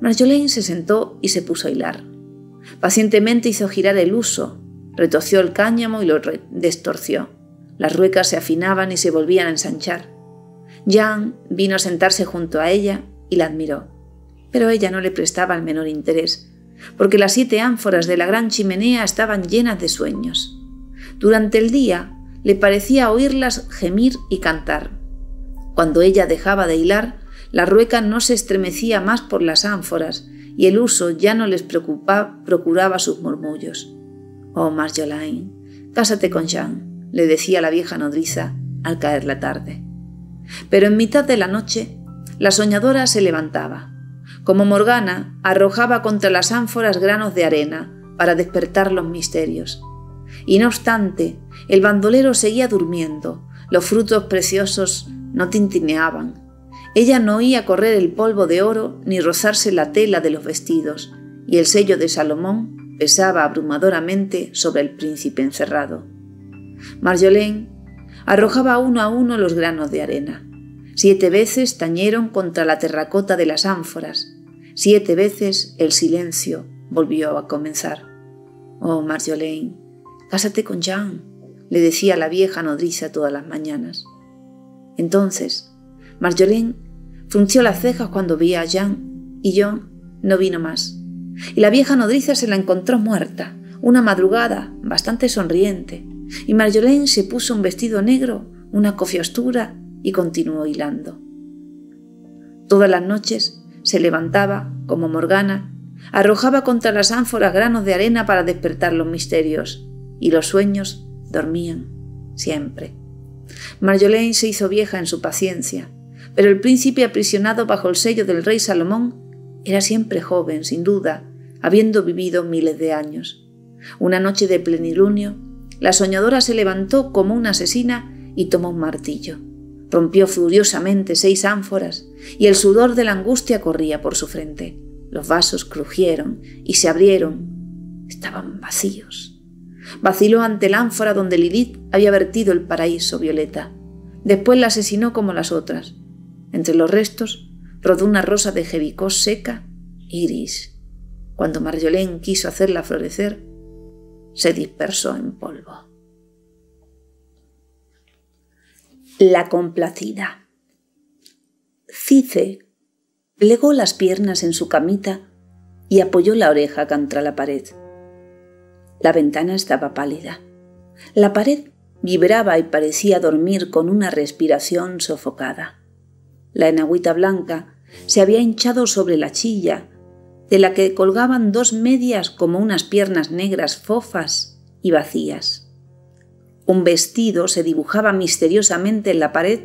Marjolaine se sentó y se puso a hilar. Pacientemente hizo girar el uso, retoció el cáñamo y lo destorció. Las ruecas se afinaban y se volvían a ensanchar. Jean vino a sentarse junto a ella y la admiró, pero ella no le prestaba el menor interés, porque las siete ánforas de la gran chimenea estaban llenas de sueños. Durante el día le parecía oírlas gemir y cantar. Cuando ella dejaba de hilar, la rueca no se estremecía más por las ánforas y el uso ya no les preocupaba, procuraba sus murmullos. Oh, Marjolaine, cásate con Jean, le decía la vieja nodriza al caer la tarde. Pero en mitad de la noche, la soñadora se levantaba. Como Morgana, arrojaba contra las ánforas granos de arena para despertar los misterios. Y no obstante, el bandolero seguía durmiendo, los frutos preciosos no tintineaban. Ella no oía correr el polvo de oro ni rozarse la tela de los vestidos, y el sello de Salomón pesaba abrumadoramente sobre el príncipe encerrado. Marjolaine arrojaba uno a uno los granos de arena. Siete veces tañeron contra la terracota de las ánforas. Siete veces el silencio volvió a comenzar. Oh, Marjolaine, cásate con Jean, le decía la vieja nodriza todas las mañanas. Entonces, Marjolaine frunció las cejas cuando veía a Jean y John no vino más. Y la vieja nodriza se la encontró muerta, una madrugada, bastante sonriente, y Marjolaine se puso un vestido negro, una cofiostura y continuó hilando. Todas las noches se levantaba, como Morgana, arrojaba contra las ánforas granos de arena para despertar los misterios, y los sueños dormían siempre. Marjolaine se hizo vieja en su paciencia, pero el príncipe aprisionado bajo el sello del rey Salomón era siempre joven, sin duda, habiendo vivido miles de años. Una noche de plenilunio, la soñadora se levantó como una asesina y tomó un martillo. Rompió furiosamente seis ánforas y el sudor de la angustia corría por su frente. Los vasos crujieron y se abrieron. Estaban vacíos. Vaciló ante el ánfora donde Lilith había vertido el paraíso violeta. Después la asesinó como las otras. Entre los restos rodó una rosa de Jericó seca iris. Cuando Marjolaine quiso hacerla florecer, se dispersó en polvo. La complacida. Cice plegó las piernas en su camita y apoyó la oreja contra la pared. La ventana estaba pálida. La pared vibraba y parecía dormir con una respiración sofocada. La enagüita blanca se había hinchado sobre la chilla, de la que colgaban dos medias como unas piernas negras fofas y vacías. Un vestido se dibujaba misteriosamente en la pared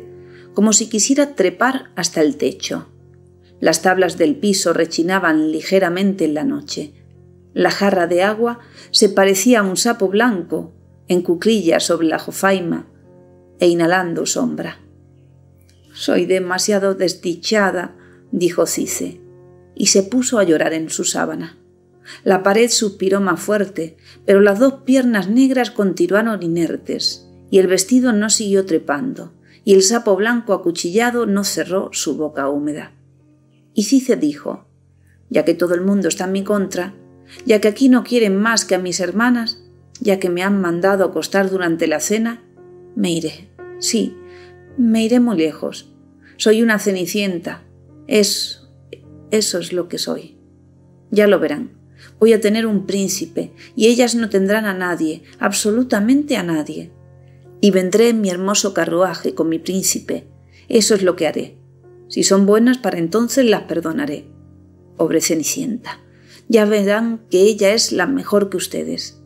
como si quisiera trepar hasta el techo. Las tablas del piso rechinaban ligeramente en la noche. La jarra de agua se parecía a un sapo blanco, en cuclillas sobre la jofaima e inhalando sombra. Soy demasiado desdichada, dijo Cice, y se puso a llorar en su sábana. La pared suspiró más fuerte, pero las dos piernas negras continuaron inertes, y el vestido no siguió trepando, y el sapo blanco acuchillado no cerró su boca húmeda. Y Cice dijo, ya que todo el mundo está en mi contra, ya que aquí no quieren más que a mis hermanas, ya que me han mandado acostar durante la cena, me iré. Sí, me iré muy lejos. Soy una cenicienta. Es... eso es lo que soy. Ya lo verán. Voy a tener un príncipe, y ellas no tendrán a nadie, absolutamente a nadie. Y vendré en mi hermoso carruaje con mi príncipe. Eso es lo que haré. Si son buenas, para entonces las perdonaré. Pobre Cenicienta. Ya verán que ella es la mejor que ustedes.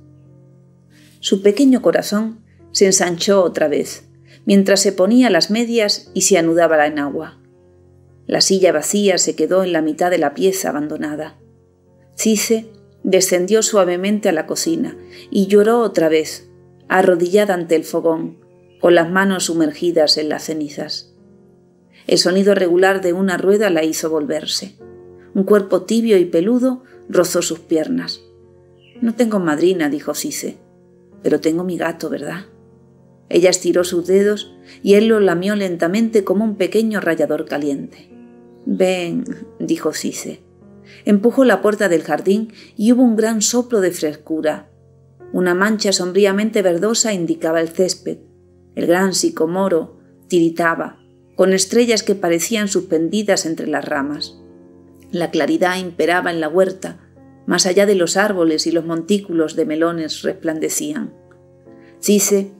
Su pequeño corazón se ensanchó otra vez, mientras se ponía las medias y se anudaba la enagua. La silla vacía se quedó en la mitad de la pieza abandonada. Cice descendió suavemente a la cocina y lloró otra vez, arrodillada ante el fogón, con las manos sumergidas en las cenizas. El sonido regular de una rueda la hizo volverse. Un cuerpo tibio y peludo rozó sus piernas. No tengo madrina, dijo Cice, pero tengo mi gato, ¿verdad? Ella estiró sus dedos y él lo lamió lentamente como un pequeño rayador caliente. Ven, dijo Cice. Empujó la puerta del jardín y hubo un gran soplo de frescura. Una mancha sombríamente verdosa indicaba el césped. El gran sicomoro tiritaba, con estrellas que parecían suspendidas entre las ramas. La claridad imperaba en la huerta, más allá de los árboles y los montículos de melones resplandecían. Cice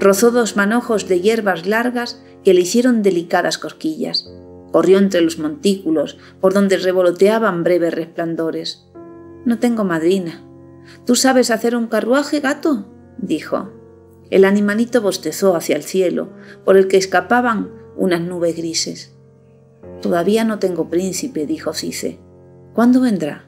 rozó dos manojos de hierbas largas que le hicieron delicadas cosquillas. Corrió entre los montículos, por donde revoloteaban breves resplandores. No tengo madrina. ¿Tú sabes hacer un carruaje, gato? dijo. El animalito bostezó hacia el cielo, por el que escapaban unas nubes grises. Todavía no tengo príncipe, dijo Cice. ¿Cuándo vendrá?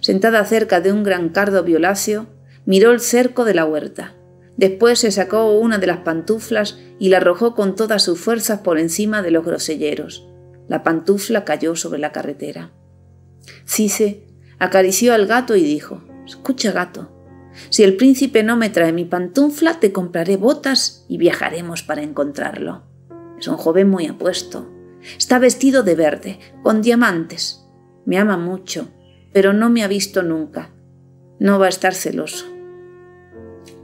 Sentada cerca de un gran cardo violáceo, miró el cerco de la huerta. Después se sacó una de las pantuflas y la arrojó con todas sus fuerzas por encima de los groselleros. La pantufla cayó sobre la carretera. Cice acarició al gato y dijo, Escucha, gato, si el príncipe no me trae mi pantufla, te compraré botas y viajaremos para encontrarlo. Es un joven muy apuesto, Está vestido de verde, con diamantes. Me ama mucho, pero no me ha visto nunca. No va a estar celoso.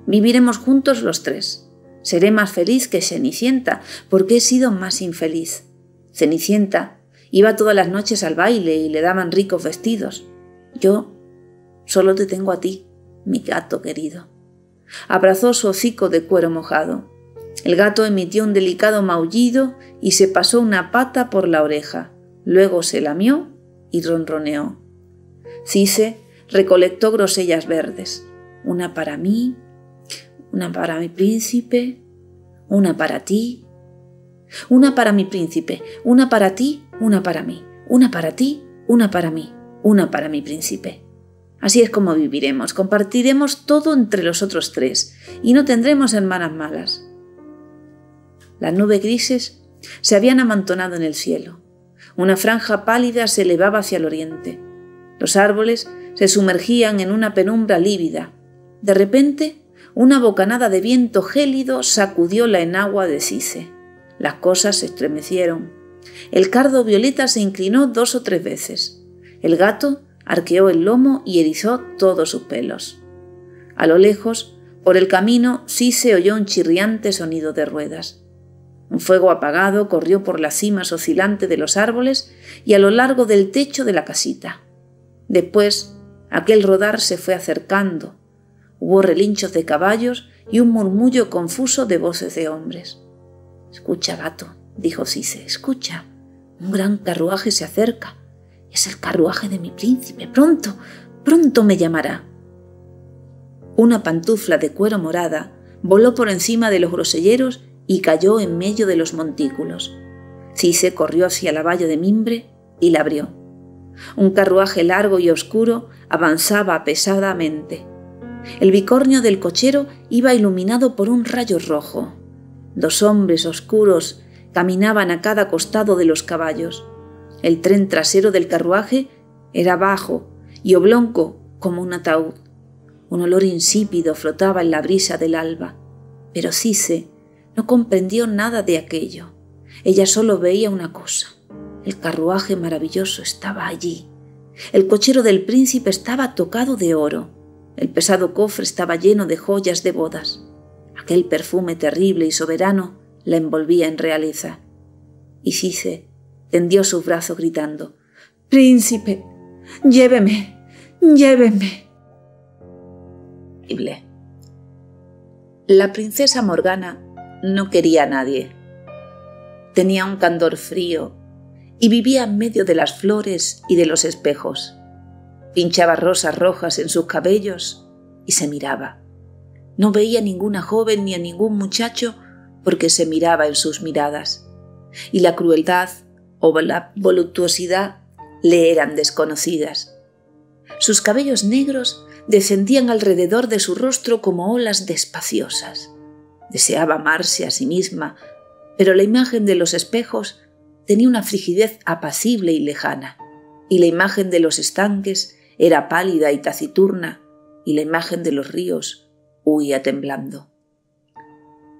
Viviremos juntos los tres. Seré más feliz que Cenicienta, porque he sido más infeliz. Cenicienta iba todas las noches al baile y le daban ricos vestidos. Yo solo te tengo a ti, mi gato querido. Abrazó su hocico de cuero mojado. El gato emitió un delicado maullido y se pasó una pata por la oreja. Luego se lamió y ronroneó. Cise recolectó grosellas verdes. Una para mí, una para mi príncipe, una para ti, una para mi príncipe, una para ti, una para mí, una para ti, una para mí, una para mi príncipe. Así es como viviremos, compartiremos todo entre los otros tres y no tendremos hermanas malas. Las nubes grises se habían amontonado en el cielo. Una franja pálida se elevaba hacia el oriente. Los árboles se sumergían en una penumbra lívida. De repente, una bocanada de viento gélido sacudió la enagua de Cice. Las cosas se estremecieron. El cardo violeta se inclinó dos o tres veces. El gato arqueó el lomo y erizó todos sus pelos. A lo lejos, por el camino, Cice oyó un chirriante sonido de ruedas. Un fuego apagado corrió por las cimas oscilantes de los árboles y a lo largo del techo de la casita. Después, aquel rodar se fue acercando. Hubo relinchos de caballos y un murmullo confuso de voces de hombres. Escucha, gato, dijo Cice, escucha. Un gran carruaje se acerca. Es el carruaje de mi príncipe. Pronto, pronto me llamará. Una pantufla de cuero morada voló por encima de los groselleros y cayó en medio de los montículos. Cice corrió hacia la valla de mimbre y la abrió. Un carruaje largo y oscuro avanzaba pesadamente. El bicornio del cochero iba iluminado por un rayo rojo. Dos hombres oscuros caminaban a cada costado de los caballos. El tren trasero del carruaje era bajo y oblongo como un ataúd. Un olor insípido flotaba en la brisa del alba, pero Cice no comprendió nada de aquello. Ella solo veía una cosa. El carruaje maravilloso estaba allí. El cochero del príncipe estaba tocado de oro. El pesado cofre estaba lleno de joyas de bodas. Aquel perfume terrible y soberano la envolvía en realeza. Y Cice tendió su brazo gritando, Príncipe, lléveme, lléveme. La princesa Morgana no quería a nadie. Tenía un candor frío y vivía en medio de las flores y de los espejos. Pinchaba rosas rojas en sus cabellos y se miraba. No veía ninguna joven ni a ningún muchacho porque se miraba en sus miradas. Y la crueldad o la voluptuosidad le eran desconocidas. Sus cabellos negros descendían alrededor de su rostro como olas despaciosas. Deseaba amarse a sí misma, pero la imagen de los espejos tenía una frigidez apacible y lejana, y la imagen de los estanques era pálida y taciturna, y la imagen de los ríos huía temblando.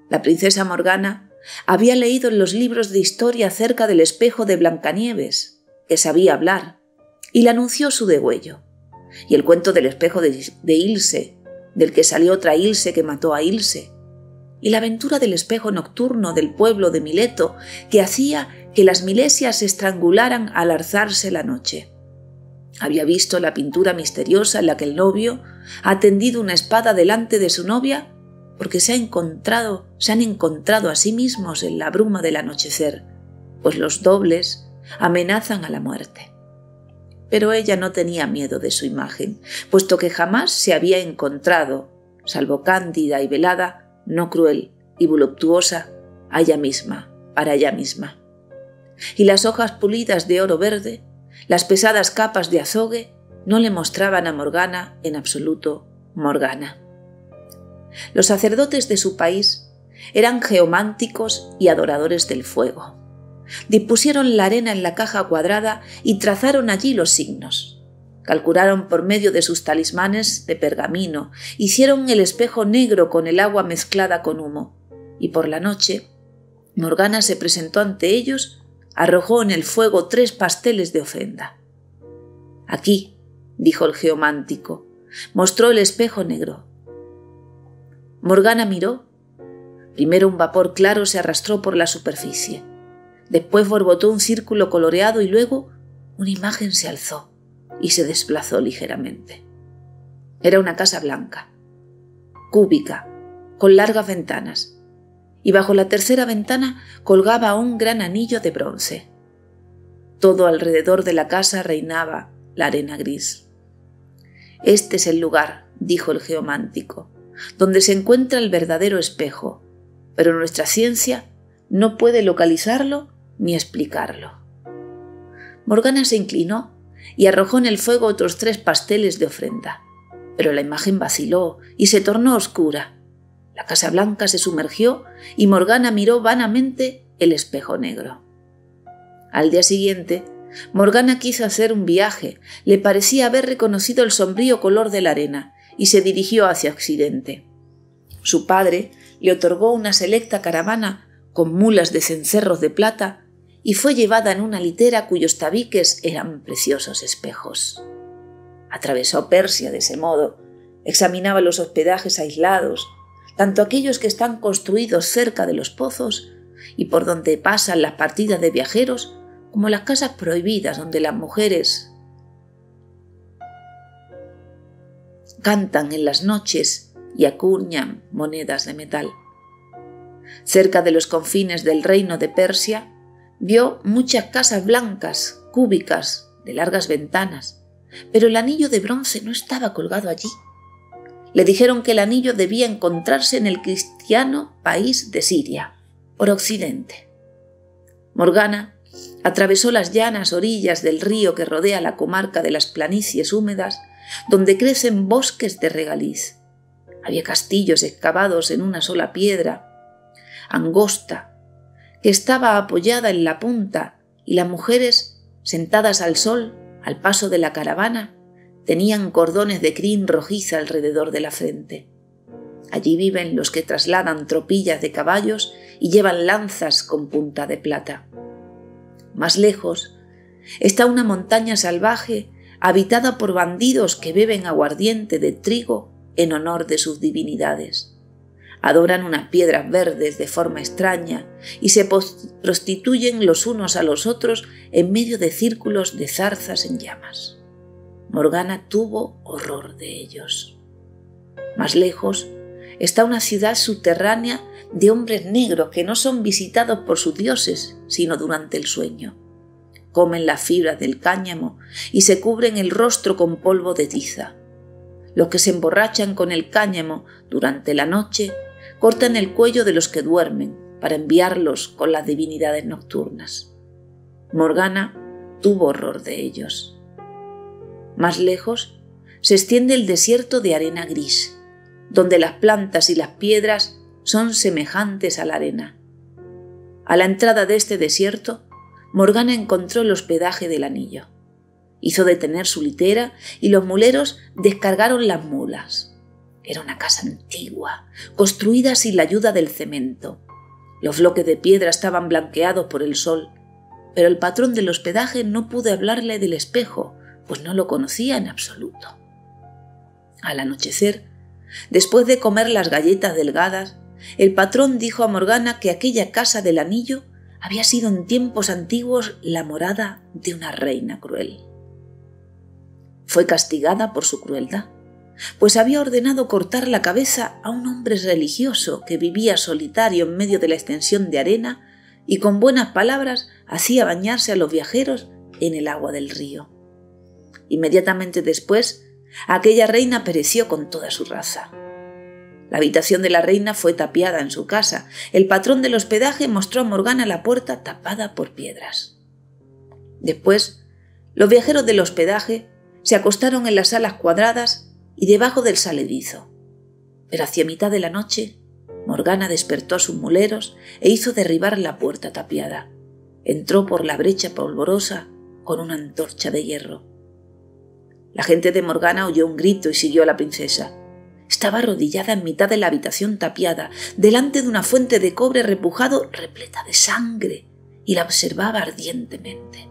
La princesa Morgana había leído en los libros de historia acerca del espejo de Blancanieves, que sabía hablar, y le anunció su degüello, y el cuento del espejo de, de Ilse, del que salió otra Ilse que mató a Ilse, y la aventura del espejo nocturno del pueblo de Mileto, que hacía que las milesias se estrangularan al alzarse la noche. Había visto la pintura misteriosa en la que el novio ha tendido una espada delante de su novia porque se, ha encontrado, se han encontrado a sí mismos en la bruma del anochecer, pues los dobles amenazan a la muerte. Pero ella no tenía miedo de su imagen, puesto que jamás se había encontrado, salvo cándida y velada, no cruel y voluptuosa, a ella misma, para ella misma y las hojas pulidas de oro verde, las pesadas capas de azogue, no le mostraban a Morgana en absoluto Morgana. Los sacerdotes de su país eran geománticos y adoradores del fuego. Dispusieron la arena en la caja cuadrada y trazaron allí los signos. Calcularon por medio de sus talismanes de pergamino, hicieron el espejo negro con el agua mezclada con humo, y por la noche Morgana se presentó ante ellos arrojó en el fuego tres pasteles de ofrenda. Aquí, dijo el geomántico, mostró el espejo negro. Morgana miró. Primero un vapor claro se arrastró por la superficie. Después borbotó un círculo coloreado y luego una imagen se alzó y se desplazó ligeramente. Era una casa blanca, cúbica, con largas ventanas, y bajo la tercera ventana colgaba un gran anillo de bronce. Todo alrededor de la casa reinaba la arena gris. Este es el lugar, dijo el geomántico, donde se encuentra el verdadero espejo, pero nuestra ciencia no puede localizarlo ni explicarlo. Morgana se inclinó y arrojó en el fuego otros tres pasteles de ofrenda, pero la imagen vaciló y se tornó oscura, la Casa Blanca se sumergió y Morgana miró vanamente el espejo negro. Al día siguiente, Morgana quiso hacer un viaje, le parecía haber reconocido el sombrío color de la arena y se dirigió hacia Occidente. Su padre le otorgó una selecta caravana con mulas de cencerros de plata y fue llevada en una litera cuyos tabiques eran preciosos espejos. Atravesó Persia de ese modo, examinaba los hospedajes aislados, tanto aquellos que están construidos cerca de los pozos y por donde pasan las partidas de viajeros, como las casas prohibidas donde las mujeres cantan en las noches y acuñan monedas de metal. Cerca de los confines del reino de Persia, vio muchas casas blancas, cúbicas, de largas ventanas, pero el anillo de bronce no estaba colgado allí. Le dijeron que el anillo debía encontrarse en el cristiano país de Siria, por occidente. Morgana atravesó las llanas orillas del río que rodea la comarca de las planicies húmedas, donde crecen bosques de regaliz. Había castillos excavados en una sola piedra, angosta, que estaba apoyada en la punta, y las mujeres, sentadas al sol, al paso de la caravana, tenían cordones de crin rojiza alrededor de la frente. Allí viven los que trasladan tropillas de caballos y llevan lanzas con punta de plata. Más lejos está una montaña salvaje habitada por bandidos que beben aguardiente de trigo en honor de sus divinidades. Adoran unas piedras verdes de forma extraña y se prostituyen los unos a los otros en medio de círculos de zarzas en llamas. Morgana tuvo horror de ellos. Más lejos está una ciudad subterránea de hombres negros que no son visitados por sus dioses, sino durante el sueño. Comen las fibras del cáñamo y se cubren el rostro con polvo de tiza. Los que se emborrachan con el cáñamo durante la noche cortan el cuello de los que duermen para enviarlos con las divinidades nocturnas. Morgana tuvo horror de ellos. Más lejos se extiende el desierto de arena gris, donde las plantas y las piedras son semejantes a la arena. A la entrada de este desierto, Morgana encontró el hospedaje del anillo. Hizo detener su litera y los muleros descargaron las mulas. Era una casa antigua, construida sin la ayuda del cemento. Los bloques de piedra estaban blanqueados por el sol, pero el patrón del hospedaje no pudo hablarle del espejo, pues no lo conocía en absoluto. Al anochecer, después de comer las galletas delgadas, el patrón dijo a Morgana que aquella casa del anillo había sido en tiempos antiguos la morada de una reina cruel fue castigada por su crueldad, pues había ordenado cortar la cabeza a un hombre religioso que vivía solitario en medio de la extensión de arena y con buenas palabras hacía bañarse a los viajeros en el agua del río. Inmediatamente después, aquella reina pereció con toda su raza. La habitación de la reina fue tapiada en su casa. El patrón del hospedaje mostró a Morgana la puerta tapada por piedras. Después, los viajeros del hospedaje se acostaron en las salas cuadradas y debajo del saledizo. Pero hacia mitad de la noche, Morgana despertó a sus muleros e hizo derribar la puerta tapiada. Entró por la brecha polvorosa con una antorcha de hierro. La gente de Morgana oyó un grito y siguió a la princesa. Estaba arrodillada en mitad de la habitación tapiada, delante de una fuente de cobre repujado repleta de sangre, y la observaba ardientemente.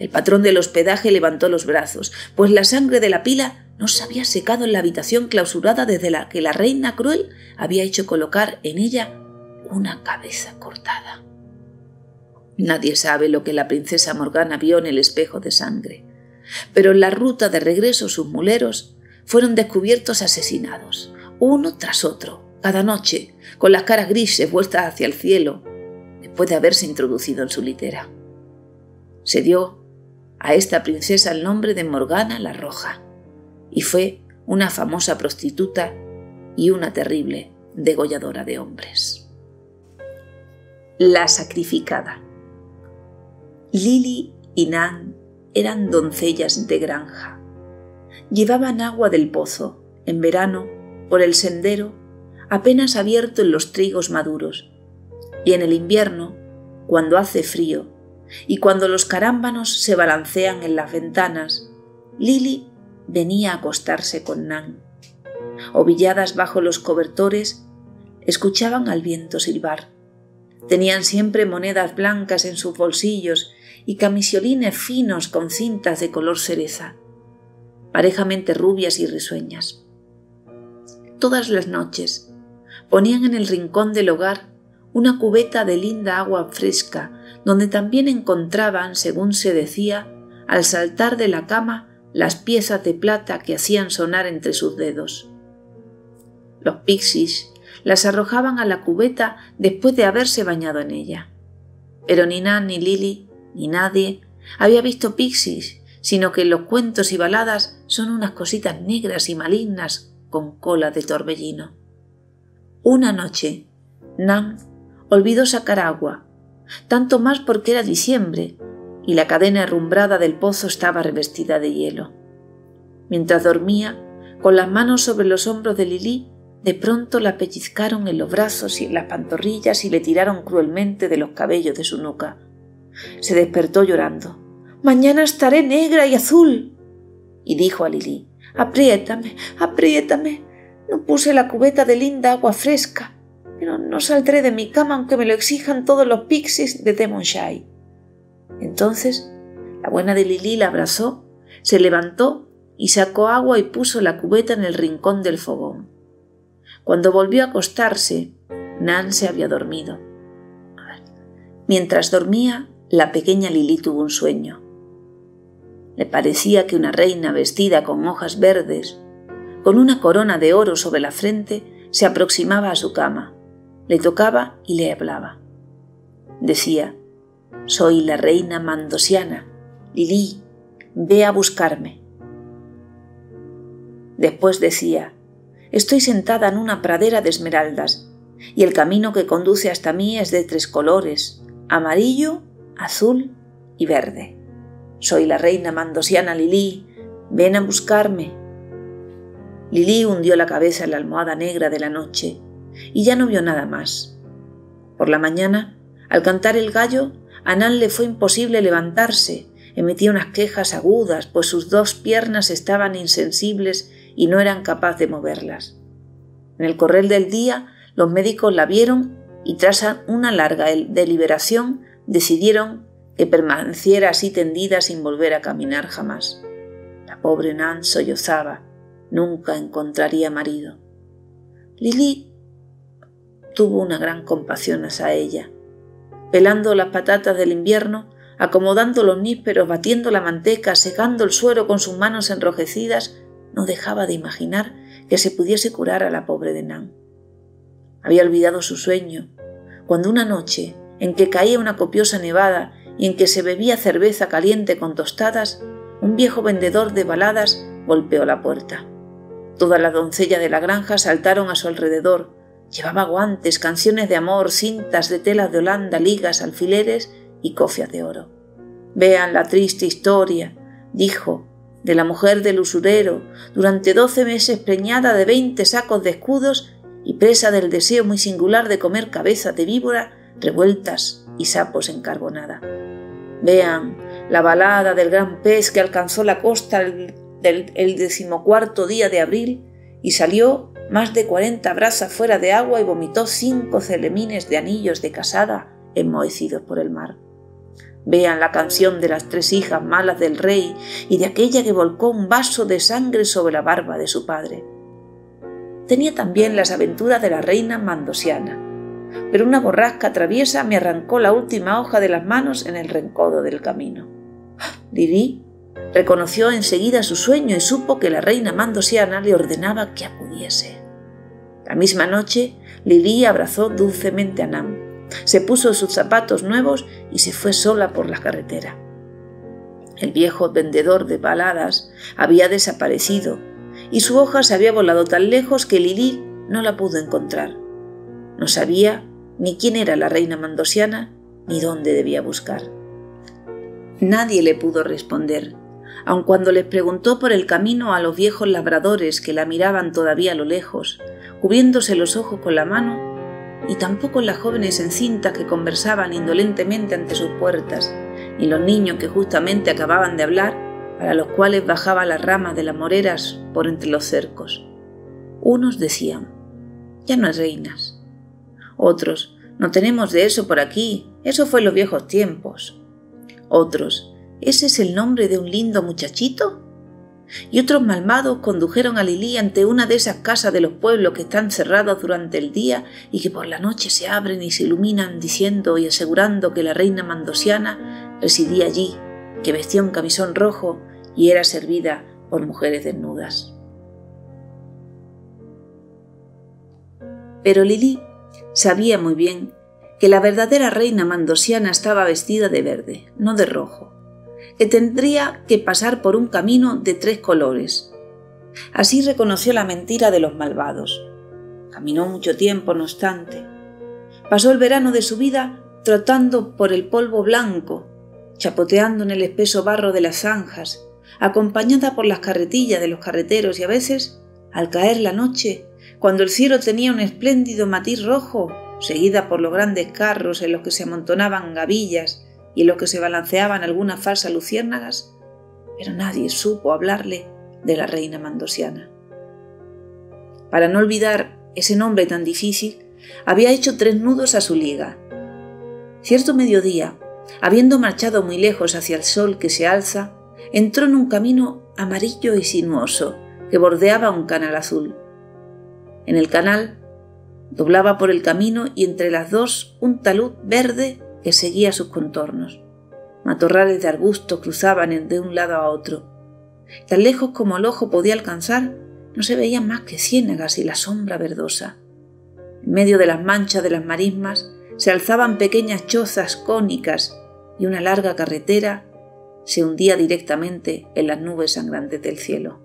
El patrón del hospedaje levantó los brazos, pues la sangre de la pila no se había secado en la habitación clausurada desde la que la reina cruel había hecho colocar en ella una cabeza cortada. Nadie sabe lo que la princesa Morgana vio en el espejo de sangre, pero en la ruta de regreso sus muleros fueron descubiertos asesinados, uno tras otro, cada noche, con las caras grises vueltas hacia el cielo, después de haberse introducido en su litera. Se dio a esta princesa el nombre de Morgana la Roja, y fue una famosa prostituta y una terrible degolladora de hombres. La sacrificada. Lily y Nan eran doncellas de granja. Llevaban agua del pozo, en verano, por el sendero, apenas abierto en los trigos maduros, y en el invierno, cuando hace frío, y cuando los carámbanos se balancean en las ventanas, Lily venía a acostarse con Nan. Ovilladas bajo los cobertores, escuchaban al viento silbar. Tenían siempre monedas blancas en sus bolsillos y camisolines finos con cintas de color cereza, parejamente rubias y risueñas. Todas las noches ponían en el rincón del hogar una cubeta de linda agua fresca donde también encontraban, según se decía, al saltar de la cama las piezas de plata que hacían sonar entre sus dedos. Los pixies las arrojaban a la cubeta después de haberse bañado en ella. Pero ni Nan, ni Lily, ni nadie había visto pixies, sino que los cuentos y baladas son unas cositas negras y malignas con cola de torbellino. Una noche, Nan olvidó sacar agua, tanto más porque era diciembre y la cadena herrumbrada del pozo estaba revestida de hielo. Mientras dormía, con las manos sobre los hombros de Lili, de pronto la pellizcaron en los brazos y en las pantorrillas y le tiraron cruelmente de los cabellos de su nuca. Se despertó llorando. Mañana estaré negra y azul. Y dijo a Lili, apriétame, apriétame. No puse la cubeta de linda agua fresca, pero no saldré de mi cama aunque me lo exijan todos los pixies de Devonshire. Entonces la buena de Lili la abrazó, se levantó y sacó agua y puso la cubeta en el rincón del fogón. Cuando volvió a acostarse, Nan se había dormido. Mientras dormía, la pequeña Lili tuvo un sueño. Le parecía que una reina vestida con hojas verdes, con una corona de oro sobre la frente, se aproximaba a su cama, le tocaba y le hablaba. Decía, soy la reina mandosiana. Lili, ve a buscarme. Después decía, estoy sentada en una pradera de esmeraldas, y el camino que conduce hasta mí es de tres colores, amarillo, azul y verde. Soy la reina mandosiana Lili, ven a buscarme. Lili hundió la cabeza en la almohada negra de la noche y ya no vio nada más. Por la mañana, al cantar el gallo, a le fue imposible levantarse, emitía unas quejas agudas, pues sus dos piernas estaban insensibles y no eran capaces de moverlas. En el correr del día, los médicos la vieron y tras una larga deliberación decidieron que permaneciera así tendida sin volver a caminar jamás. La pobre Nan sollozaba, nunca encontraría marido. Lili tuvo una gran compasión hacia ella pelando las patatas del invierno, acomodando los nísperos, batiendo la manteca, secando el suero con sus manos enrojecidas, no dejaba de imaginar que se pudiese curar a la pobre de Nan. Había olvidado su sueño, cuando una noche, en que caía una copiosa nevada y en que se bebía cerveza caliente con tostadas, un viejo vendedor de baladas golpeó la puerta. Todas las doncellas de la granja saltaron a su alrededor, Llevaba guantes, canciones de amor, cintas de tela de Holanda, ligas, alfileres y cofias de oro. Vean la triste historia, dijo, de la mujer del usurero, durante doce meses preñada de veinte sacos de escudos y presa del deseo muy singular de comer cabezas de víbora revueltas y sapos en carbonada. Vean la balada del gran pez que alcanzó la costa el, decimocuarto día de abril y salió más de cuarenta brazas fuera de agua y vomitó cinco celemines de anillos de casada enmohecidos por el mar. Vean la canción de las tres hijas malas del rey y de aquella que volcó un vaso de sangre sobre la barba de su padre. Tenía también las aventuras de la reina mandosiana, pero una borrasca traviesa me arrancó la última hoja de las manos en el rencodo del camino. Lili Reconoció enseguida su sueño y supo que la reina mandosiana le ordenaba que acudiese. La misma noche, Lili abrazó dulcemente a Nam, se puso sus zapatos nuevos y se fue sola por la carretera. El viejo vendedor de baladas había desaparecido y su hoja se había volado tan lejos que Lili no la pudo encontrar. No sabía ni quién era la reina mandosiana ni dónde debía buscar. Nadie le pudo responder, aun cuando les preguntó por el camino a los viejos labradores que la miraban todavía a lo lejos, cubriéndose los ojos con la mano, y tampoco las jóvenes encintas que conversaban indolentemente ante sus puertas, ni los niños que justamente acababan de hablar, para los cuales bajaba las ramas de las moreras por entre los cercos. Unos decían, ya no hay reinas. Otros, no tenemos de eso por aquí, eso fue en los viejos tiempos. Otros, ¿Ese es el nombre de un lindo muchachito? Y otros malvados condujeron a Lili ante una de esas casas de los pueblos que están cerradas durante el día y que por la noche se abren y se iluminan diciendo y asegurando que la reina mandosiana residía allí, que vestía un camisón rojo y era servida por mujeres desnudas. Pero Lili sabía muy bien que la verdadera reina mandosiana estaba vestida de verde, no de rojo, que tendría que pasar por un camino de tres colores. Así reconoció la mentira de los malvados. Caminó mucho tiempo, no obstante. Pasó el verano de su vida trotando por el polvo blanco, chapoteando en el espeso barro de las zanjas, acompañada por las carretillas de los carreteros y a veces, al caer la noche, cuando el cielo tenía un espléndido matiz rojo, seguida por los grandes carros en los que se amontonaban gavillas y en los que se balanceaban algunas falsas luciérnagas, pero nadie supo hablarle de la reina mandosiana. Para no olvidar ese nombre tan difícil, había hecho tres nudos a su liga. Cierto mediodía, habiendo marchado muy lejos hacia el sol que se alza, entró en un camino amarillo y sinuoso que bordeaba un canal azul. En el canal doblaba por el camino y entre las dos un talud verde que seguía sus contornos. Matorrales de arbustos cruzaban de un lado a otro. Tan lejos como el ojo podía alcanzar, no se veían más que ciénagas y la sombra verdosa. En medio de las manchas de las marismas se alzaban pequeñas chozas cónicas y una larga carretera se hundía directamente en las nubes sangrantes del cielo.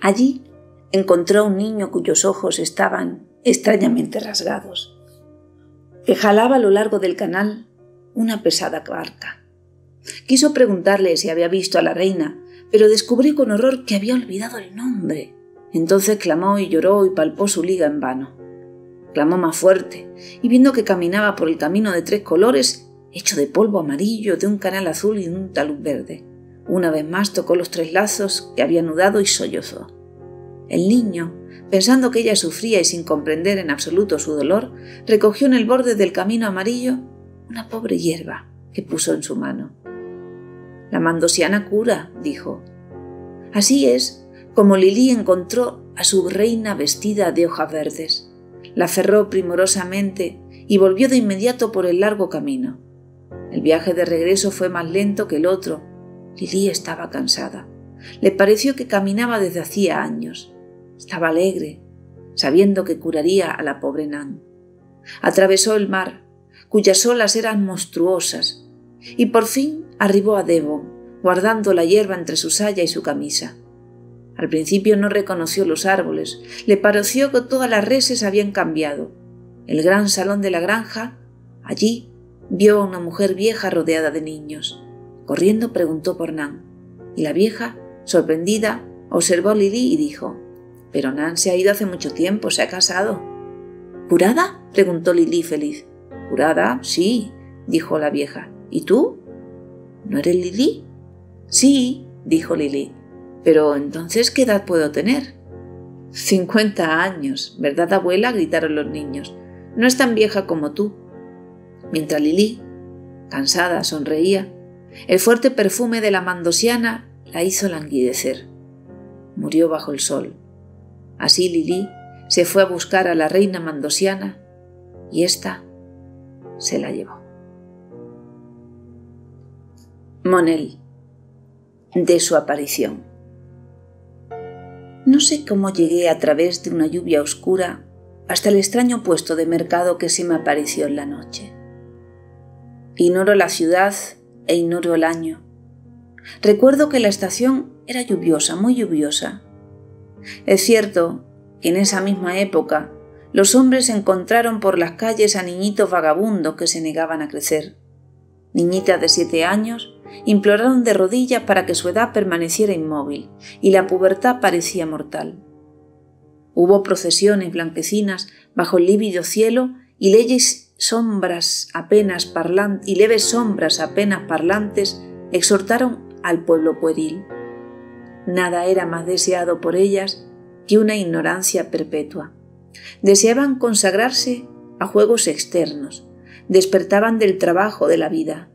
Allí encontró un niño cuyos ojos estaban extrañamente rasgados, que jalaba a lo largo del canal una pesada barca. Quiso preguntarle si había visto a la reina, pero descubrió con horror que había olvidado el nombre. Entonces clamó y lloró y palpó su liga en vano. Clamó más fuerte, y viendo que caminaba por el camino de tres colores, hecho de polvo amarillo, de un canal azul y de un talud verde. Una vez más tocó los tres lazos que había anudado y sollozó. El niño, pensando que ella sufría y sin comprender en absoluto su dolor, recogió en el borde del camino amarillo una pobre hierba que puso en su mano. La mandosiana cura, dijo. Así es como Lili encontró a su reina vestida de hojas verdes. La cerró primorosamente y volvió de inmediato por el largo camino. El viaje de regreso fue más lento que el otro. Lili estaba cansada. Le pareció que caminaba desde hacía años. Estaba alegre, sabiendo que curaría a la pobre Nan. Atravesó el mar, cuyas olas eran monstruosas, y por fin arribó a Devon, guardando la hierba entre su saya y su camisa. Al principio no reconoció los árboles, le pareció que todas las reses habían cambiado. El gran salón de la granja, allí vio a una mujer vieja rodeada de niños. Corriendo preguntó por Nan, y la vieja, sorprendida, observó a Lili y dijo pero Nan se ha ido hace mucho tiempo, se ha casado. ¿Curada? preguntó Lili feliz. ¿Curada? Sí, dijo la vieja. ¿Y tú? ¿No eres Lili? Sí, dijo Lili. Pero entonces, ¿qué edad puedo tener? Cincuenta años, ¿verdad, abuela? gritaron los niños. No es tan vieja como tú. Mientras Lili, cansada, sonreía, el fuerte perfume de la mandosiana la hizo languidecer. Murió bajo el sol. Así Lili se fue a buscar a la reina mandosiana y ésta se la llevó. Monel, de su aparición. No sé cómo llegué a través de una lluvia oscura hasta el extraño puesto de mercado que se me apareció en la noche. Ignoro la ciudad e ignoro el año. Recuerdo que la estación era lluviosa, muy lluviosa, es cierto que en esa misma época los hombres encontraron por las calles a niñitos vagabundos que se negaban a crecer. Niñitas de siete años imploraron de rodillas para que su edad permaneciera inmóvil y la pubertad parecía mortal. Hubo procesiones blanquecinas bajo el lívido cielo y leyes sombras apenas parlantes y leves sombras apenas parlantes exhortaron al pueblo pueril. Nada era más deseado por ellas que una ignorancia perpetua. Deseaban consagrarse a juegos externos, despertaban del trabajo de la vida.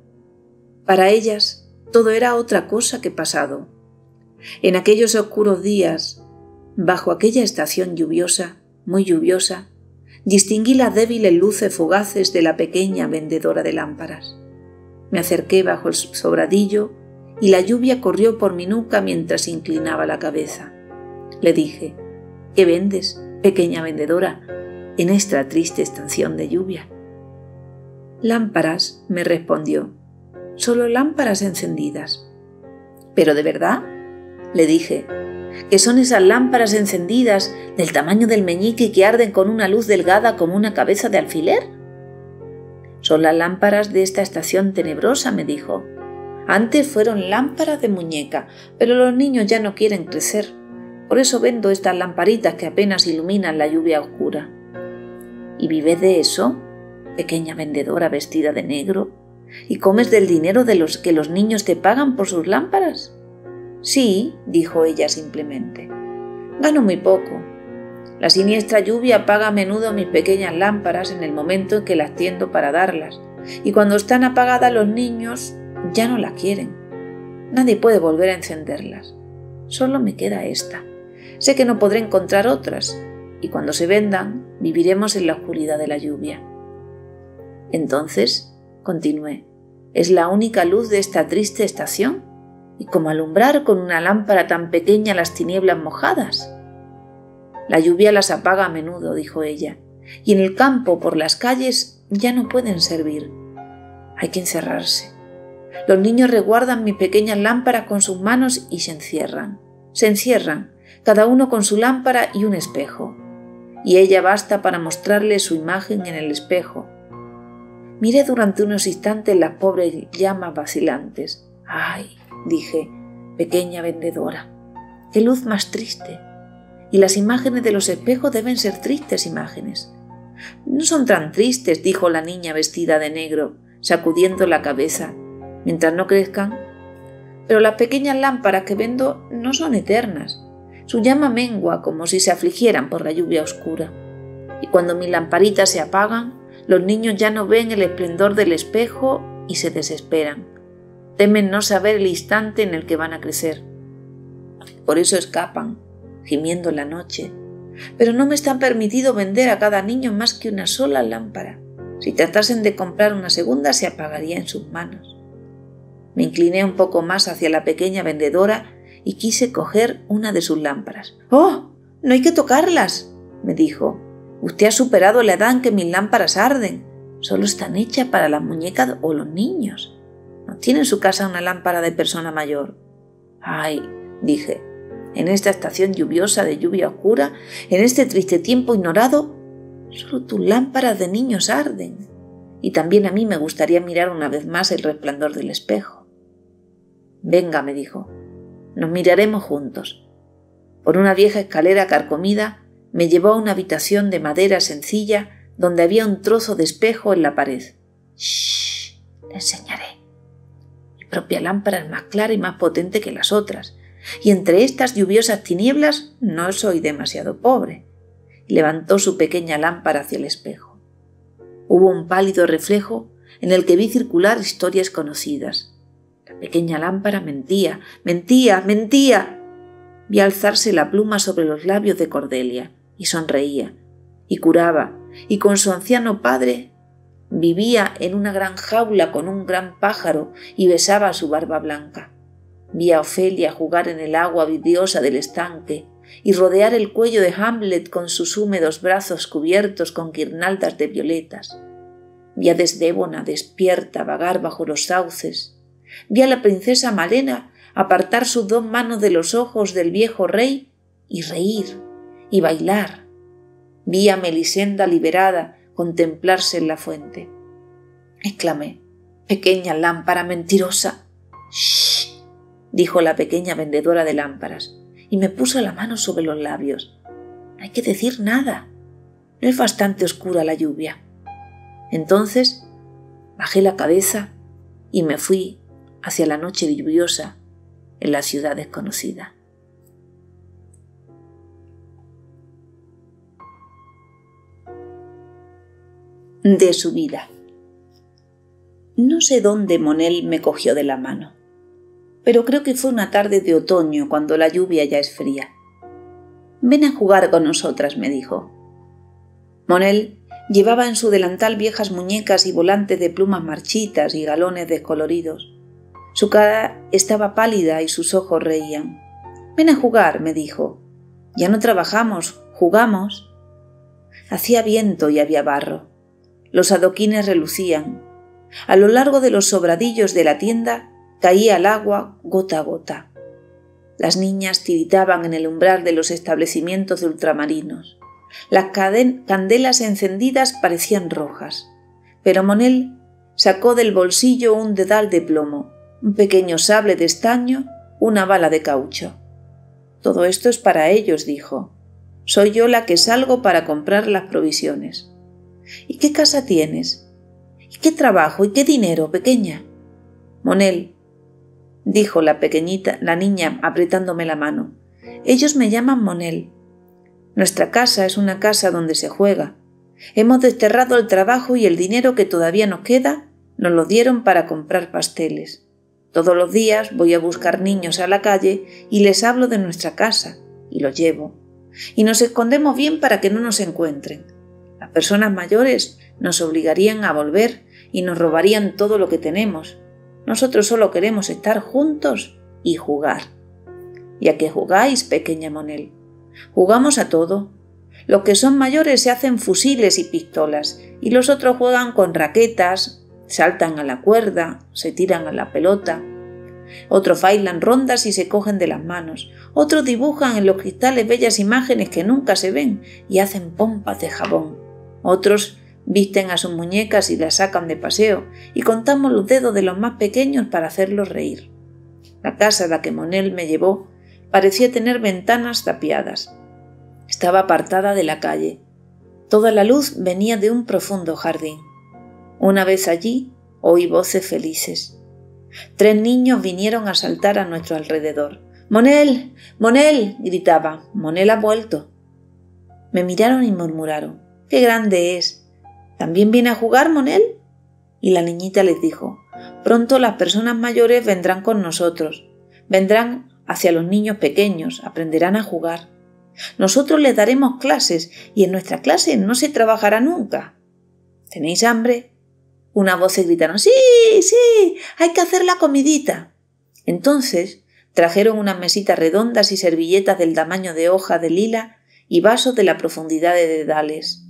Para ellas todo era otra cosa que pasado. En aquellos oscuros días, bajo aquella estación lluviosa, muy lluviosa, distinguí las débiles luces fugaces de la pequeña vendedora de lámparas. Me acerqué bajo el sobradillo y la lluvia corrió por mi nuca mientras inclinaba la cabeza. Le dije, ¿qué vendes? pequeña vendedora, en esta triste estación de lluvia? Lámparas, me respondió. Solo lámparas encendidas. ¿Pero de verdad? Le dije, que son esas lámparas encendidas del tamaño del meñique que arden con una luz delgada como una cabeza de alfiler. Son las lámparas de esta estación tenebrosa, me dijo. Antes fueron lámparas de muñeca, pero los niños ya no quieren crecer. Por eso vendo estas lamparitas que apenas iluminan la lluvia oscura. ¿Y vives de eso, pequeña vendedora vestida de negro? ¿Y comes del dinero de los que los niños te pagan por sus lámparas? Sí, dijo ella simplemente. Gano muy poco. La siniestra lluvia apaga a menudo mis pequeñas lámparas en el momento en que las tiendo para darlas, y cuando están apagadas los niños ya no la quieren. Nadie puede volver a encenderlas. Solo me queda esta. Sé que no podré encontrar otras, y cuando se vendan viviremos en la oscuridad de la lluvia. Entonces, continué, ¿es la única luz de esta triste estación? y como alumbrar con una lámpara tan pequeña las tinieblas mojadas. La lluvia las apaga a menudo, dijo ella, y en el campo, por las calles, ya no pueden servir. Hay que encerrarse. Los niños reguardan mi pequeña lámpara con sus manos y se encierran. Se encierran, cada uno con su lámpara y un espejo. Y ella basta para mostrarle su imagen en el espejo. Miré durante unos instantes las pobres llamas vacilantes. ¡Ay! dije, pequeña vendedora. ¡Qué luz más triste! Y las imágenes de los espejos deben ser tristes imágenes. No son tan tristes, dijo la niña vestida de negro, sacudiendo la cabeza. Mientras no crezcan. Pero las pequeñas lámparas que vendo no son eternas. Su llama mengua como si se afligieran por la lluvia oscura. Y cuando mis lamparitas se apagan, los niños ya no ven el esplendor del espejo y se desesperan temen no saber el instante en el que van a crecer. Por eso escapan, gimiendo la noche. Pero no me está permitido vender a cada niño más que una sola lámpara. Si tratasen de comprar una segunda se apagaría en sus manos. Me incliné un poco más hacia la pequeña vendedora y quise coger una de sus lámparas. ¡Oh! No hay que tocarlas, me dijo. Usted ha superado la edad en que mis lámparas arden. Solo están hechas para las muñecas o los niños. ¿No tiene en su casa una lámpara de persona mayor? Ay, dije, en esta estación lluviosa de lluvia oscura, en este triste tiempo ignorado, solo tus lámparas de niños arden. Y también a mí me gustaría mirar una vez más el resplandor del espejo. Venga, me dijo, nos miraremos juntos. Por una vieja escalera carcomida me llevó a una habitación de madera sencilla donde había un trozo de espejo en la pared. Shh, le enseñaré propia lámpara es más clara y más potente que las otras, y entre estas lluviosas tinieblas no soy demasiado pobre. Levantó su pequeña lámpara hacia el espejo. Hubo un pálido reflejo en el que vi circular historias conocidas. Pequeña lámpara mentía, mentía, mentía. Vi alzarse la pluma sobre los labios de Cordelia y sonreía, y curaba, y con su anciano padre Vivía en una gran jaula con un gran pájaro y besaba su barba blanca. Vi a Ofelia jugar en el agua vidriosa del estanque y rodear el cuello de Hamlet con sus húmedos brazos cubiertos con guirnaldas de violetas. Vi a Desdébona despierta vagar bajo los sauces. Vi a la princesa Malena apartar sus dos manos de los ojos del viejo rey y reír y bailar. Vi a Melisenda liberada contemplarse en la fuente. Exclamé, pequeña lámpara mentirosa. Shh, dijo la pequeña vendedora de lámparas, y me puso la mano sobre los labios. No hay que decir nada. No es bastante oscura la lluvia. Entonces bajé la cabeza y me fui hacia la noche lluviosa en la ciudad desconocida. de su vida. No sé dónde Monel me cogió de la mano, pero creo que fue una tarde de otoño cuando la lluvia ya es fría. Ven a jugar con nosotras, me dijo. Monel llevaba en su delantal viejas muñecas y volantes de plumas marchitas y galones descoloridos. Su cara estaba pálida y sus ojos reían. Ven a jugar, me dijo. Ya no trabajamos, jugamos. Hacía viento y había barro. Los adoquines relucían. A lo largo de los sobradillos de la tienda caía el agua gota a gota. Las niñas tiritaban en el umbral de los establecimientos ultramarinos. Las candelas encendidas parecían rojas, pero Monel sacó del bolsillo un dedal de plomo, un pequeño sable de estaño, una bala de caucho. Todo esto es para ellos, dijo. Soy yo la que salgo para comprar las provisiones. ¿Y qué casa tienes? ¿Y qué trabajo? ¿Y qué dinero, pequeña? Monel, dijo la pequeñita, la niña, apretándome la mano. Ellos me llaman Monel. Nuestra casa es una casa donde se juega. Hemos desterrado el trabajo y el dinero que todavía nos queda nos lo dieron para comprar pasteles. Todos los días voy a buscar niños a la calle y les hablo de nuestra casa y los llevo. Y nos escondemos bien para que no nos encuentren. Las personas mayores nos obligarían a volver y nos robarían todo lo que tenemos. Nosotros solo queremos estar juntos y jugar. ¿Y a qué jugáis, pequeña Monel? Jugamos a todo. Los que son mayores se hacen fusiles y pistolas, y los otros juegan con raquetas, saltan a la cuerda, se tiran a la pelota. Otros bailan rondas y se cogen de las manos. Otros dibujan en los cristales bellas imágenes que nunca se ven y hacen pompas de jabón. Otros visten a sus muñecas y las sacan de paseo y contamos los dedos de los más pequeños para hacerlos reír. La casa a la que Monel me llevó parecía tener ventanas tapiadas. Estaba apartada de la calle. Toda la luz venía de un profundo jardín. Una vez allí oí voces felices. Tres niños vinieron a saltar a nuestro alrededor. Monel. Monel. gritaba. Monel ha vuelto. Me miraron y murmuraron. ¡Qué grande es! ¿También viene a jugar, Monel? Y la niñita les dijo Pronto las personas mayores vendrán con nosotros. Vendrán hacia los niños pequeños, aprenderán a jugar. Nosotros les daremos clases y en nuestra clase no se trabajará nunca. ¿Tenéis hambre? Una voz se gritaron Sí, sí, hay que hacer la comidita. Entonces trajeron unas mesitas redondas y servilletas del tamaño de hoja de lila y vasos de la profundidad de dedales,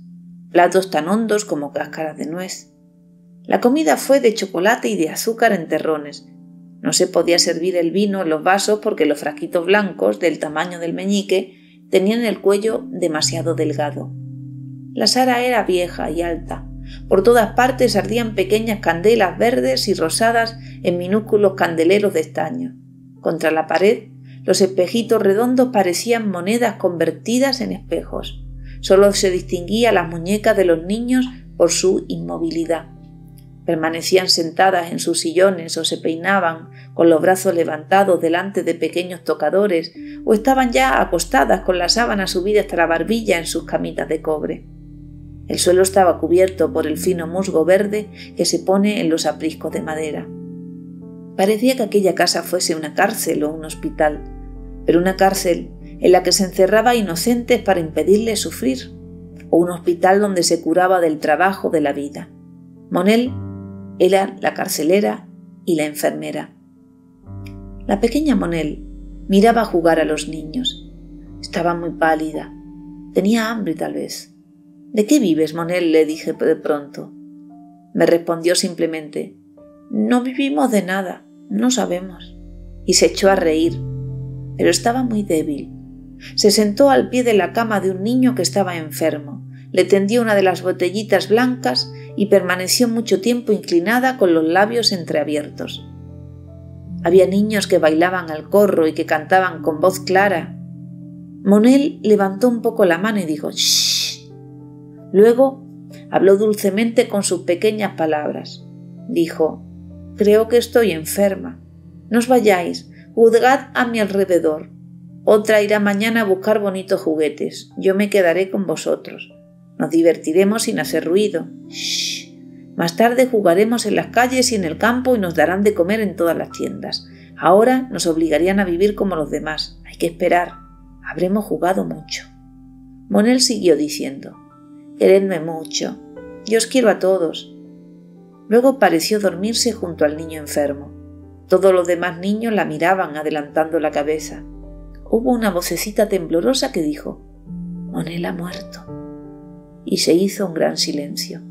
platos tan hondos como cáscaras de nuez. La comida fue de chocolate y de azúcar en terrones, no se podía servir el vino en los vasos porque los frasquitos blancos, del tamaño del meñique, tenían el cuello demasiado delgado. La sala era vieja y alta. Por todas partes ardían pequeñas candelas verdes y rosadas en minúsculos candeleros de estaño. Contra la pared, los espejitos redondos parecían monedas convertidas en espejos. Solo se distinguía las muñecas de los niños por su inmovilidad. Permanecían sentadas en sus sillones o se peinaban con los brazos levantados delante de pequeños tocadores o estaban ya acostadas con la sábana subida hasta la barbilla en sus camitas de cobre. El suelo estaba cubierto por el fino musgo verde que se pone en los apriscos de madera. Parecía que aquella casa fuese una cárcel o un hospital, pero una cárcel en la que se encerraba inocentes para impedirles sufrir, o un hospital donde se curaba del trabajo de la vida. Monel era la carcelera y la enfermera. La pequeña Monel miraba jugar a los niños. Estaba muy pálida. Tenía hambre tal vez. ¿De qué vives, Monel? le dije de pronto. Me respondió simplemente No vivimos de nada, no sabemos. Y se echó a reír, pero estaba muy débil. Se sentó al pie de la cama de un niño que estaba enfermo, le tendió una de las botellitas blancas y permaneció mucho tiempo inclinada con los labios entreabiertos. Había niños que bailaban al corro y que cantaban con voz clara. Monel levantó un poco la mano y dijo Shh. Luego habló dulcemente con sus pequeñas palabras. Dijo Creo que estoy enferma. No os vayáis, juzgad a mi alrededor. Otra irá mañana a buscar bonitos juguetes. Yo me quedaré con vosotros. Nos divertiremos sin hacer ruido. Shh. Más tarde jugaremos en las calles y en el campo y nos darán de comer en todas las tiendas. Ahora nos obligarían a vivir como los demás. Hay que esperar. Habremos jugado mucho. Monel siguió diciendo Queredme mucho. Yo os quiero a todos. Luego pareció dormirse junto al niño enfermo. Todos los demás niños la miraban adelantando la cabeza. Hubo una vocecita temblorosa que dijo Monel ha muerto y se hizo un gran silencio.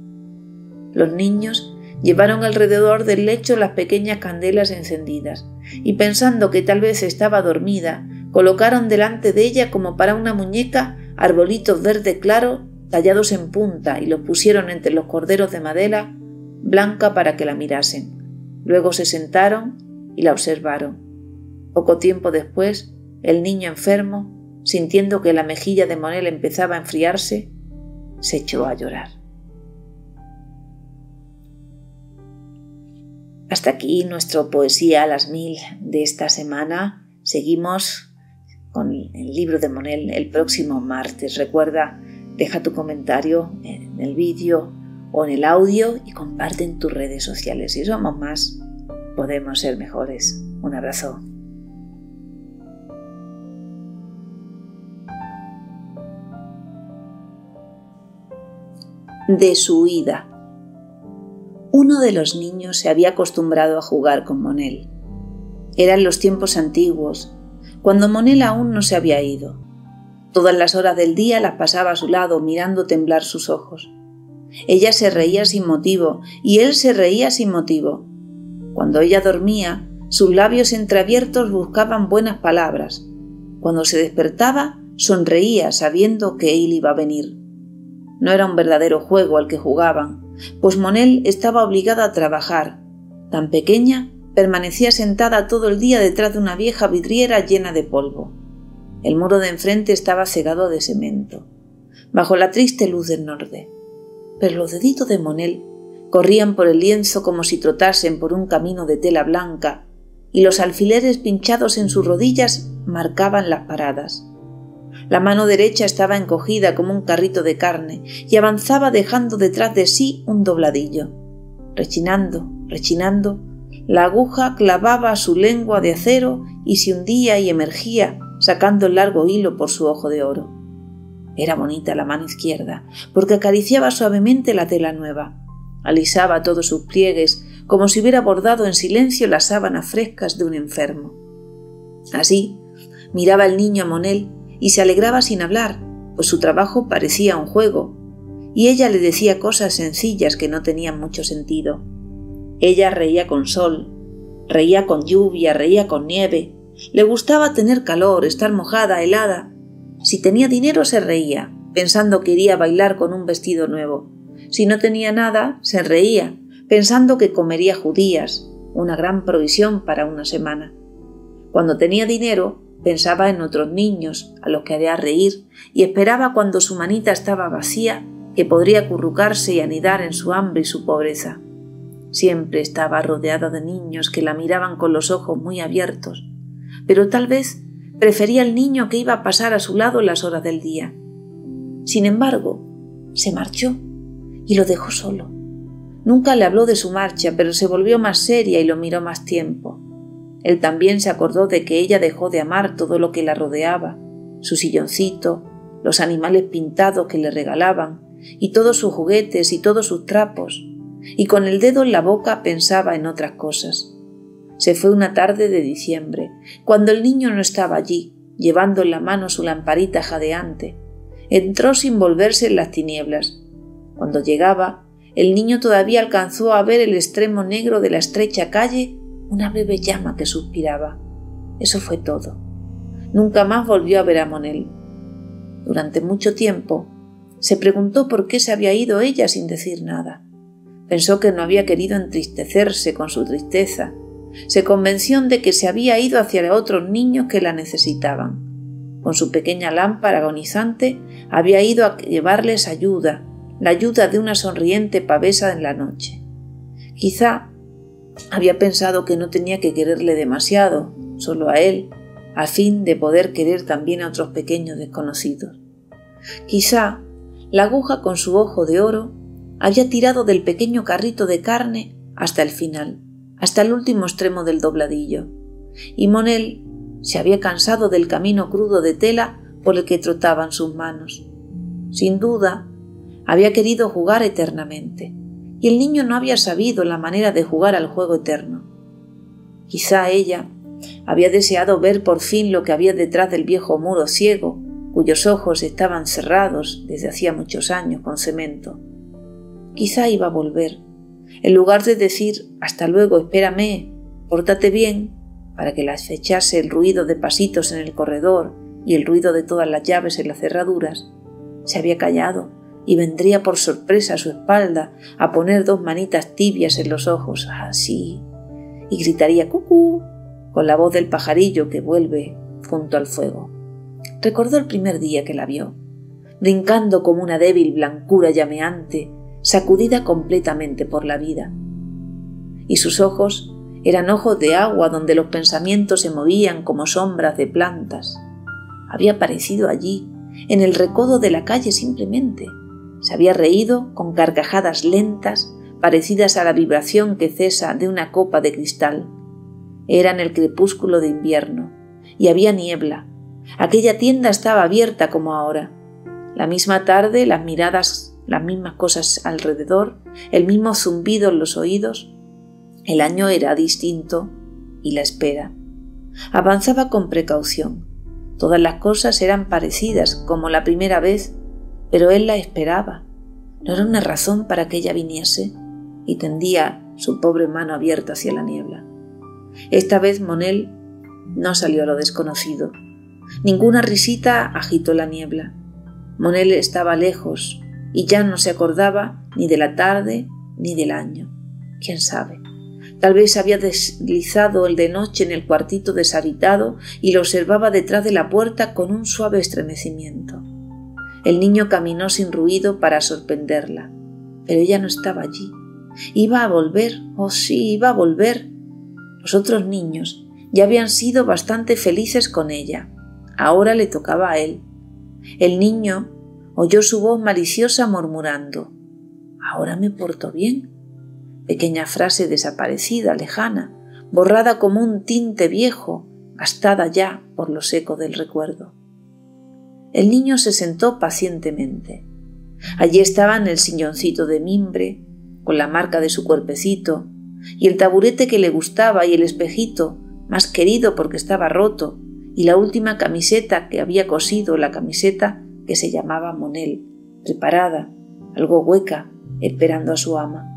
Los niños llevaron alrededor del lecho las pequeñas candelas encendidas y pensando que tal vez estaba dormida, colocaron delante de ella como para una muñeca arbolitos verde claro tallados en punta y los pusieron entre los corderos de madera blanca para que la mirasen. Luego se sentaron y la observaron. Poco tiempo después, el niño enfermo, sintiendo que la mejilla de Monel empezaba a enfriarse, se echó a llorar. Hasta aquí nuestra poesía a las mil de esta semana. Seguimos con el libro de Monel el próximo martes. Recuerda, deja tu comentario en el vídeo o en el audio y comparte en tus redes sociales. Si somos más, podemos ser mejores. Un abrazo. De su huida. Uno de los niños se había acostumbrado a jugar con Monel. Eran los tiempos antiguos, cuando Monel aún no se había ido. Todas las horas del día las pasaba a su lado mirando temblar sus ojos. Ella se reía sin motivo y él se reía sin motivo. Cuando ella dormía, sus labios entreabiertos buscaban buenas palabras. Cuando se despertaba, sonreía sabiendo que él iba a venir. No era un verdadero juego al que jugaban, pues Monel estaba obligada a trabajar. Tan pequeña, permanecía sentada todo el día detrás de una vieja vidriera llena de polvo. El muro de enfrente estaba cegado de cemento, bajo la triste luz del norte pero los deditos de Monel corrían por el lienzo como si trotasen por un camino de tela blanca, y los alfileres pinchados en sus rodillas marcaban las paradas. La mano derecha estaba encogida como un carrito de carne y avanzaba dejando detrás de sí un dobladillo. Rechinando, rechinando, la aguja clavaba su lengua de acero y se hundía y emergía, sacando el largo hilo por su ojo de oro. Era bonita la mano izquierda, porque acariciaba suavemente la tela nueva. Alisaba todos sus pliegues, como si hubiera bordado en silencio las sábanas frescas de un enfermo. Así, miraba el niño a Monel y se alegraba sin hablar, pues su trabajo parecía un juego, y ella le decía cosas sencillas que no tenían mucho sentido. Ella reía con sol, reía con lluvia, reía con nieve, le gustaba tener calor, estar mojada, helada, si tenía dinero se reía, pensando que iría a bailar con un vestido nuevo. Si no tenía nada, se reía, pensando que comería judías, una gran provisión para una semana. Cuando tenía dinero, pensaba en otros niños, a los que haría reír, y esperaba cuando su manita estaba vacía que podría acurrucarse y anidar en su hambre y su pobreza. Siempre estaba rodeada de niños que la miraban con los ojos muy abiertos, pero tal vez Prefería al niño que iba a pasar a su lado las horas del día. Sin embargo, se marchó y lo dejó solo. Nunca le habló de su marcha, pero se volvió más seria y lo miró más tiempo. Él también se acordó de que ella dejó de amar todo lo que la rodeaba, su silloncito, los animales pintados que le regalaban, y todos sus juguetes y todos sus trapos, y con el dedo en la boca pensaba en otras cosas. Se fue una tarde de diciembre, cuando el niño no estaba allí, llevando en la mano su lamparita jadeante. Entró sin volverse en las tinieblas. Cuando llegaba, el niño todavía alcanzó a ver el extremo negro de la estrecha calle, una breve llama que suspiraba. Eso fue todo. Nunca más volvió a ver a Monel. Durante mucho tiempo se preguntó por qué se había ido ella sin decir nada. Pensó que no había querido entristecerse con su tristeza, se convenció de que se había ido hacia otros niños que la necesitaban. Con su pequeña lámpara agonizante había ido a llevarles ayuda, la ayuda de una sonriente pavesa en la noche. Quizá había pensado que no tenía que quererle demasiado, solo a él, a fin de poder querer también a otros pequeños desconocidos. Quizá la aguja con su ojo de oro había tirado del pequeño carrito de carne hasta el final hasta el último extremo del dobladillo, y Monel se había cansado del camino crudo de tela por el que trotaban sus manos. Sin duda, había querido jugar eternamente, y el niño no había sabido la manera de jugar al juego eterno. Quizá ella había deseado ver por fin lo que había detrás del viejo muro ciego, cuyos ojos estaban cerrados desde hacía muchos años con cemento. Quizá iba a volver. En lugar de decir hasta luego, espérame, pórtate bien, para que la acechase el ruido de pasitos en el corredor y el ruido de todas las llaves en las cerraduras, se había callado y vendría por sorpresa a su espalda a poner dos manitas tibias en los ojos, así, y gritaría cucú con la voz del pajarillo que vuelve junto al fuego. Recordó el primer día que la vio, brincando como una débil blancura llameante, sacudida completamente por la vida. Y sus ojos eran ojos de agua donde los pensamientos se movían como sombras de plantas. Había aparecido allí, en el recodo de la calle simplemente. Se había reído con carcajadas lentas, parecidas a la vibración que cesa de una copa de cristal. Era en el crepúsculo de invierno, y había niebla. Aquella tienda estaba abierta como ahora. La misma tarde, las miradas, las mismas cosas alrededor, el mismo zumbido en los oídos, el año era distinto y la espera. Avanzaba con precaución. Todas las cosas eran parecidas como la primera vez, pero él la esperaba. No era una razón para que ella viniese y tendía su pobre mano abierta hacia la niebla. Esta vez Monel no salió a lo desconocido. Ninguna risita agitó la niebla. Monel estaba lejos y ya no se acordaba ni de la tarde ni del año. ¿Quién sabe? Tal vez había deslizado el de noche en el cuartito deshabitado y lo observaba detrás de la puerta con un suave estremecimiento. El niño caminó sin ruido para sorprenderla, pero ella no estaba allí. Iba a volver, oh sí, iba a volver. Los otros niños ya habían sido bastante felices con ella. Ahora le tocaba a él. El niño oyó su voz maliciosa murmurando Ahora me porto bien pequeña frase desaparecida, lejana, borrada como un tinte viejo, gastada ya por lo seco del recuerdo. El niño se sentó pacientemente. Allí estaban el silloncito de mimbre, con la marca de su cuerpecito, y el taburete que le gustaba y el espejito, más querido porque estaba roto, y la última camiseta que había cosido, la camiseta que se llamaba Monel, preparada, algo hueca, esperando a su ama.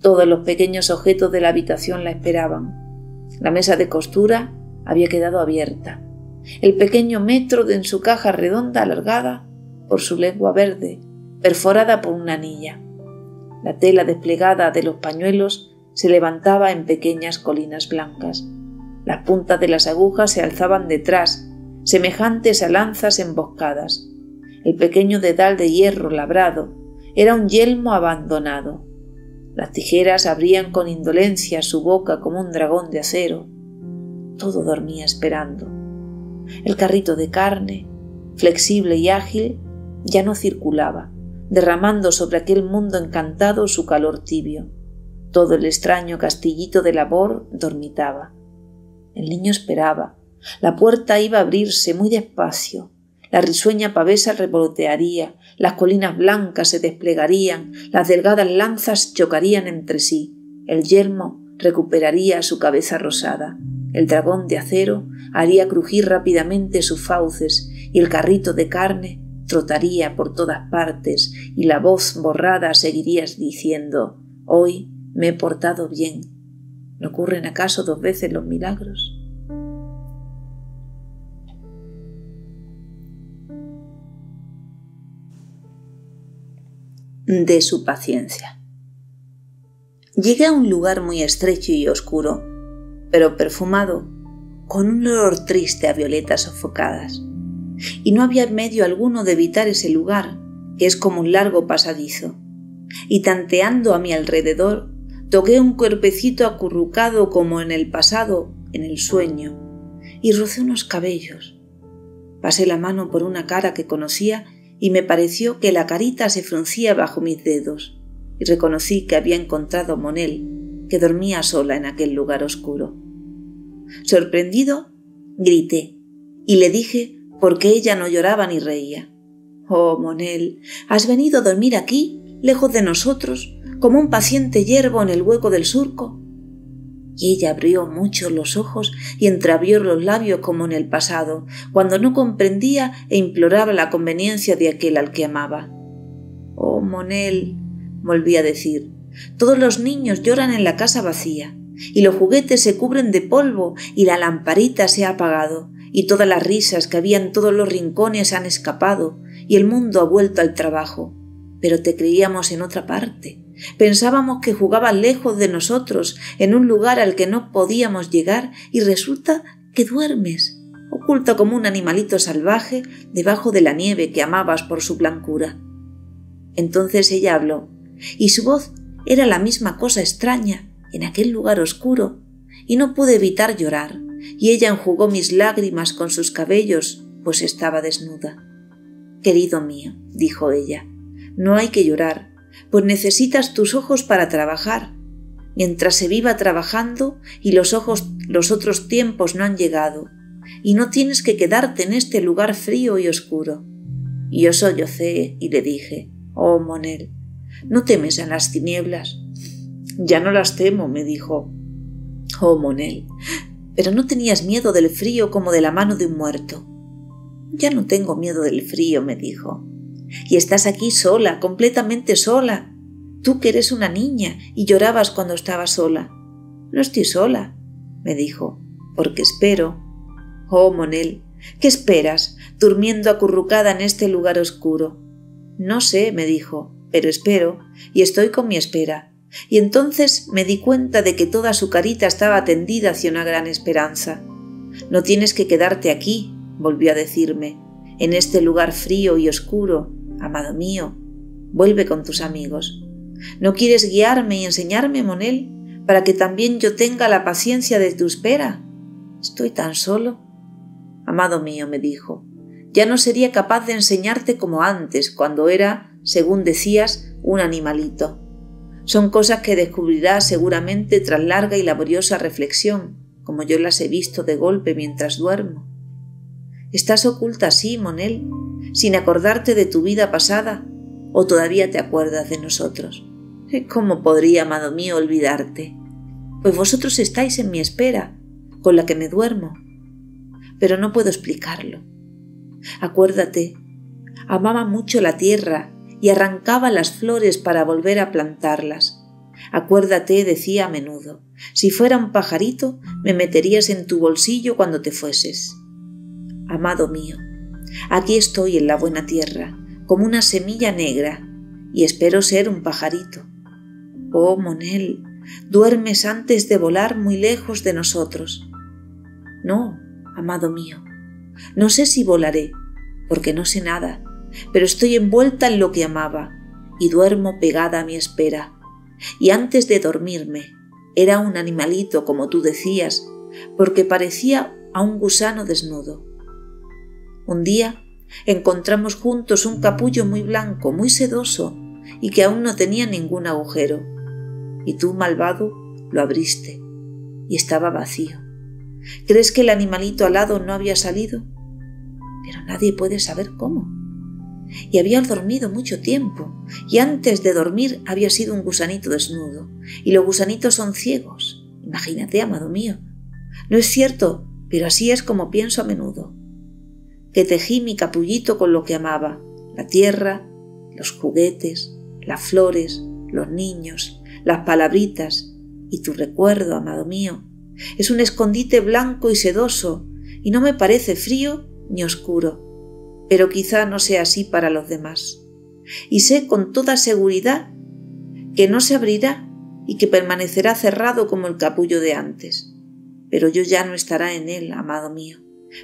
Todos los pequeños objetos de la habitación la esperaban. La mesa de costura había quedado abierta. El pequeño metro de en su caja redonda alargada por su lengua verde, perforada por una anilla. La tela desplegada de los pañuelos se levantaba en pequeñas colinas blancas. Las puntas de las agujas se alzaban detrás, semejantes a lanzas emboscadas. El pequeño dedal de hierro labrado era un yelmo abandonado. Las tijeras abrían con indolencia su boca como un dragón de acero. Todo dormía esperando. El carrito de carne, flexible y ágil, ya no circulaba, derramando sobre aquel mundo encantado su calor tibio. Todo el extraño castillito de labor dormitaba. El niño esperaba. La puerta iba a abrirse muy despacio. La risueña pavesa revolotearía, las colinas blancas se desplegarían, las delgadas lanzas chocarían entre sí, el yermo recuperaría su cabeza rosada, el dragón de acero haría crujir rápidamente sus fauces y el carrito de carne trotaría por todas partes y la voz borrada seguiría diciendo Hoy me he portado bien. ¿No ocurren acaso dos veces los milagros? De su paciencia. Llegué a un lugar muy estrecho y oscuro, pero perfumado, con un olor triste a violetas sofocadas, y no había medio alguno de evitar ese lugar, que es como un largo pasadizo. Y tanteando a mi alrededor, toqué un cuerpecito acurrucado como en el pasado, en el sueño, y rocé unos cabellos. Pasé la mano por una cara que conocía y me pareció que la carita se fruncía bajo mis dedos, y reconocí que había encontrado a Monel, que dormía sola en aquel lugar oscuro. Sorprendido, grité, y le dije por qué ella no lloraba ni reía. Oh, Monel, has venido a dormir aquí, lejos de nosotros, como un paciente yerbo en el hueco del surco. Y ella abrió mucho los ojos y entreabrió los labios como en el pasado, cuando no comprendía e imploraba la conveniencia de aquel al que amaba. Oh, Monel, volví a decir, todos los niños lloran en la casa vacía, y los juguetes se cubren de polvo, y la lamparita se ha apagado, y todas las risas que había en todos los rincones han escapado, y el mundo ha vuelto al trabajo. Pero te creíamos en otra parte, Pensábamos que jugabas lejos de nosotros, en un lugar al que no podíamos llegar, y resulta que duermes, oculta como un animalito salvaje debajo de la nieve que amabas por su blancura. Entonces ella habló, y su voz era la misma cosa extraña en aquel lugar oscuro, y no pude evitar llorar, y ella enjugó mis lágrimas con sus cabellos, pues estaba desnuda. Querido mío, dijo ella, no hay que llorar, pues necesitas tus ojos para trabajar. Mientras se viva trabajando y los ojos los otros tiempos no han llegado, y no tienes que quedarte en este lugar frío y oscuro. Y yo sollocé y le dije, oh Monel, ¿no temes en las tinieblas? Ya no las temo, me dijo. Oh Monel, pero no tenías miedo del frío como de la mano de un muerto. Ya no tengo miedo del frío, me dijo. Y estás aquí sola, completamente sola. Tú que eres una niña y llorabas cuando estabas sola. No estoy sola, me dijo, porque espero. Oh, Monel, ¿qué esperas, durmiendo acurrucada en este lugar oscuro? No sé, me dijo, pero espero, y estoy con mi espera. Y entonces me di cuenta de que toda su carita estaba tendida hacia una gran esperanza. No tienes que quedarte aquí, volvió a decirme, en este lugar frío y oscuro, amado mío, vuelve con tus amigos. ¿No quieres guiarme y enseñarme, Monel, para que también yo tenga la paciencia de tu espera? Estoy tan solo. Amado mío, me dijo, ya no sería capaz de enseñarte como antes, cuando era, según decías, un animalito. Son cosas que descubrirás seguramente tras larga y laboriosa reflexión, como yo las he visto de golpe mientras duermo. Estás oculta así, Monel, sin acordarte de tu vida pasada, o todavía te acuerdas de nosotros. ¿Cómo podría, amado mío, olvidarte? Pues vosotros estáis en mi espera, con la que me duermo. Pero no puedo explicarlo. Acuérdate, amaba mucho la tierra y arrancaba las flores para volver a plantarlas. Acuérdate, decía a menudo, si fuera un pajarito, me meterías en tu bolsillo cuando te fueses. Amado mío, Aquí estoy en la buena tierra, como una semilla negra, y espero ser un pajarito. Oh, Monel, duermes antes de volar muy lejos de nosotros. No, amado mío, no sé si volaré, porque no sé nada, pero estoy envuelta en lo que amaba, y duermo pegada a mi espera. Y antes de dormirme, era un animalito, como tú decías, porque parecía a un gusano desnudo. Un día encontramos juntos un capullo muy blanco, muy sedoso, y que aún no tenía ningún agujero. Y tú, malvado, lo abriste, y estaba vacío. ¿Crees que el animalito alado no había salido? Pero nadie puede saber cómo. Y había dormido mucho tiempo, y antes de dormir había sido un gusanito desnudo, y los gusanitos son ciegos. Imagínate, amado mío. No es cierto, pero así es como pienso a menudo que tejí mi capullito con lo que amaba, la tierra, los juguetes, las flores, los niños, las palabritas y tu recuerdo, amado mío. Es un escondite blanco y sedoso, y no me parece frío ni oscuro, pero quizá no sea así para los demás. Y sé con toda seguridad que no se abrirá y que permanecerá cerrado como el capullo de antes, pero yo ya no estará en él, amado mío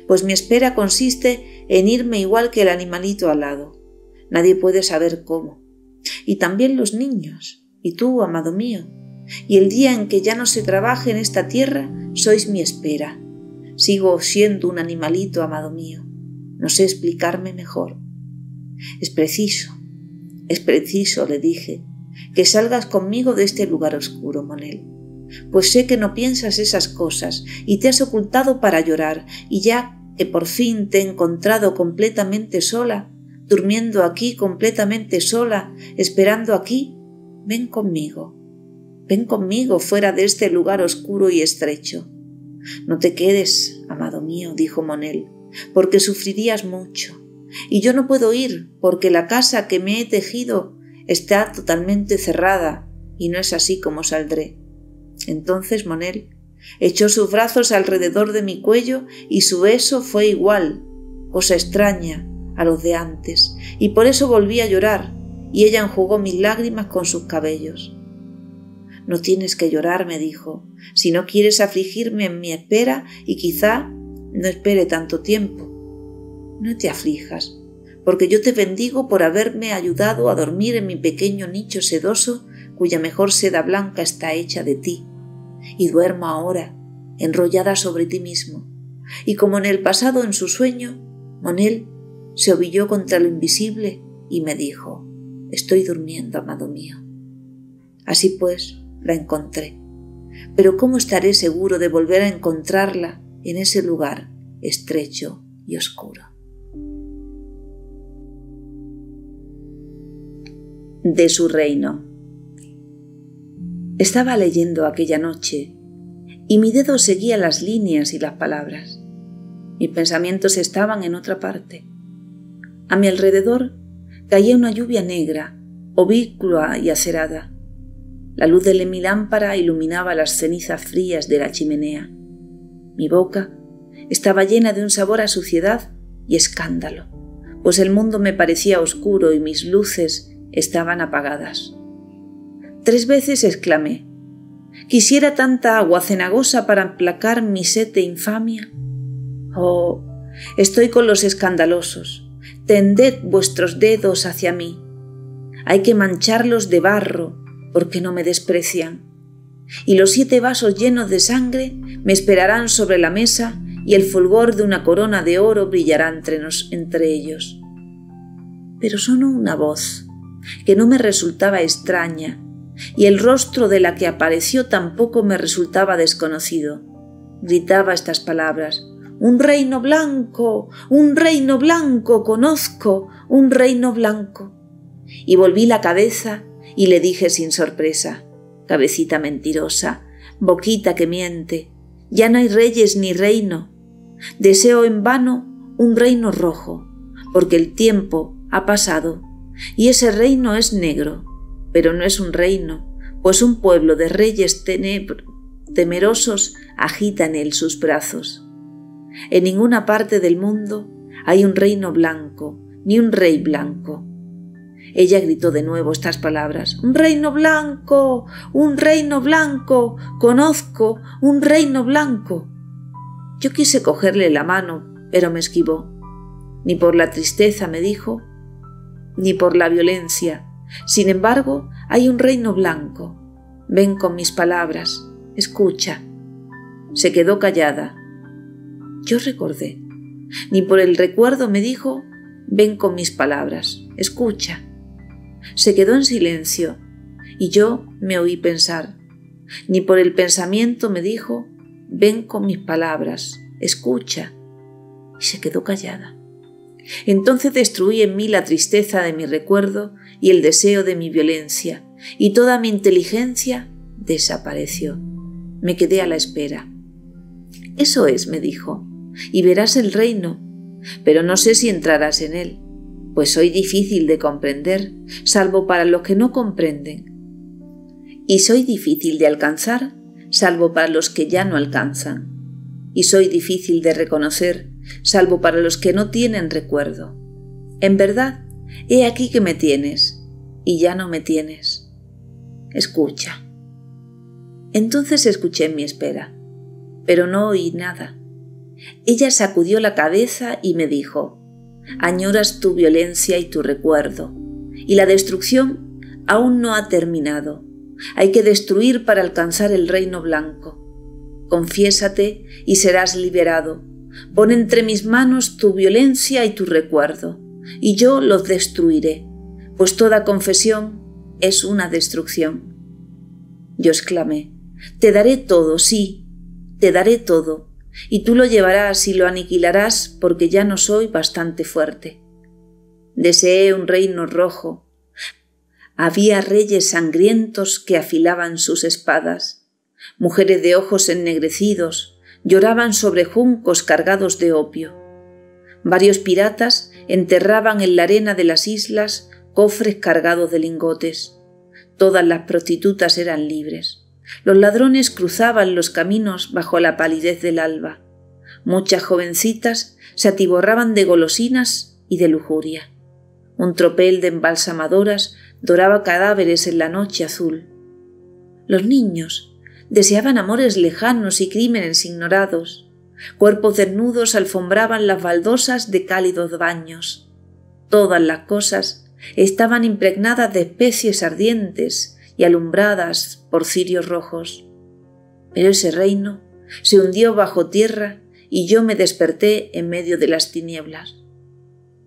pues mi espera consiste en irme igual que el animalito al lado. Nadie puede saber cómo. Y también los niños, y tú, amado mío. Y el día en que ya no se trabaje en esta tierra, sois mi espera. Sigo siendo un animalito, amado mío. No sé explicarme mejor. Es preciso, es preciso, le dije, que salgas conmigo de este lugar oscuro, Monel pues sé que no piensas esas cosas y te has ocultado para llorar, y ya que por fin te he encontrado completamente sola, durmiendo aquí completamente sola, esperando aquí, ven conmigo. ven conmigo fuera de este lugar oscuro y estrecho. No te quedes, amado mío, dijo Monel, porque sufrirías mucho. Y yo no puedo ir, porque la casa que me he tejido está totalmente cerrada, y no es así como saldré. Entonces Monel echó sus brazos alrededor de mi cuello y su beso fue igual, cosa extraña, a los de antes, y por eso volví a llorar, y ella enjugó mis lágrimas con sus cabellos. No tienes que llorar, me dijo, si no quieres afligirme en mi espera y quizá no espere tanto tiempo. No te aflijas, porque yo te bendigo por haberme ayudado a dormir en mi pequeño nicho sedoso cuya mejor seda blanca está hecha de ti, y duermo ahora, enrollada sobre ti mismo. Y como en el pasado en su sueño, Monel se ovilló contra lo invisible y me dijo, Estoy durmiendo, amado mío. Así pues, la encontré. Pero ¿cómo estaré seguro de volver a encontrarla en ese lugar estrecho y oscuro? De su reino. Estaba leyendo aquella noche y mi dedo seguía las líneas y las palabras. Mis pensamientos estaban en otra parte. A mi alrededor caía una lluvia negra, ovícula y acerada. La luz de mi lámpara iluminaba las cenizas frías de la chimenea. Mi boca estaba llena de un sabor a suciedad y escándalo, pues el mundo me parecía oscuro y mis luces estaban apagadas. Tres veces exclamé, quisiera tanta agua cenagosa para aplacar mi sed de infamia. Oh, estoy con los escandalosos, tended vuestros dedos hacia mí. Hay que mancharlos de barro, porque no me desprecian. Y los siete vasos llenos de sangre me esperarán sobre la mesa y el fulgor de una corona de oro brillará entre, entre ellos. Pero sonó una voz que no me resultaba extraña y el rostro de la que apareció tampoco me resultaba desconocido. Gritaba estas palabras. Un reino blanco, un reino blanco, conozco, un reino blanco. Y volví la cabeza y le dije sin sorpresa, cabecita mentirosa, boquita que miente, ya no hay reyes ni reino. Deseo en vano un reino rojo, porque el tiempo ha pasado y ese reino es negro, pero no es un reino, pues un pueblo de reyes temerosos agita en él sus brazos. En ninguna parte del mundo hay un reino blanco, ni un rey blanco. Ella gritó de nuevo estas palabras. Un reino blanco, un reino blanco, conozco un reino blanco. Yo quise cogerle la mano, pero me esquivó. Ni por la tristeza, me dijo, ni por la violencia. Sin embargo, hay un reino blanco. Ven con mis palabras, escucha. Se quedó callada. Yo recordé. Ni por el recuerdo me dijo, ven con mis palabras, escucha. Se quedó en silencio y yo me oí pensar. Ni por el pensamiento me dijo, ven con mis palabras, escucha. Y se quedó callada. Entonces destruí en mí la tristeza de mi recuerdo y el deseo de mi violencia, y toda mi inteligencia desapareció. Me quedé a la espera. Eso es, me dijo, y verás el reino, pero no sé si entrarás en él pues soy difícil de comprender, salvo para los que no comprenden. Y soy difícil de alcanzar, salvo para los que ya no alcanzan. Y soy difícil de reconocer, salvo para los que no tienen recuerdo. En verdad, he aquí que me tienes, y ya no me tienes. Escucha. Entonces escuché mi espera, pero no oí nada. Ella sacudió la cabeza y me dijo, añoras tu violencia y tu recuerdo, y la destrucción aún no ha terminado. Hay que destruir para alcanzar el reino blanco. Confiésate y serás liberado. Pon entre mis manos tu violencia y tu recuerdo, y yo los destruiré, pues toda confesión es una destrucción. Yo exclamé, Te daré todo, sí, te daré todo, y tú lo llevarás y lo aniquilarás porque ya no soy bastante fuerte. Deseé un reino rojo. Había reyes sangrientos que afilaban sus espadas. Mujeres de ojos ennegrecidos lloraban sobre juncos cargados de opio. Varios piratas enterraban en la arena de las islas cofres cargados de lingotes. Todas las prostitutas eran libres. Los ladrones cruzaban los caminos bajo la palidez del alba. Muchas jovencitas se atiborraban de golosinas y de lujuria. Un tropel de embalsamadoras doraba cadáveres en la noche azul. Los niños deseaban amores lejanos y crímenes ignorados. Cuerpos desnudos alfombraban las baldosas de cálidos baños. Todas las cosas estaban impregnadas de especies ardientes y alumbradas por cirios rojos. Pero ese reino se hundió bajo tierra y yo me desperté en medio de las tinieblas.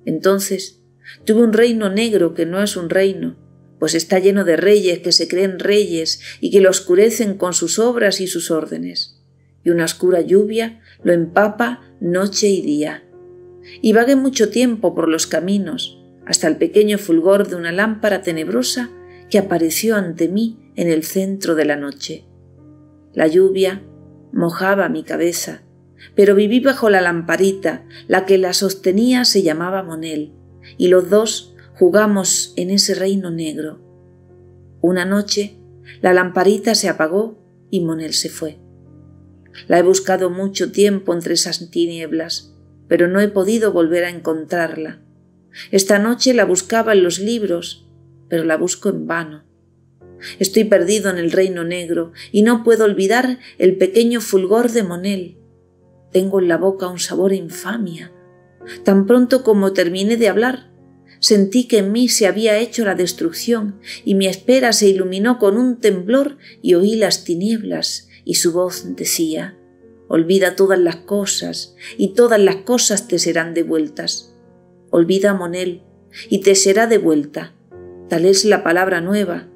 Entonces tuve un reino negro que no es un reino, pues está lleno de reyes que se creen reyes y que lo oscurecen con sus obras y sus órdenes, y una oscura lluvia lo empapa noche y día. Y vagué mucho tiempo por los caminos, hasta el pequeño fulgor de una lámpara tenebrosa que apareció ante mí en el centro de la noche. La lluvia mojaba mi cabeza, pero viví bajo la lamparita, la que la sostenía se llamaba Monel, y los dos jugamos en ese reino negro. Una noche la lamparita se apagó y Monel se fue. La he buscado mucho tiempo entre esas tinieblas, pero no he podido volver a encontrarla. Esta noche la buscaba en los libros, pero la busco en vano. Estoy perdido en el reino negro y no puedo olvidar el pequeño fulgor de Monel. Tengo en la boca un sabor infamia. Tan pronto como terminé de hablar, sentí que en mí se había hecho la destrucción y mi espera se iluminó con un temblor y oí las tinieblas y su voz decía, Olvida todas las cosas y todas las cosas te serán devueltas. Olvida a Monel y te será devuelta. Tal es la palabra nueva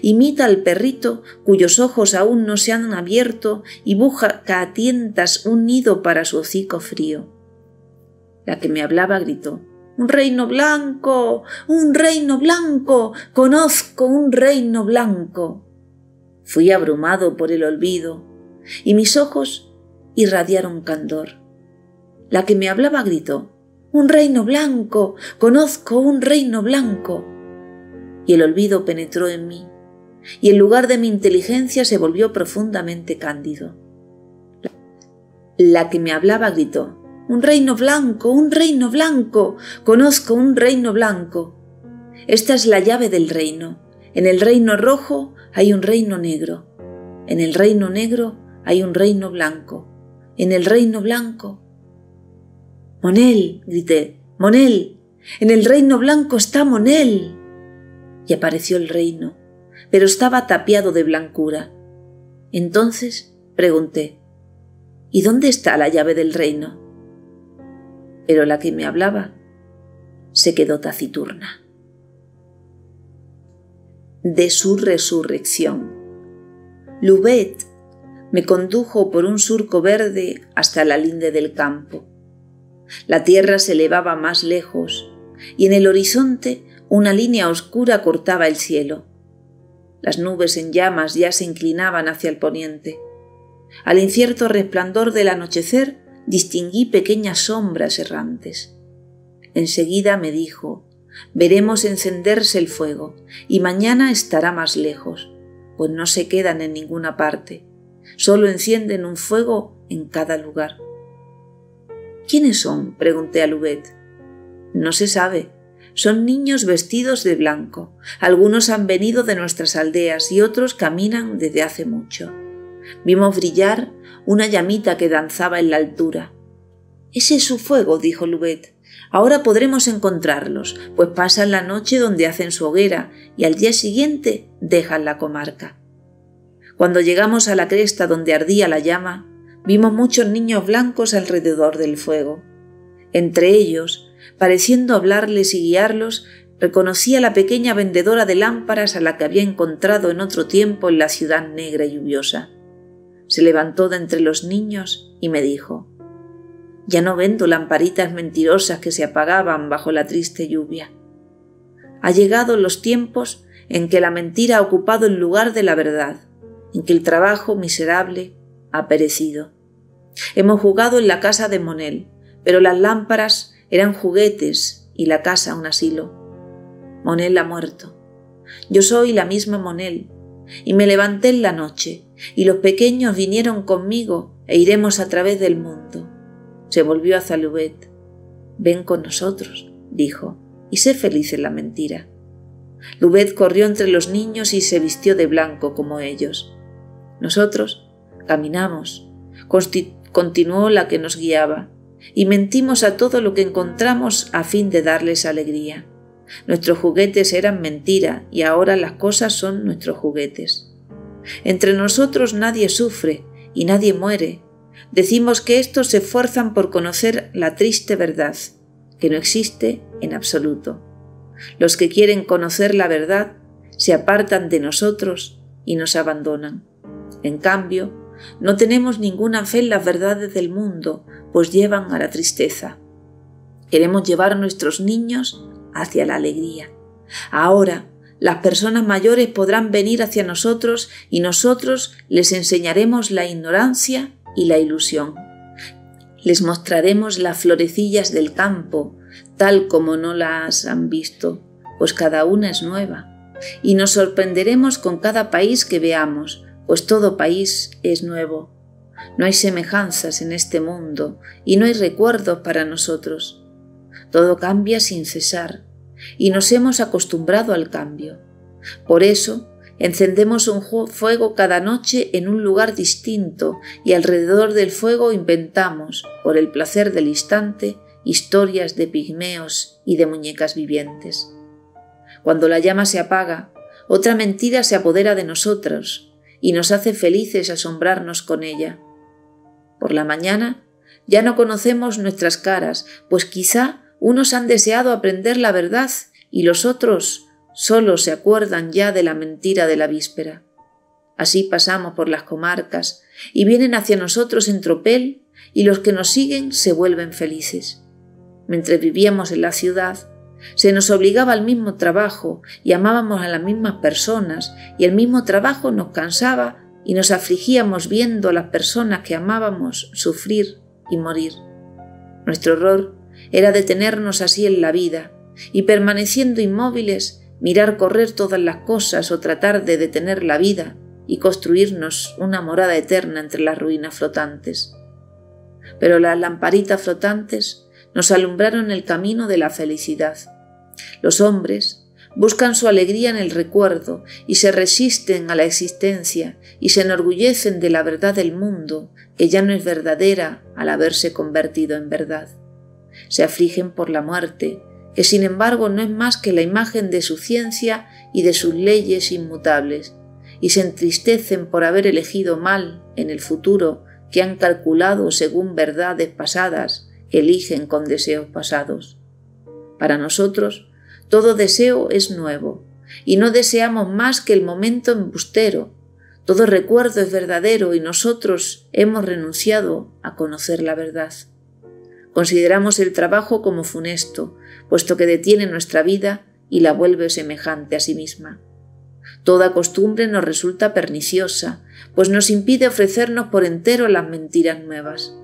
Imita al perrito cuyos ojos aún no se han abierto y buja a tientas un nido para su hocico frío. La que me hablaba gritó Un reino blanco. un reino blanco. conozco un reino blanco. Fui abrumado por el olvido, y mis ojos irradiaron candor. La que me hablaba gritó Un reino blanco. conozco un reino blanco. Y el olvido penetró en mí y el lugar de mi inteligencia se volvió profundamente cándido. La que me hablaba gritó, Un reino blanco, un reino blanco, conozco un reino blanco. Esta es la llave del reino. En el reino rojo hay un reino negro. En el reino negro hay un reino blanco. En el reino blanco. Monel, grité, Monel, en el reino blanco está Monel. Y apareció el reino pero estaba tapiado de blancura. Entonces pregunté, ¿Y dónde está la llave del reino? Pero la que me hablaba se quedó taciturna. De su resurrección. Lubet me condujo por un surco verde hasta la linde del campo. La tierra se elevaba más lejos y en el horizonte una línea oscura cortaba el cielo. Las nubes en llamas ya se inclinaban hacia el poniente. Al incierto resplandor del anochecer distinguí pequeñas sombras errantes. Enseguida me dijo, veremos encenderse el fuego, y mañana estará más lejos, pues no se quedan en ninguna parte, solo encienden un fuego en cada lugar. ¿Quiénes son? pregunté a Lubet. No se sabe, son niños vestidos de blanco. Algunos han venido de nuestras aldeas y otros caminan desde hace mucho. Vimos brillar una llamita que danzaba en la altura. Ese es su fuego, dijo Lubet. Ahora podremos encontrarlos, pues pasan la noche donde hacen su hoguera y al día siguiente dejan la comarca. Cuando llegamos a la cresta donde ardía la llama, vimos muchos niños blancos alrededor del fuego. Entre ellos Pareciendo hablarles y guiarlos, reconocí a la pequeña vendedora de lámparas a la que había encontrado en otro tiempo en la ciudad negra y lluviosa. Se levantó de entre los niños y me dijo Ya no vendo lamparitas mentirosas que se apagaban bajo la triste lluvia. Ha llegado los tiempos en que la mentira ha ocupado el lugar de la verdad, en que el trabajo miserable ha perecido. Hemos jugado en la casa de Monel, pero las lámparas eran juguetes y la casa un asilo. Monel ha muerto. Yo soy la misma Monel, y me levanté en la noche, y los pequeños vinieron conmigo e iremos a través del mundo. Se volvió a Louvet. Ven con nosotros, dijo, y sé feliz en la mentira. Lubet corrió entre los niños y se vistió de blanco como ellos. Nosotros caminamos, continuó la que nos guiaba, y mentimos a todo lo que encontramos a fin de darles alegría. Nuestros juguetes eran mentira y ahora las cosas son nuestros juguetes. Entre nosotros nadie sufre y nadie muere. Decimos que estos se esfuerzan por conocer la triste verdad, que no existe en absoluto. Los que quieren conocer la verdad se apartan de nosotros y nos abandonan. En cambio, no tenemos ninguna fe en las verdades del mundo, pues llevan a la tristeza. Queremos llevar a nuestros niños hacia la alegría. Ahora, las personas mayores podrán venir hacia nosotros y nosotros les enseñaremos la ignorancia y la ilusión. Les mostraremos las florecillas del campo, tal como no las han visto, pues cada una es nueva. Y nos sorprenderemos con cada país que veamos, pues todo país es nuevo. No hay semejanzas en este mundo y no hay recuerdos para nosotros. Todo cambia sin cesar y nos hemos acostumbrado al cambio. Por eso, encendemos un fuego cada noche en un lugar distinto y alrededor del fuego inventamos, por el placer del instante, historias de pigmeos y de muñecas vivientes. Cuando la llama se apaga, otra mentira se apodera de nosotros y nos hace felices asombrarnos con ella. Por la mañana ya no conocemos nuestras caras, pues quizá unos han deseado aprender la verdad y los otros solo se acuerdan ya de la mentira de la víspera. Así pasamos por las comarcas y vienen hacia nosotros en tropel y los que nos siguen se vuelven felices. Mientras vivíamos en la ciudad, se nos obligaba al mismo trabajo y amábamos a las mismas personas y el mismo trabajo nos cansaba y nos afligíamos viendo a las personas que amábamos sufrir y morir. Nuestro horror era detenernos así en la vida y permaneciendo inmóviles mirar correr todas las cosas o tratar de detener la vida y construirnos una morada eterna entre las ruinas flotantes. Pero las lamparitas flotantes nos alumbraron el camino de la felicidad. Los hombres buscan su alegría en el recuerdo y se resisten a la existencia y se enorgullecen de la verdad del mundo, que ya no es verdadera al haberse convertido en verdad. Se afligen por la muerte, que sin embargo no es más que la imagen de su ciencia y de sus leyes inmutables, y se entristecen por haber elegido mal en el futuro que han calculado según verdades pasadas eligen con deseos pasados. Para nosotros, todo deseo es nuevo, y no deseamos más que el momento embustero. Todo recuerdo es verdadero y nosotros hemos renunciado a conocer la verdad. Consideramos el trabajo como funesto, puesto que detiene nuestra vida y la vuelve semejante a sí misma. Toda costumbre nos resulta perniciosa, pues nos impide ofrecernos por entero las mentiras nuevas.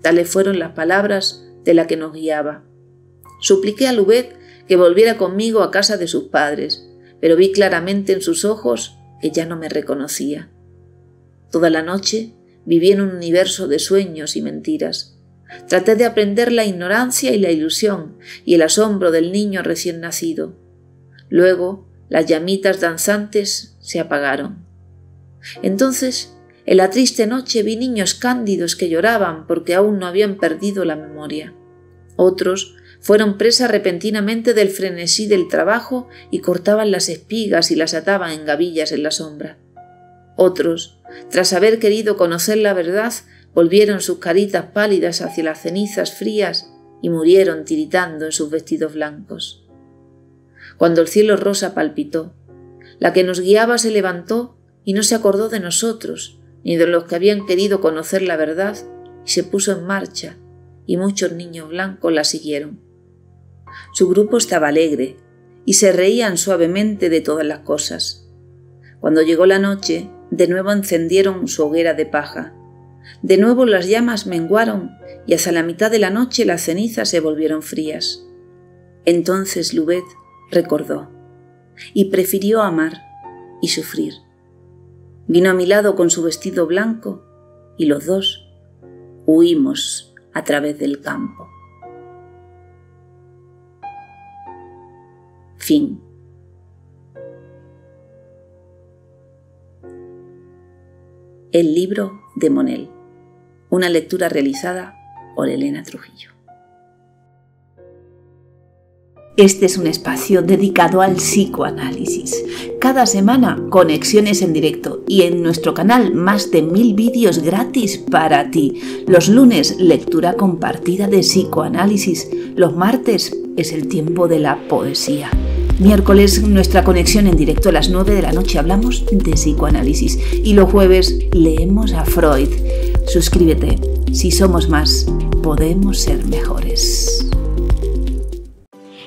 Tales fueron las palabras de la que nos guiaba. Supliqué a Lubet que volviera conmigo a casa de sus padres, pero vi claramente en sus ojos que ya no me reconocía. Toda la noche viví en un universo de sueños y mentiras. Traté de aprender la ignorancia y la ilusión y el asombro del niño recién nacido. Luego las llamitas danzantes se apagaron. Entonces en la triste noche vi niños cándidos que lloraban porque aún no habían perdido la memoria. Otros fueron presa repentinamente del frenesí del trabajo y cortaban las espigas y las ataban en gavillas en la sombra. Otros, tras haber querido conocer la verdad, volvieron sus caritas pálidas hacia las cenizas frías y murieron tiritando en sus vestidos blancos. Cuando el cielo rosa palpitó, la que nos guiaba se levantó y no se acordó de nosotros, ni de los que habían querido conocer la verdad, y se puso en marcha, y muchos niños blancos la siguieron. Su grupo estaba alegre, y se reían suavemente de todas las cosas. Cuando llegó la noche, de nuevo encendieron su hoguera de paja. De nuevo las llamas menguaron y hasta la mitad de la noche las cenizas se volvieron frías. Entonces Lubet recordó y prefirió amar y sufrir. Vino a mi lado con su vestido blanco y los dos huimos a través del campo. Fin. El libro de Monel. Una lectura realizada por Elena Trujillo. Este es un espacio dedicado al psicoanálisis. Cada semana conexiones en directo y en nuestro canal más de mil vídeos gratis para ti. Los lunes lectura compartida de psicoanálisis. Los martes es el tiempo de la poesía. Miércoles nuestra conexión en directo a las 9 de la noche hablamos de psicoanálisis y los jueves leemos a Freud. Suscríbete. Si somos más, podemos ser mejores.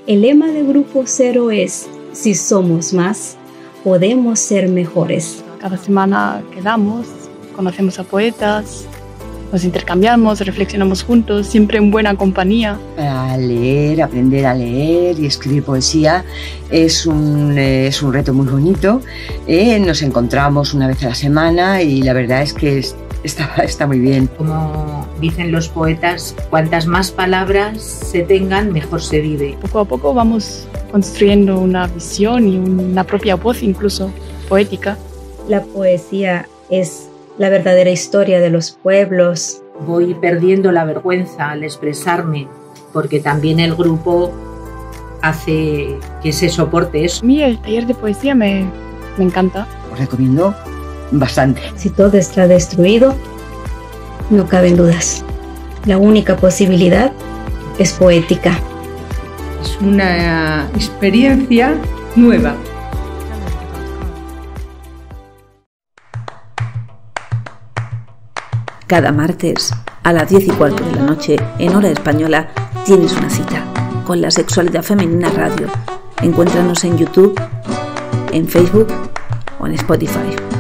El lema de Grupo Cero es, si somos más, podemos ser mejores. Cada semana quedamos, conocemos a poetas, nos intercambiamos, reflexionamos juntos, siempre en buena compañía. A leer, aprender a leer y escribir poesía es un, es un reto muy bonito. Eh, nos encontramos una vez a la semana y la verdad es que está, está muy bien. Como dicen los poetas, cuantas más palabras se tengan, mejor se vive. Poco a poco vamos construyendo una visión y una propia voz incluso poética. La poesía es la verdadera historia de los pueblos. Voy perdiendo la vergüenza al expresarme, porque también el grupo hace que se soporte eso. A mí el taller de poesía me, me encanta. Os recomiendo bastante. Si todo está destruido, no caben dudas. La única posibilidad es poética. Es una experiencia nueva. Cada martes a las 10 y cuarto de la noche, en hora española, tienes una cita con la Sexualidad Femenina Radio. Encuéntranos en YouTube, en Facebook o en Spotify.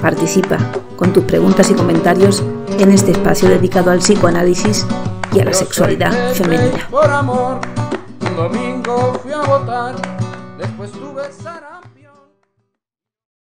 Participa con tus preguntas y comentarios en este espacio dedicado al psicoanálisis y a la sexualidad femenina. Por amor, un domingo fui a votar, después tuve Sara.